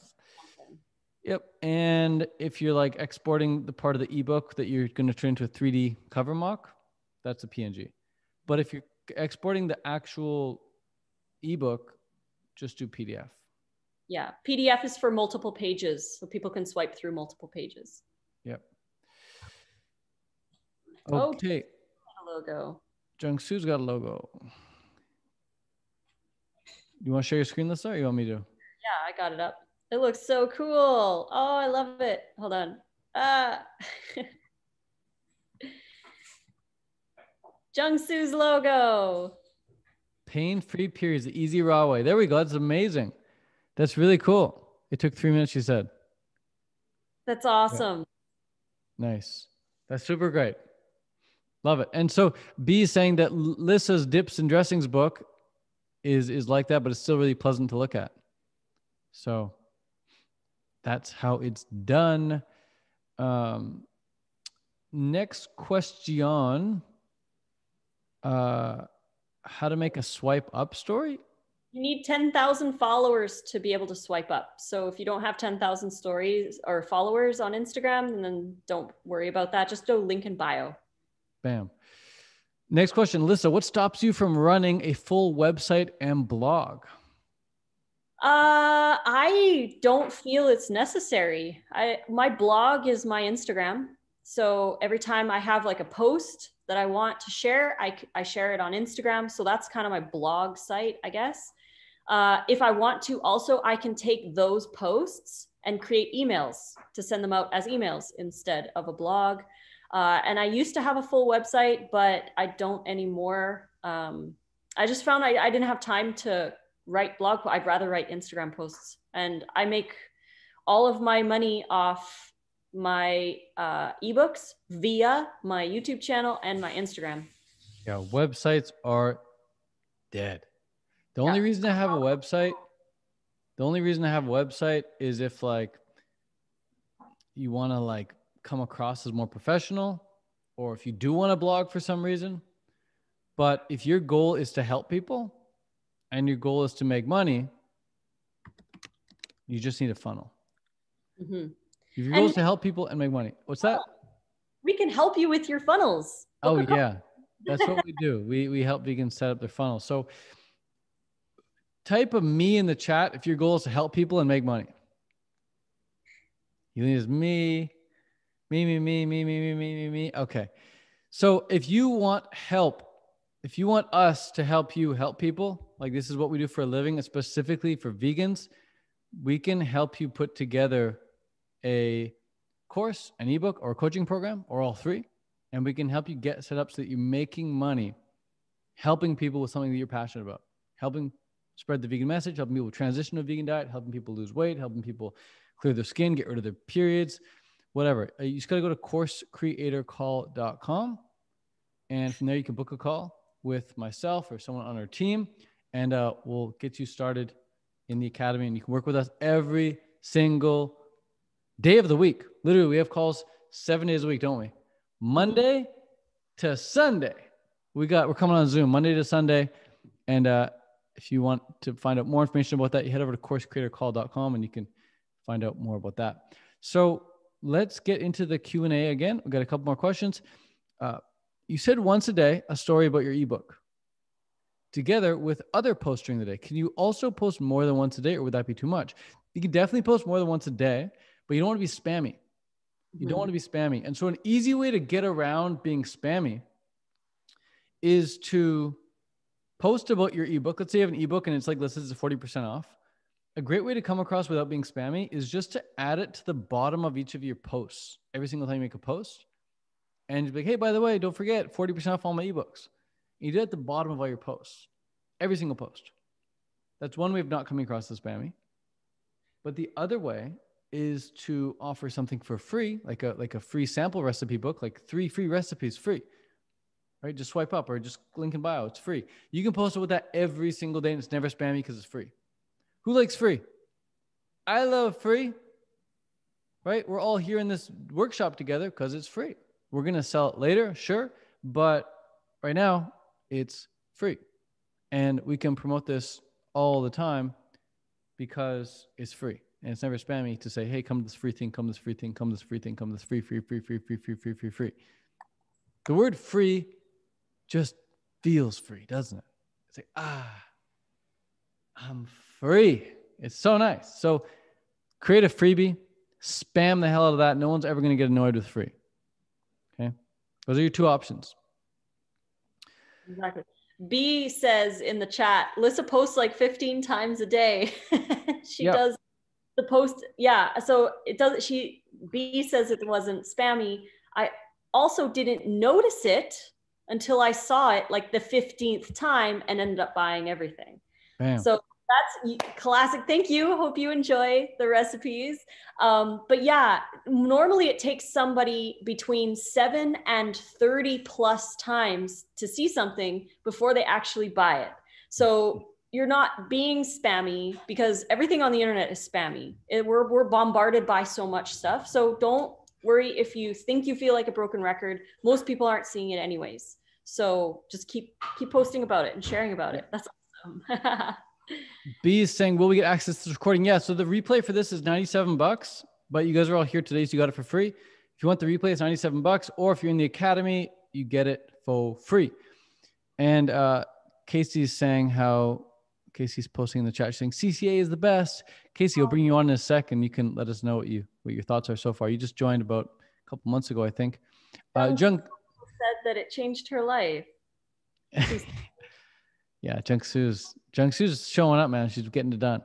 Yep. And if you're like exporting the part of the ebook that you're going to turn into a 3D cover mock, that's a PNG. But if you're exporting the actual ebook, just do PDF. Yeah, PDF is for multiple pages, so people can swipe through multiple pages. Yep. Oh. Okay. A logo. Jung Soo's got a logo. You want to share your screen, Lissa, or you want me to? Yeah, I got it up. It looks so cool. Oh, I love it. Hold on. Ah. [laughs] Jung Soo's logo. Pain free periods, the easy raw way. There we go. That's amazing. That's really cool. It took three minutes, she said. That's awesome. Nice. That's super great. Love it. And so B is saying that Lissa's dips and dressings book is is like that, but it's still really pleasant to look at. So that's how it's done. Um, next question. Uh, how to make a swipe up story? You need 10,000 followers to be able to swipe up. So if you don't have 10,000 stories or followers on Instagram, then don't worry about that. Just go link in bio. Bam. Next question, Lissa, What stops you from running a full website and blog? Uh, I don't feel it's necessary. I my blog is my Instagram. So every time I have like a post that I want to share, I, I share it on Instagram. So that's kind of my blog site, I guess. Uh, if I want to, also, I can take those posts and create emails to send them out as emails instead of a blog. Uh, and I used to have a full website, but I don't anymore. Um, I just found I, I didn't have time to write blog. I'd rather write Instagram posts, and I make all of my money off my uh, ebooks via my YouTube channel and my Instagram. Yeah, websites are dead. The only Yeah. reason I have a website, the only reason I have a website is if like you want to like come across as more professional or if you do want to blog for some reason. But if your goal is to help people and your goal is to make money, you just need a funnel. Mhm. If your goal is to help people and make money, what's that? We can help you with your funnels. Oh Book a call. yeah, that's what we do. We we help vegans set up their funnel. So type of me in the chat if your goal is to help people and make money. You think it's me, me, me, me, me, me, me, me, me, me. Okay. So if you want help, if you want us to help you help people, like this is what we do for a living, specifically for vegans, we can help you put together a course, an ebook, or a coaching program, or all three and we can help you get set up so that you're making money helping people with something that you're passionate about helping spread the vegan message helping people transition to a vegan diet helping people lose weight helping people clear their skin get rid of their periods whatever Uh, you just got to go to coursecreatorcall.com and from there you can book a call with myself or someone on our team and uh, we'll get you started in the academy and you can work with us every single day of the week literally we have calls seven days a week don't we Monday to Sunday. We got we're coming on Zoom Monday to Sunday. And uh, if you want to find out more information about that, you head over to coursecreatorcall.com and you can find out more about that. So let's get into the Q&A again. We've got a couple more questions. Uh, you said once a day a story about your ebook together with other posts during the day. Can you also post more than once a day or would that be too much? You can definitely post more than once a day, but you don't want to be spammy. You don't want to be spammy. And so, an easy way to get around being spammy is to post about your ebook. Let's say you have an ebook and it's like, this is 40% off. A great way to come across without being spammy is just to add it to the bottom of each of your posts every single time you make a post. And be like, hey, by the way, don't forget 40% off all my ebooks. And You do it at the bottom of all your posts, every single post. That's one way of not coming across as spammy. But the other way is to offer something for free, like a like a free sample recipe book, like three free recipes free. Right? Just swipe up or just link in bio. It's free. You can post it with that every single day and it's never spammy because it's free. Who likes free? I love free. Right? We're all here in this workshop together because it's free. We're gonna sell it later, sure, but right now it's free. And we can promote this all the time because it's free and it's never spammy to say, hey, come to this free thing, come to this free thing, come to this free thing, come to this free, free, free, free, free, free, free, free, free. The word free just feels free, doesn't it? It's like, ah, I'm free. It's so nice. So create a freebie, spam the hell out of that. No one's ever going to get annoyed with free. Okay. Those are your two options. Exactly. B says in the chat, Lissa posts like 15 times a day. [laughs] she Yep. does the post. Yeah. So it doesn't, She, B says it wasn't spammy. I also didn't notice it until I saw it like the 15th time and ended up buying everything. Bam. So that's classic. Thank you. Hope you enjoy the recipes. Um, but yeah, normally it takes somebody between seven and 30 plus times to see something before they actually buy it. So you're not being spammy because everything on the internet is spammy. It, we're, we're bombarded by so much stuff. So don't worry if you think you feel like a broken record. Most people aren't seeing it anyways. So just keep keep posting about it and sharing about it. That's awesome. [laughs] B is saying, will we get access to the recording? Yeah. So the replay for this is 97 bucks, but you guys are all here today, so you got it for free. If you want the replay, it's 97 bucks, or if you're in the academy, you get it for free. And uh, Casey's saying how Casey's posting in the chat, saying CCA is the best. Casey, I'll bring you on in a second. You can let us know what you what your thoughts are so far. You just joined about a couple months ago, I think. Uh, Jung, said that it changed her life. [laughs] yeah, Jung Soo's Jung Soo's showing up, man. She's getting it done.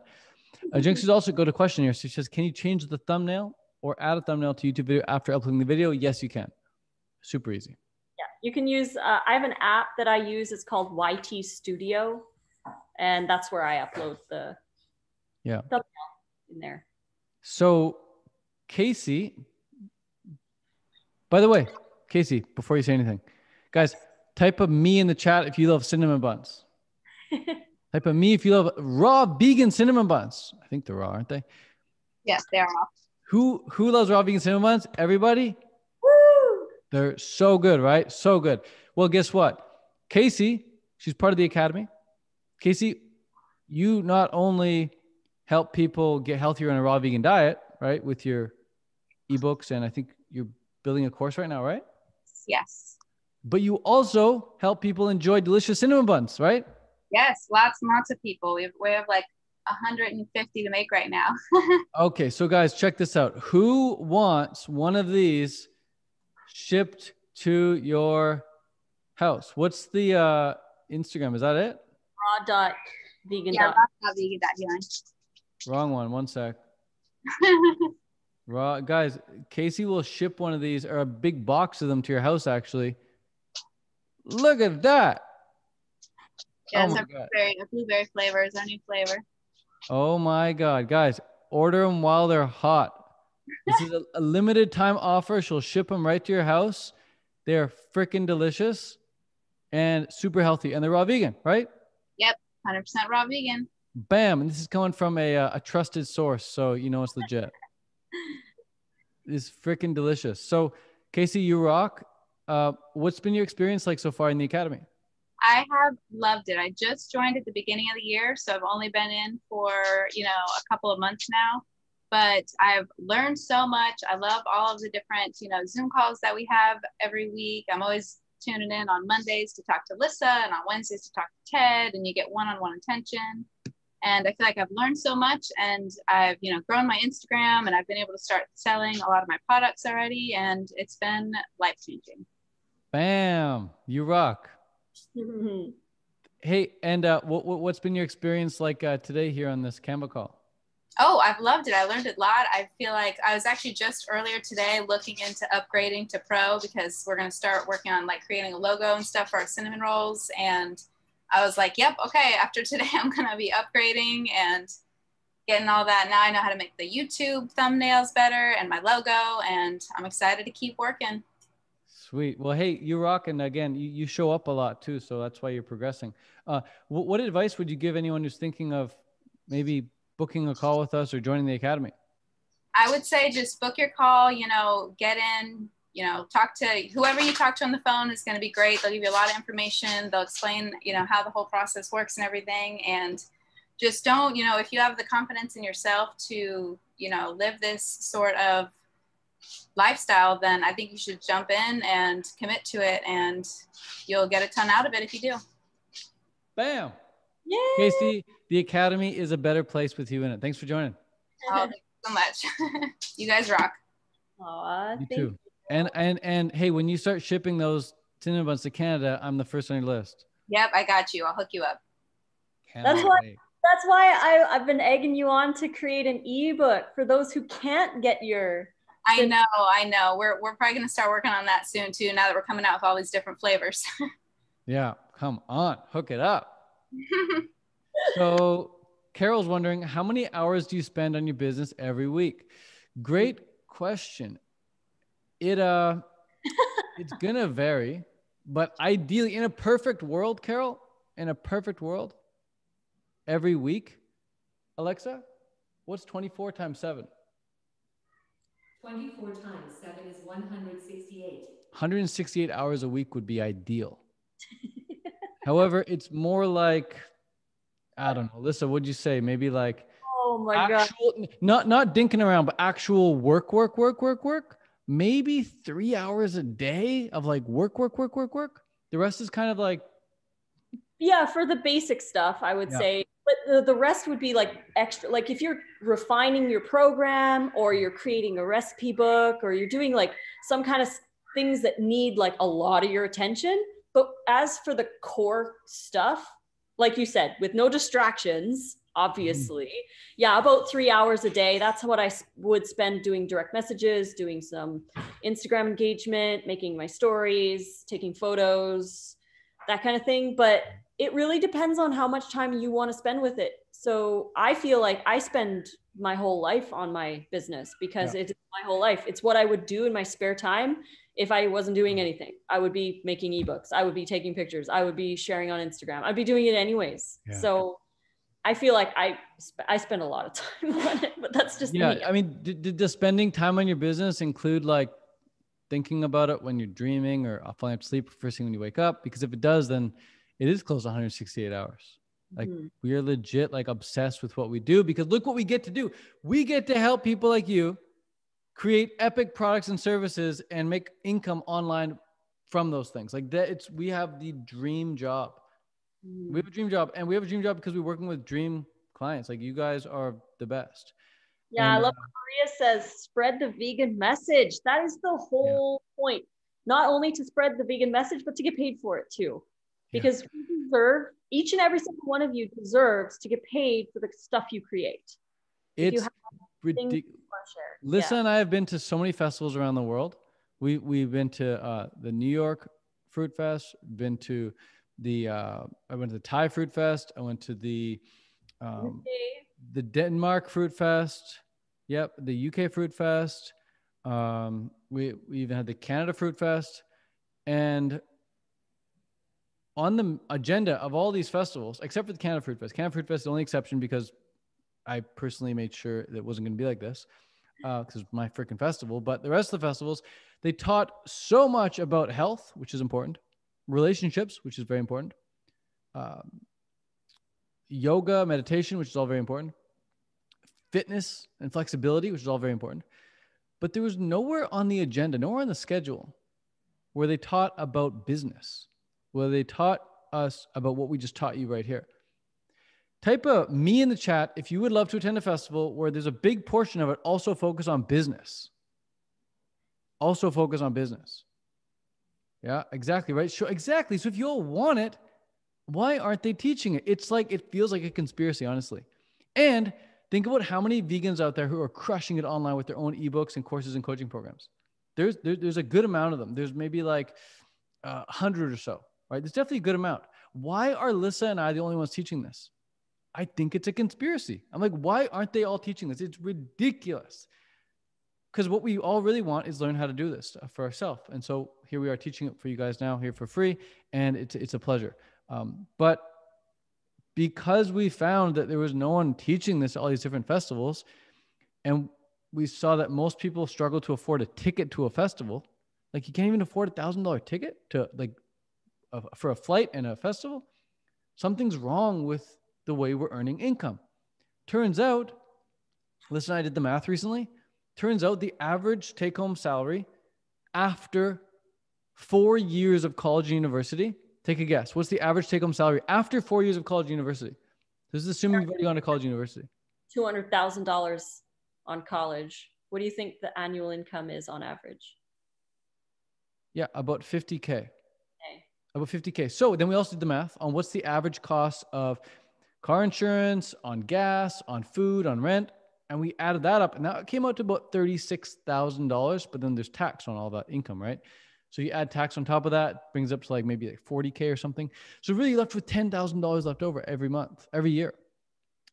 Uh, Jung Soo's also got a question here. She says, "Can you change the thumbnail or add a thumbnail to YouTube video after uploading the video?" Yes, you can. Super easy. Yeah, you can use. Uh, I have an app that I use. It's called YT Studio, and that's where I upload the Yeah. thumbnail in there. So, Casey. By the way, Casey, before you say anything, guys, type of me in the chat if you love cinnamon buns. [laughs] Type of me if you love raw vegan cinnamon buns. I think they're raw, aren't they? Yes, they are. Who who loves raw vegan cinnamon buns? Everybody. Woo! They're so good, right? So good. Well, guess what? Casey, she's part of the academy. Casey, you not only help people get healthier on a raw vegan diet, right, with your ebooks, and I think you're building a course right now, right? Yes. But you also help people enjoy delicious cinnamon buns, right? Yes, lots and lots of people. We have, we have like 150 to make right now. [laughs] Okay, so guys, check this out. Who wants one of these shipped to your house? What's the uh, Instagram? Is that it? Raw dot vegan yeah, dot. that's not vegan dot healing. Wrong one. One sec. [laughs] Raw guys, Casey will ship one of these or a big box of them to your house. Actually, look at that. yes, my a God. blueberry, blueberry flavor is our new flavor. Oh my God, guys, order them while they're hot. This is a, a limited time offer. She'll ship them right to your house. They're freaking delicious and super healthy, and they're raw vegan, right? Yep, 100% raw vegan. Bam! And this is coming from a uh, a trusted source, so you know it's legit. It's freaking delicious. So, Casey, you rock. Uh, what's been your experience like so far in the academy? I have loved it. I just joined at the beginning of the year, so I've only been in for, you know, a couple of months now. But I've learned so much. I love all of the different, you know, Zoom calls that we have every week. I'm always tuning in on Mondays to talk to Lissa and on Wednesdays to talk to Ted, and you get one-on-one attention. And I feel like I've learned so much, and I've, you know, grown my Instagram, and I've been able to start selling a lot of my products already, and it's been life-changing. Bam! You rock. [laughs] Hey, and uh, what, what what's been your experience like uh, today here on this Canva call? Oh, I've loved it. I learned a lot. I feel like I was actually just earlier today looking into upgrading to pro because we're going to start working on like creating a logo and stuff for our cinnamon rolls. And I was like, yep, okay, after today, [laughs] I'm going to be upgrading. And getting all that. Now I know how to make the YouTube thumbnails better and my logo, and I'm excited to keep working. Sweet. Well, hey, you rock, and again, you, you show up a lot too, so that's why you're progressing. Uh, what, what advice would you give anyone who's thinking of maybe booking a call with us or joining the academy? I would say just book your call. You know, get in. You know, talk to whoever you talk to on the phone is going to be great. They'll give you a lot of information. They'll explain, you know, how the whole process works and everything. And just don't, you know, if you have the confidence in yourself to, you know, live this sort of lifestyle, then I think you should jump in and commit to it, and you'll get a ton out of it if you do. Bam. Yay! Casey, the academy is a better place with you in it. Thanks for joining. Oh, thank you so much. [laughs] you guys rock. Aw, thank too. you. And and and hey, when you start shipping those cinnamon buns to Canada, I'm the first on your list. Yep, I got you. I'll hook you up. That's why- wait. That's why I, I've been egging you on to create an ebook for those who can't get your. I know, I know. We're we're probably gonna start working on that soon too. Now that we're coming out with all these different flavors. [laughs] Yeah, come on, hook it up. [laughs] So Carol's wondering how many hours do you spend on your business every week? Great question. It uh it's gonna vary, but ideally in a perfect world, Carol, in a perfect world, every week, Alexa, what's 24 times 7? 24 times 7 is 168. 168 hours a week would be ideal. [laughs] However, it's more like I don't know, Alyssa, what'd you say? Maybe like Oh my God. not not dinking around, but actual work, work, work, work, work. Maybe three hours a day of like work, work, work, work, work. The rest is kind of like Yeah, for the basic stuff, I would Yeah. say. But the, the rest would be like extra, like if you're refining your program or you're creating a recipe book or you're doing like some kind of things that need like a lot of your attention. But as for the core stuff, like you said, with no distractions, Mm-hmm. obviously, yeah, about three hours a day. That's what I would spend doing direct messages, doing some Instagram engagement, making my stories, taking photos, that kind of thing. But it really depends on how much time you want to spend with it. So I feel like I spend my whole life on my business because it's my whole life. It's what I would do in my spare time if I wasn't doing mm-hmm. anything. I would be making ebooks, I would be taking pictures, I would be sharing on Instagram. I'd be doing it anyways. Yeah. So I feel like I sp- I spend a lot of [laughs] time on it, but that's just yeah. me. I mean, did, did the spending time on your business include like thinking about it when you're dreaming or falling asleep first thing when you wake up? Because if it does, then it is close to 168 hours. Like Mhm. we are legit like obsessed with what we do because look what we get to do. We get to help people like you create epic products and services and make income online from those things. Like that it's we have the dream job. Mhm. We have a dream job and we have a dream job because we're working with dream clients. Like you guys are the best. Yeah, I love what Maria says spread the vegan message. That is the whole point. Not only to spread the vegan message, but to get paid for it too. Yeah. Because we deserve, each and every single one of you deserves to get paid for the stuff you create. It's have ridiculous. things you want to share. Lisa and I have been to so many festivals around the world. We we've been to uh, the New York Fruit Fest. Been to the uh, I went to the Thai Fruit Fest. I went to the um, the Denmark Fruit Fest. Yep, the UK Fruit Fest. Um, we we even had the Canada Fruit Fest, and on the agenda of all these festivals, except for the Canada Fruit Fest, Canada Fruit Fest is the only exception because I personally made sure that it wasn't going to be like this because it's my freaking festival. But the rest of the festivals, they taught so much about health, which is important, relationships, which is very important, um, yoga, meditation, which is all very important, fitness and flexibility, which is all very important. But there was nowhere on the agenda, nowhere on the schedule where they taught about business, where they taught us about what we just taught you right here. Type a me in the chat if you would love to attend a festival where there's a big portion of it also focus on business. Also focus on business. Yeah, exactly right. Sure, exactly. So if you all want it, why aren't they teaching it? It's like it feels like a conspiracy, honestly. And think about how many vegans out there who are crushing it online with their own ebooks and courses and coaching programs. There's there, there's a good amount of them. There's maybe like uh, a hundred or so, right? There's definitely a good amount. Why are Lissa and I the only ones teaching this? I think it's a conspiracy. I'm like, why aren't they all teaching this? It's ridiculous. Because what we all really want is learn how to do this for ourselves. And so here we are teaching it for you guys now here for free. And it's, it's a pleasure. Um, but because we found that there was no one teaching this at all these different festivals, and we saw that most people struggle to afford a ticket to a festival, like you can't even afford a thousand dollar ticket to like a, for a flight and a festival. Something's wrong with the way we're earning income. Turns out, listen, I did the math recently. Turns out the average take home salary after four years of college and university Take a guess. What's the average take home salary after four years of college and university? This is assuming you've already gone to college and university. $200,000 on college. What do you think the annual income is on average? Yeah, about 50K. Okay. About 50K. So then we also did the math on what's the average cost of car insurance, on gas, on food, on rent. And we added that up, and that came out to about $36,000. But then there's tax on all that income, right? So you add tax on top of that, brings up to like maybe like 40K or something. So really left with $10,000 left over every month, every year.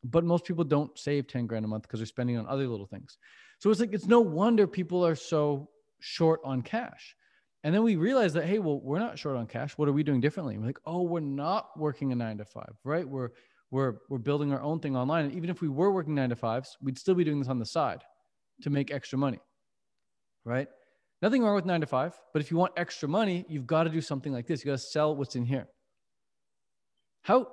But most people don't save 10 grand a month because they're spending on other little things. So it's like, it's no wonder people are so short on cash. And then we realize that, hey, well, we're not short on cash. What are we doing differently? we're like, oh, we're not working a nine to five, right? We're, we're, we're building our own thing online. And even if we were working nine to fives, we'd still be doing this on the side to make extra money, right? Nothing wrong with nine to five, but if you want extra money, you've got to do something like this. You got to sell what's in here. How,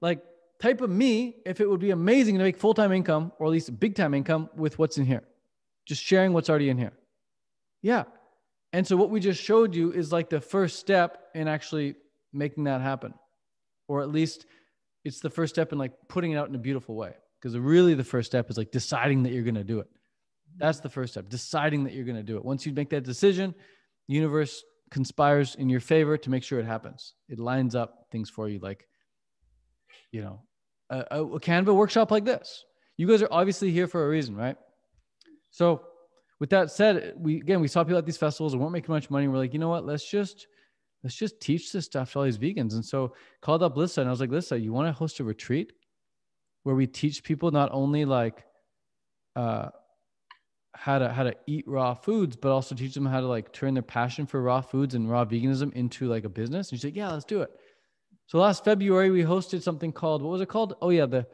like, type of me if it would be amazing to make full time income or at least big time income with what's in here, just sharing what's already in here. Yeah. And so what we just showed you is like the first step in actually making that happen, or at least it's the first step in like putting it out in a beautiful way. Because really, the first step is like deciding that you're going to do it. That's the first step, deciding that you're going to do it. Once you make that decision, universe conspires in your favor to make sure it happens. It lines up things for you, like, you know, a, a Canva workshop like this. You guys are obviously here for a reason, right? So, with that said, we again we saw people at these festivals and weren't making much money. We're like, you know what? Let's just let's just teach this stuff to all these vegans. And so called up Lissa and I was like, Lissa, you want to host a retreat where we teach people not only like uh, how to how to eat raw foods, but also teach them how to like turn their passion for raw foods and raw veganism into like a business. And she's like, yeah, let's do it. So last February we hosted something called what was it called? Oh yeah, the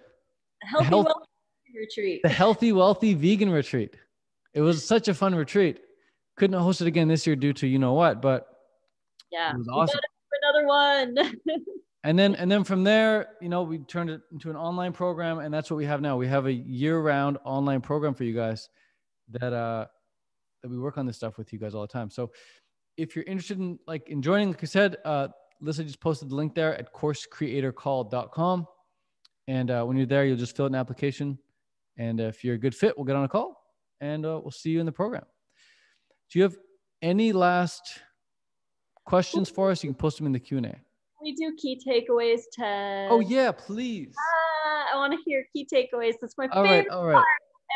healthy health- wealthy retreat. the healthy wealthy vegan retreat. It was such a fun retreat. Couldn't host it again this year due to you know what, but yeah, it was awesome. another one. [laughs] and then and then from there you know we turned it into an online program and that's what we have now we have a year-round online program for you guys that uh that we work on this stuff with you guys all the time. So if you're interested in like in joining, like I said, uh Lissa just posted the link there at coursecreatorcall.com. And uh, when you're there, you'll just fill out an application. And if you're a good fit, we'll get on a call and uh, we'll see you in the program. Do you have any last questions for us? You can post them in the Q&A. we do key takeaways, Ted. Oh yeah, please. Ah, I want to hear key takeaways. That's my All favorite right, all right.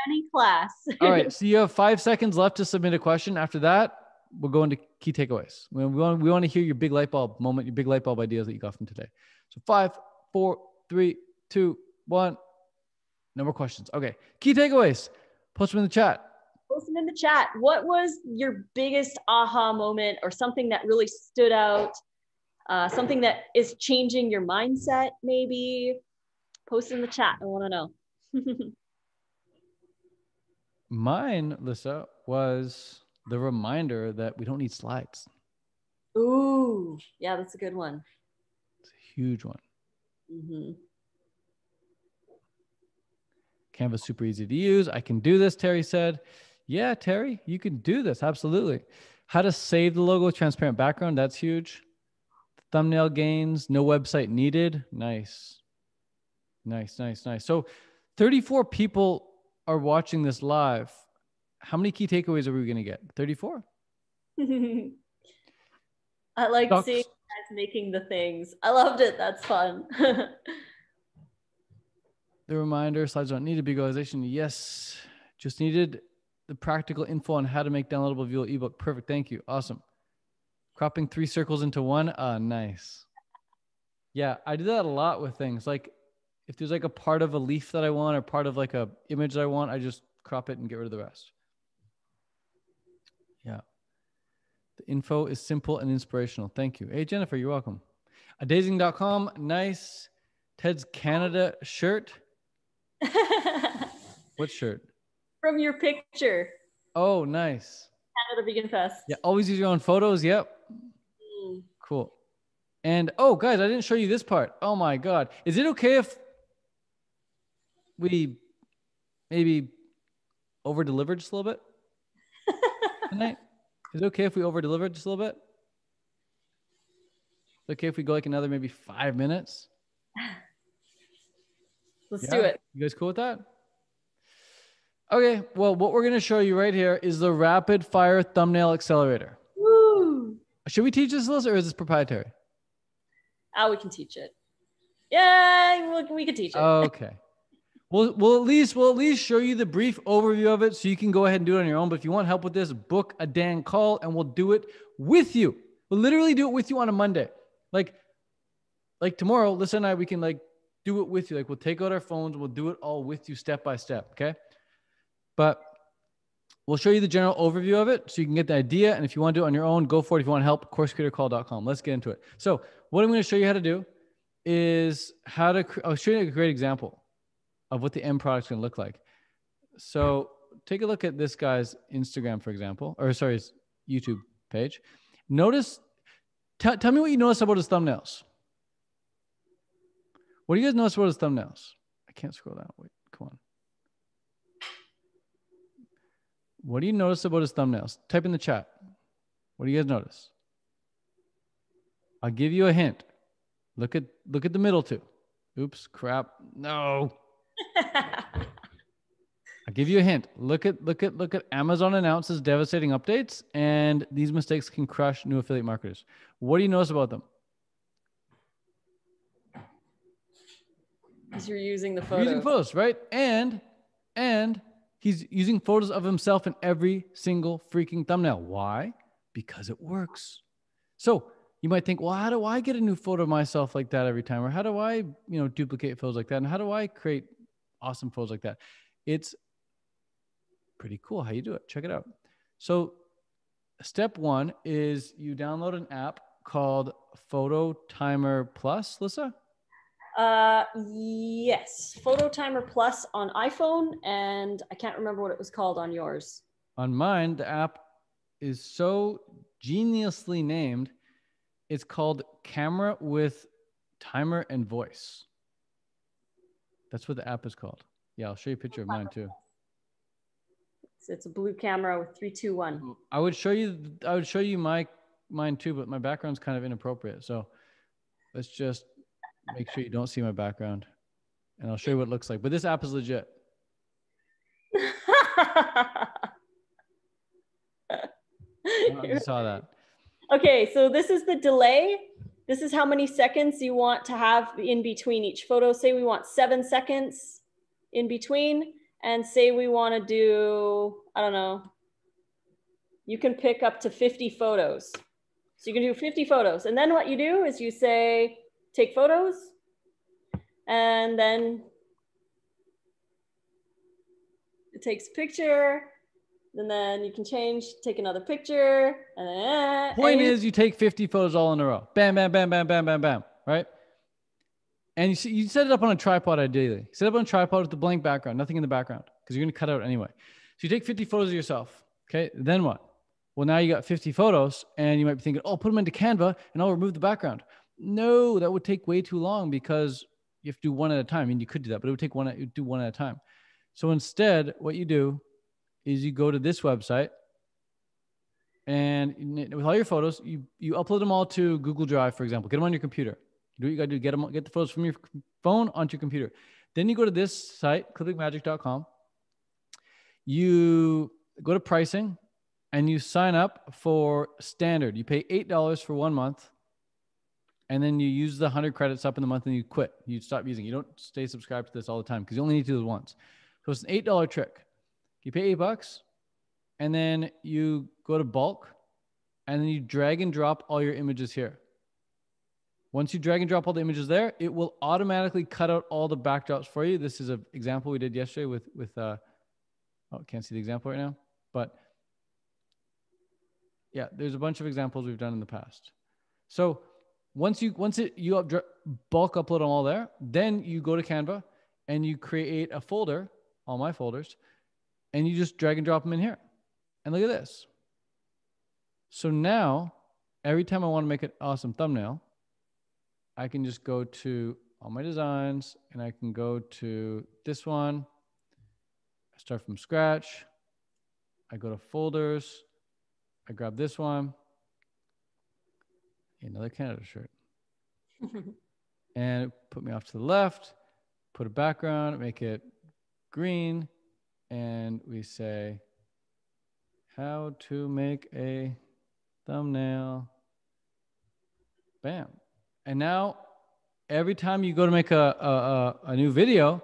any class. [laughs] All right. So you have five seconds left to submit a question. After that, we'll go into key takeaways. We we want, we want to hear your big light bulb moment, your big light bulb ideas that you got from today. So five, four, three, two, one. No more questions. Okay. Key takeaways. Post them in the chat. Post them in the chat. What was your biggest aha moment or something that really stood out? Uh, something that is changing your mindset, maybe? Post in the chat. I want to know. [laughs] Mine, Lissa, was the reminder that we don't need slides. Ooh, yeah, that's a good one. It's a huge one. hmm Canva's super easy to use. I can do this, Terry said. Yeah, Terry, you can do this. Absolutely. How to save the logo, transparent background. That's huge. Thumbnail gains, no website needed. Nice. Nice, nice, nice. So 34 people are watching this live. How many key takeaways are we going to get? 34? [laughs] I like Docs- seeing guys making the things. I loved it. That's fun. [laughs] The reminder slides don't need a visualization. Yes, just needed the practical info on how to make downloadable visual ebook. Perfect. Thank you. Awesome. Cropping three circles into one. Ah, nice. Yeah, I do that a lot with things. Like if there's like a part of a leaf that I want or part of like a image that I want, I just crop it and get rid of the rest. Yeah. The info is simple and inspirational. Thank you. Hey, Jennifer, you're welcome. Adazing.com. Nice. Ted's Canada shirt. [laughs] What shirt? From your picture, Oh, nice. Canada Vegan Fest. Yeah. Always use your own photos. Yep. Mm. Cool. And oh, guys, I didn't show you this part. Oh my God. Is it okay if we maybe over delivered just a little bit [laughs] tonight? Is it okay if we over delivered just a little bit? Is it okay if we go like another maybe five minutes? Let's Yeah? do it. You guys cool with that? Okay. Well, what we're going to show you right here is the rapid fire thumbnail accelerator. Woo! Should we teach this, Liz, or is this proprietary? Ah, we can teach it. Yeah, we, we can teach it. Okay. [laughs] We'll, we'll at least we'll at least show you the brief overview of it so you can go ahead and do it on your own. But if you want help with this, book a Dan call and we'll do it with you. We'll literally do it with you on a Monday. Like, like tomorrow, Lissa and I, we can like do it with you. Like we'll take out our phones, we'll do it all with you step by step. Okay. But we'll show you the general overview of it so you can get the idea. And if you want to do it on your own, go for it. If you want to help, coursecreatorcall.com. Let's get into it. So what I'm going to show you how to do is how to, I'll show you a great example of what the end product's going to look like. So take a look at this guy's Instagram, for example, or sorry, his YouTube page. Notice, tell me what you notice about his thumbnails. What do you guys notice about his thumbnails? I can't scroll down. Wait, come on. What do you notice about his thumbnails? Type in the chat. What do you guys notice? I'll give you a hint. Look at look at the middle two. Oops, crap. No. [laughs] I'll give you a hint. Look at look at look at Amazon announces devastating updates, and these mistakes can crush new affiliate marketers. What do you notice about them? Because you're using the You're. Using photos, right? And and he's using photos of himself in every single freaking thumbnail. Why? Because it works. So you might think, well, how do I get a new photo of myself like that every time? Or how do I, you know, duplicate photos like that? And how do I create awesome photos like that? It's pretty cool how you do it. Check it out. So step one is you download an app called Photo Timer Plus, Lissa. Uh, yes, Photo Timer Plus on iPhone, and I can't remember what it was called on yours. On mine, the app is so geniusly named. It's called Camera with Timer and Voice. That's what the app is called. Yeah, I'll show you a picture of mine too. It's, it's a blue camera with three, two, one. I would show you. I would show you my mine too, but my background's kind of inappropriate. So let's just make sure you don't see my background, and I'll show you what it looks like. But this app is legit. You saw that. okay, so this is the delay. This is how many seconds you want to have in between each photo. Say we want seven seconds in between, and say we want to do, I don't know, you can pick up to 50 photos. So you can do 50 photos. And then what you do is you say, take photos, and then it takes a picture, and then you can change, take another picture, and then eh, Point and is, you take 50 photos all in a row. Bam, bam, bam, bam, bam, bam, bam. Right? And you, see, you set it up on a tripod ideally. Set it up on a tripod with a blank background, nothing in the background, because you're going to cut out anyway. So you take 50 photos of yourself. Okay. Then what? Well, now you got 50 photos, and you might be thinking, oh, put them into Canva and I'll remove the background. No, that would take way too long because you have to do one at a time. I mean, you could do that, but it would take one, you'd do one at a time. So instead, what you do is you go to this website and with all your photos, you, you upload them all to Google Drive, for example. Get them on your computer. Do what you got to do. Get them, get the photos from your phone onto your computer. Then you go to this site, clippingmagic.com. You go to pricing and you sign up for standard. You pay $8 for one month and then you use the 100 credits up in the month and you quit. You stop using. You don't stay subscribed to this all the time because you only need to do this once. So it's an $8 trick. You pay eight bucks and then you go to bulk and then you drag and drop all your images here. Once you drag and drop all the images there, it will automatically cut out all the backdrops for you. This is an example we did yesterday with with uh oh can't see the example right now, but yeah, there's a bunch of examples we've done in the past. So once you once it you up, bulk upload them all there, then you go to Canva and you create a folder, all my folders, and you just drag and drop them in here. And look at this. So now, every time I want to make an awesome thumbnail, I can just go to all my designs and I can go to this one. I start from scratch. I go to folders. I grab this one. Another Canada shirt. [laughs] and put me off to the left, put a background, make it green, and we say how to make a thumbnail. Bam. And now every time you go to make a, a, a, new video,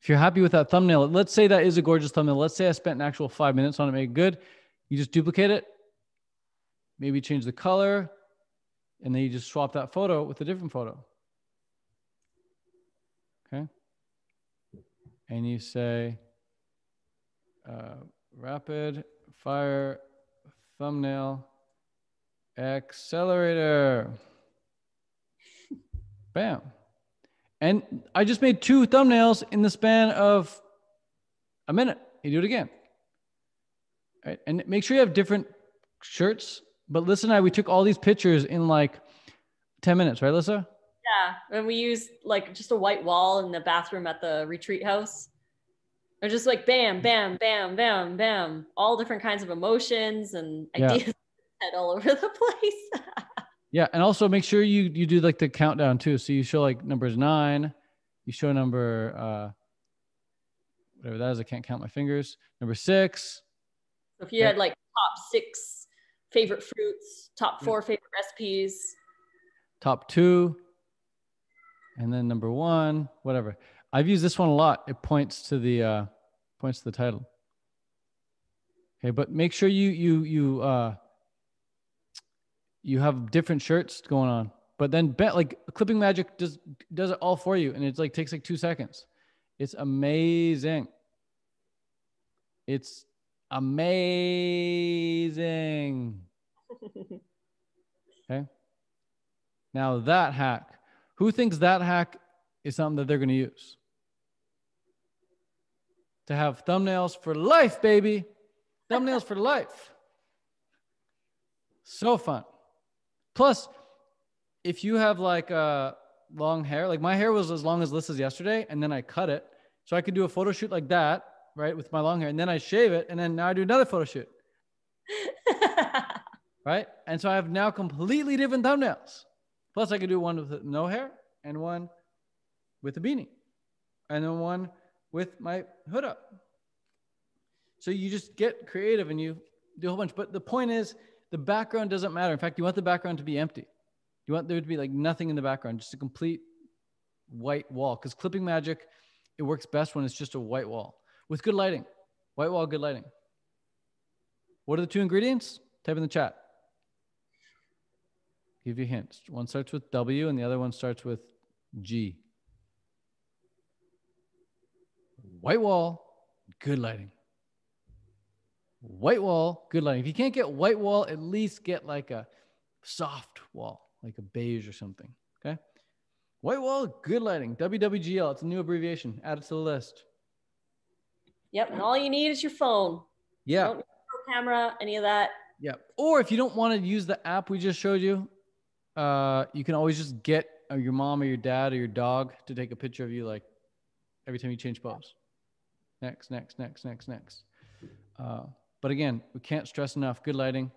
if you're happy with that thumbnail, let's say that is a gorgeous thumbnail. Let's say I spent an actual five minutes on it, make it good. You just duplicate it, maybe change the color, and then you just swap that photo with a different photo. Okay. And you say, uh, rapid fire thumbnail accelerator. [laughs] Bam. And I just made two thumbnails in the span of a minute. You do it again. All right. And make sure you have different shirts but Lissa and I, we took all these pictures in like 10 minutes, right, Lissa? Yeah. And we used like just a white wall in the bathroom at the retreat house. Or just like bam, bam, bam, bam, bam, all different kinds of emotions and ideas [laughs] yeah. all over the place. [laughs] yeah. And also make sure you you do like the countdown too. So you show like numbers nine, you show number uh whatever that is, I can't count my fingers. Number six. If you had like top six favorite fruits, top four favorite recipes, top two, and then number one, whatever. I've used this one a lot. It points to the uh, points to the title. Okay, but make sure you you you uh, you have different shirts going on. But then bet like clipping magic does does it all for you, and it's like takes like two seconds. It's amazing. It's Amazing. [laughs] okay. Now that hack, who thinks that hack is something that they're going to use? To have thumbnails for life, baby. Thumbnails for life. So fun. Plus, if you have like uh, long hair, like my hair was as long as Lissa's yesterday, and then I cut it. So I could do a photo shoot like that right, with my long hair, and then I shave it, and then now I do another photo shoot. [laughs] right? And so I have now completely different thumbnails. Plus, I could do one with no hair and one with a beanie, and then one with my hood up. So you just get creative and you do a whole bunch. But the point is, the background doesn't matter. In fact, you want the background to be empty. You want there to be like nothing in the background, just a complete white wall. Because clipping magic, it works best when it's just a white wall with good lighting. White wall, good lighting. What are the two ingredients? Type in the chat. Give you hints. One starts with W and the other one starts with G. White wall, good lighting. White wall, good lighting. If you can't get white wall, at least get like a soft wall, like a beige or something. Okay. White wall, good lighting. WWGL. It's a new abbreviation. Add it to the list. Yep. And all you need is your phone. Yeah. don't need camera, any of that. Yeah. Or if you don't want to use the app we just showed you, uh, you can always just get uh, your mom or your dad or your dog to take a picture of you, like every time you change pose. Next, next, next, next, next. Uh, but again, we can't stress enough good lighting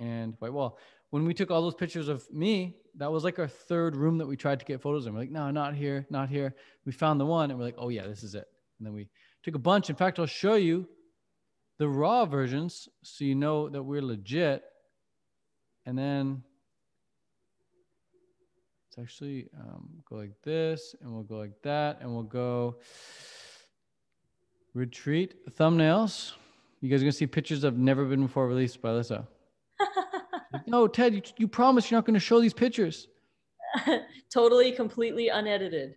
and white wall. When we took all those pictures of me, that was like our third room that we tried to get photos in. We're like, no, not here, not here. We found the one and we're like, oh, yeah, this is it. And then we took a bunch. In fact, I'll show you the raw versions so you know that we're legit. And then it's actually um, go like this, and we'll go like that, and we'll go retreat thumbnails. You guys are gonna see pictures of never been before released by Lissa. [laughs] no, Ted, you, you promised you're not gonna show these pictures. [laughs] totally, completely unedited.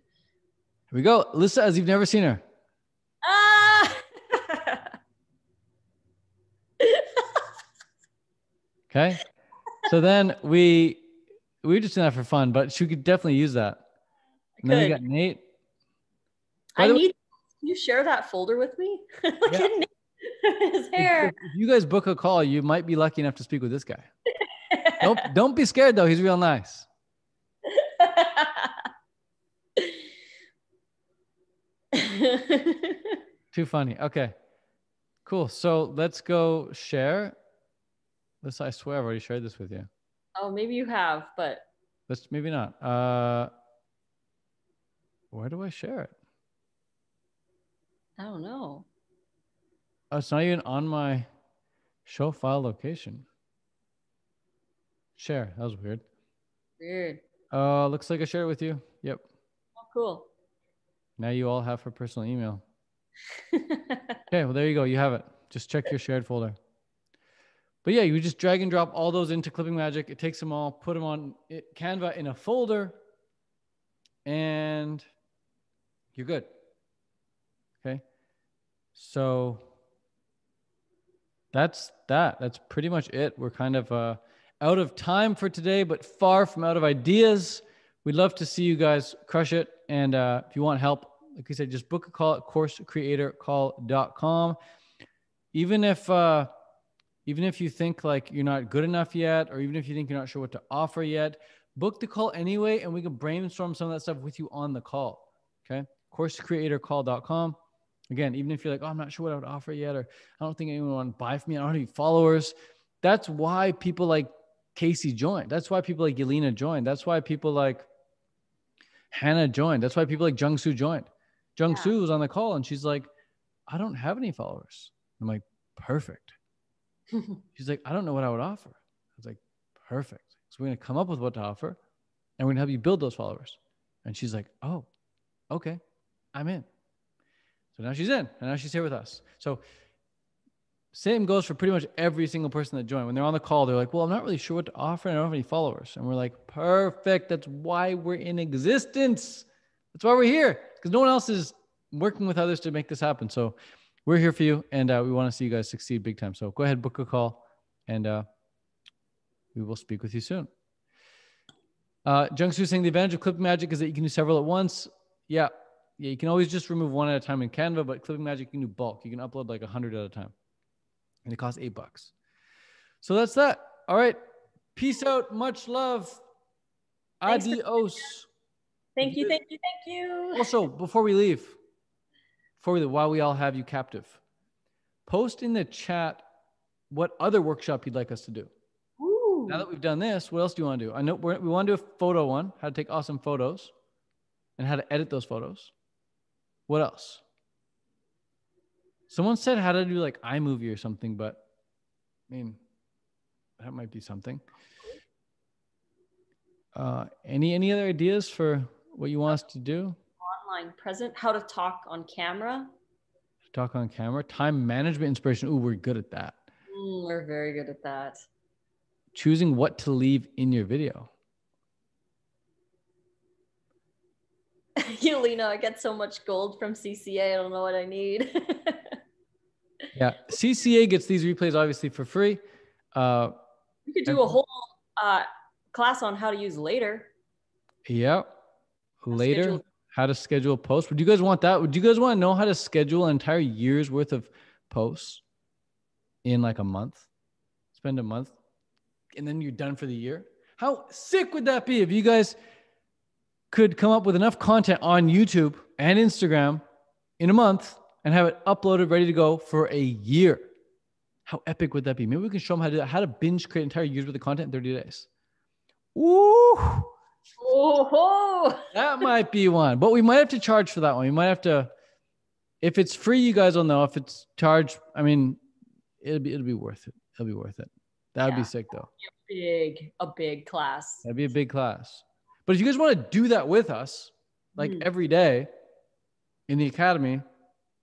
Here we go. Lissa, as you've never seen her. Ah! Okay. so then we we were just doing that for fun, but she could definitely use that. And then we got Nate. By I the way- need. You share that folder with me? [laughs] Look Yeah. at Nick- his If, hair. if you guys book a call, you might be lucky enough to speak with this guy. Don't [laughs] don't be scared though. He's real nice. [laughs] Too funny. Okay. Cool. So let's go share. This I swear I've already shared this with you. oh, maybe you have, but Let's maybe not. Uh where do I share it? I don't know. Oh, it's not even on my show file location. Share. That was weird. Weird. Uh looks like I shared it with you. Yep. Oh, cool. Now you all have her personal email. [laughs] Okay, well there you go. You have it. Just check your shared folder. But yeah, you just drag and drop all those into Clipping Magic. It takes them all, put them on Canva in a folder, and you're good. Okay. So that's that. That's pretty much it. We're kind of uh, out of time for today, but far from out of ideas. We'd love to see you guys crush it. And uh, if you want help, like I said, just book a call at coursecreatorcall.com. Even if uh, even if you think like you're not good enough yet, or even if you think you're not sure what to offer yet, book the call anyway, and we can brainstorm some of that stuff with you on the call. Okay, coursecreatorcall.com. Again, even if you're like, oh, I'm not sure what I would offer yet, or I don't think anyone would buy from me, I don't have any followers. That's why people like Casey joined. That's why people like Yelena joined. That's why people like Hannah joined. That's why people like Jung Soo joined. Jung Yeah. Soo was on the call and she's like, I don't have any followers. I'm like, perfect. [laughs] She's like, I don't know what I would offer. I was like, perfect. So we're going to come up with what to offer and we're going to help you build those followers. And she's like, oh, okay, I'm in. So now she's in and now she's here with us. So same goes for pretty much every single person that joined. When they're on the call, they're like, well, I'm not really sure what to offer. and I don't have any followers. And we're like, perfect. That's why we're in existence. That's why we're here because no one else is working with others to make this happen. So we're here for you and uh, we want to see you guys succeed big time. So go ahead, book a call and uh, we will speak with you soon. Uh, Jung Soo saying the advantage of Clipping Magic is that you can do several at once. Yeah. Yeah. You can always just remove one at a time in Canva, but Clipping Magic, you can do bulk. You can upload like a hundred at a time and it costs eight bucks. So that's that. All right. Peace out. Much love. Thanks Adios. Thank you, thank you, thank you. Also, before we leave, leave, while we all have you captive, post in the chat what other workshop you'd like us to do. Ooh. Now that we've done this, what else do you want to do? I know we're, we want to do a photo one, how to take awesome photos, and how to edit those photos. What else? Someone said how to do like iMovie or something, but I mean, that might be something. Uh, any any other ideas for what you want us to do? Online present, how to talk on camera. Talk on camera, time management inspiration. Ooh, we're good at that. Mm, we're very good at that. Choosing what to leave in your video. [laughs] Yelena, I get so much gold from CCA. I don't know what I need. [laughs] Yeah, CCA gets these replays obviously for free. Uh, you could do a whole uh, class on how to use later. yeah, later how to schedule posts. Would you guys want that? Would you guys want to know how to schedule an entire year's worth of posts in like a month? Spend a month, and then you're done for the year. How sick would that be if you guys could come up with enough content on YouTube and Instagram in a month and have it uploaded, ready to go for a year? How epic would that be? Maybe we can show them how to how to binge create entire years worth of content in 30 days. Ooh, Oh, that might be one, but we might have to charge for that one. We might have to. If it's free, you guys will know. If it's charged, I mean, it'll be it'll be worth it. It'll be worth it. That'd Yeah. be sick though. big, a big class. That'd be a big class. But if you guys want to do that with us, like Mm. every day in the academy,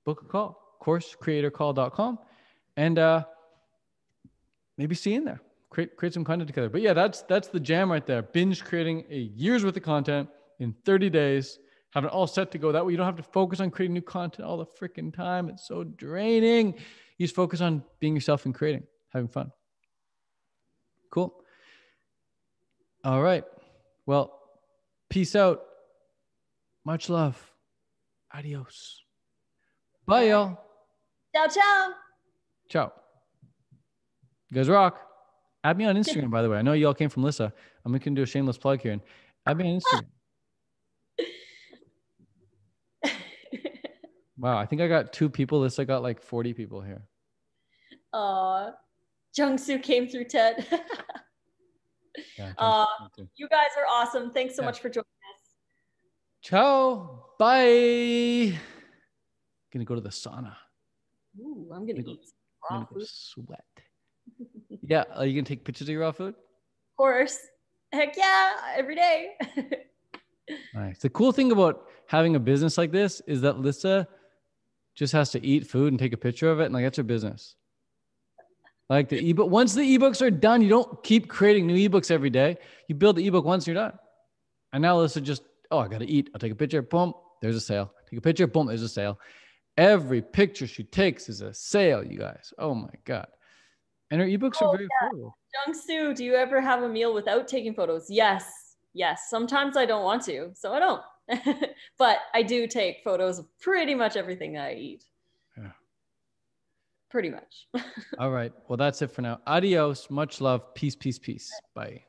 book a call, coursecreatorcall.com, and uh, maybe see you in there. Create create some content together. But yeah, that's that's the jam right there. Binge creating a year's worth of content in 30 days, have it all set to go. That way you don't have to focus on creating new content all the freaking time. It's so draining. You just focus on being yourself and creating, having fun. Cool. All right. Well, peace out. Much love. Adios. Bye, y'all. Ciao, ciao. Ciao. You guys rock. Add me on [laughs] Instagram, by the way. I know you all came from Lissa. I'm going to do a shameless plug here. And add me on Instagram. [laughs] Wow, I think I got two people. Lissa got like 40 people here. Uh, Jung Soo came through Ted. [laughs] Yeah, Uh. You guys are awesome. Thanks so Yeah. much for joining us. Ciao. Bye. Gonna go to the sauna. Ooh, I'm gonna Gonna go- eat some I'm gonna go sweat. Yeah, are you gonna take pictures of your raw food? Of course. Heck yeah, every day. [laughs] Nice. The cool thing about having a business like this is that Lissa just has to eat food and take a picture of it, and like that's her business. Like the ebook, once the ebooks are done, you don't keep creating new ebooks every day. You build the ebook once you're done. And now Lissa just, oh, I gotta eat. I'll take a picture. Boom, there's a sale. Take a picture. Boom, there's a sale. Every picture she takes is a sale, you guys. Oh my god. And her ebooks Oh, are very affordable. Jung Soo, do you ever have a meal without taking photos? Yes. Yes. Sometimes I don't want to, so I don't. [laughs] but I do take photos of pretty much everything I eat. Yeah. Pretty much. [laughs] All right. Well, that's it for now. Adios. Much love. Peace, peace, peace. Bye.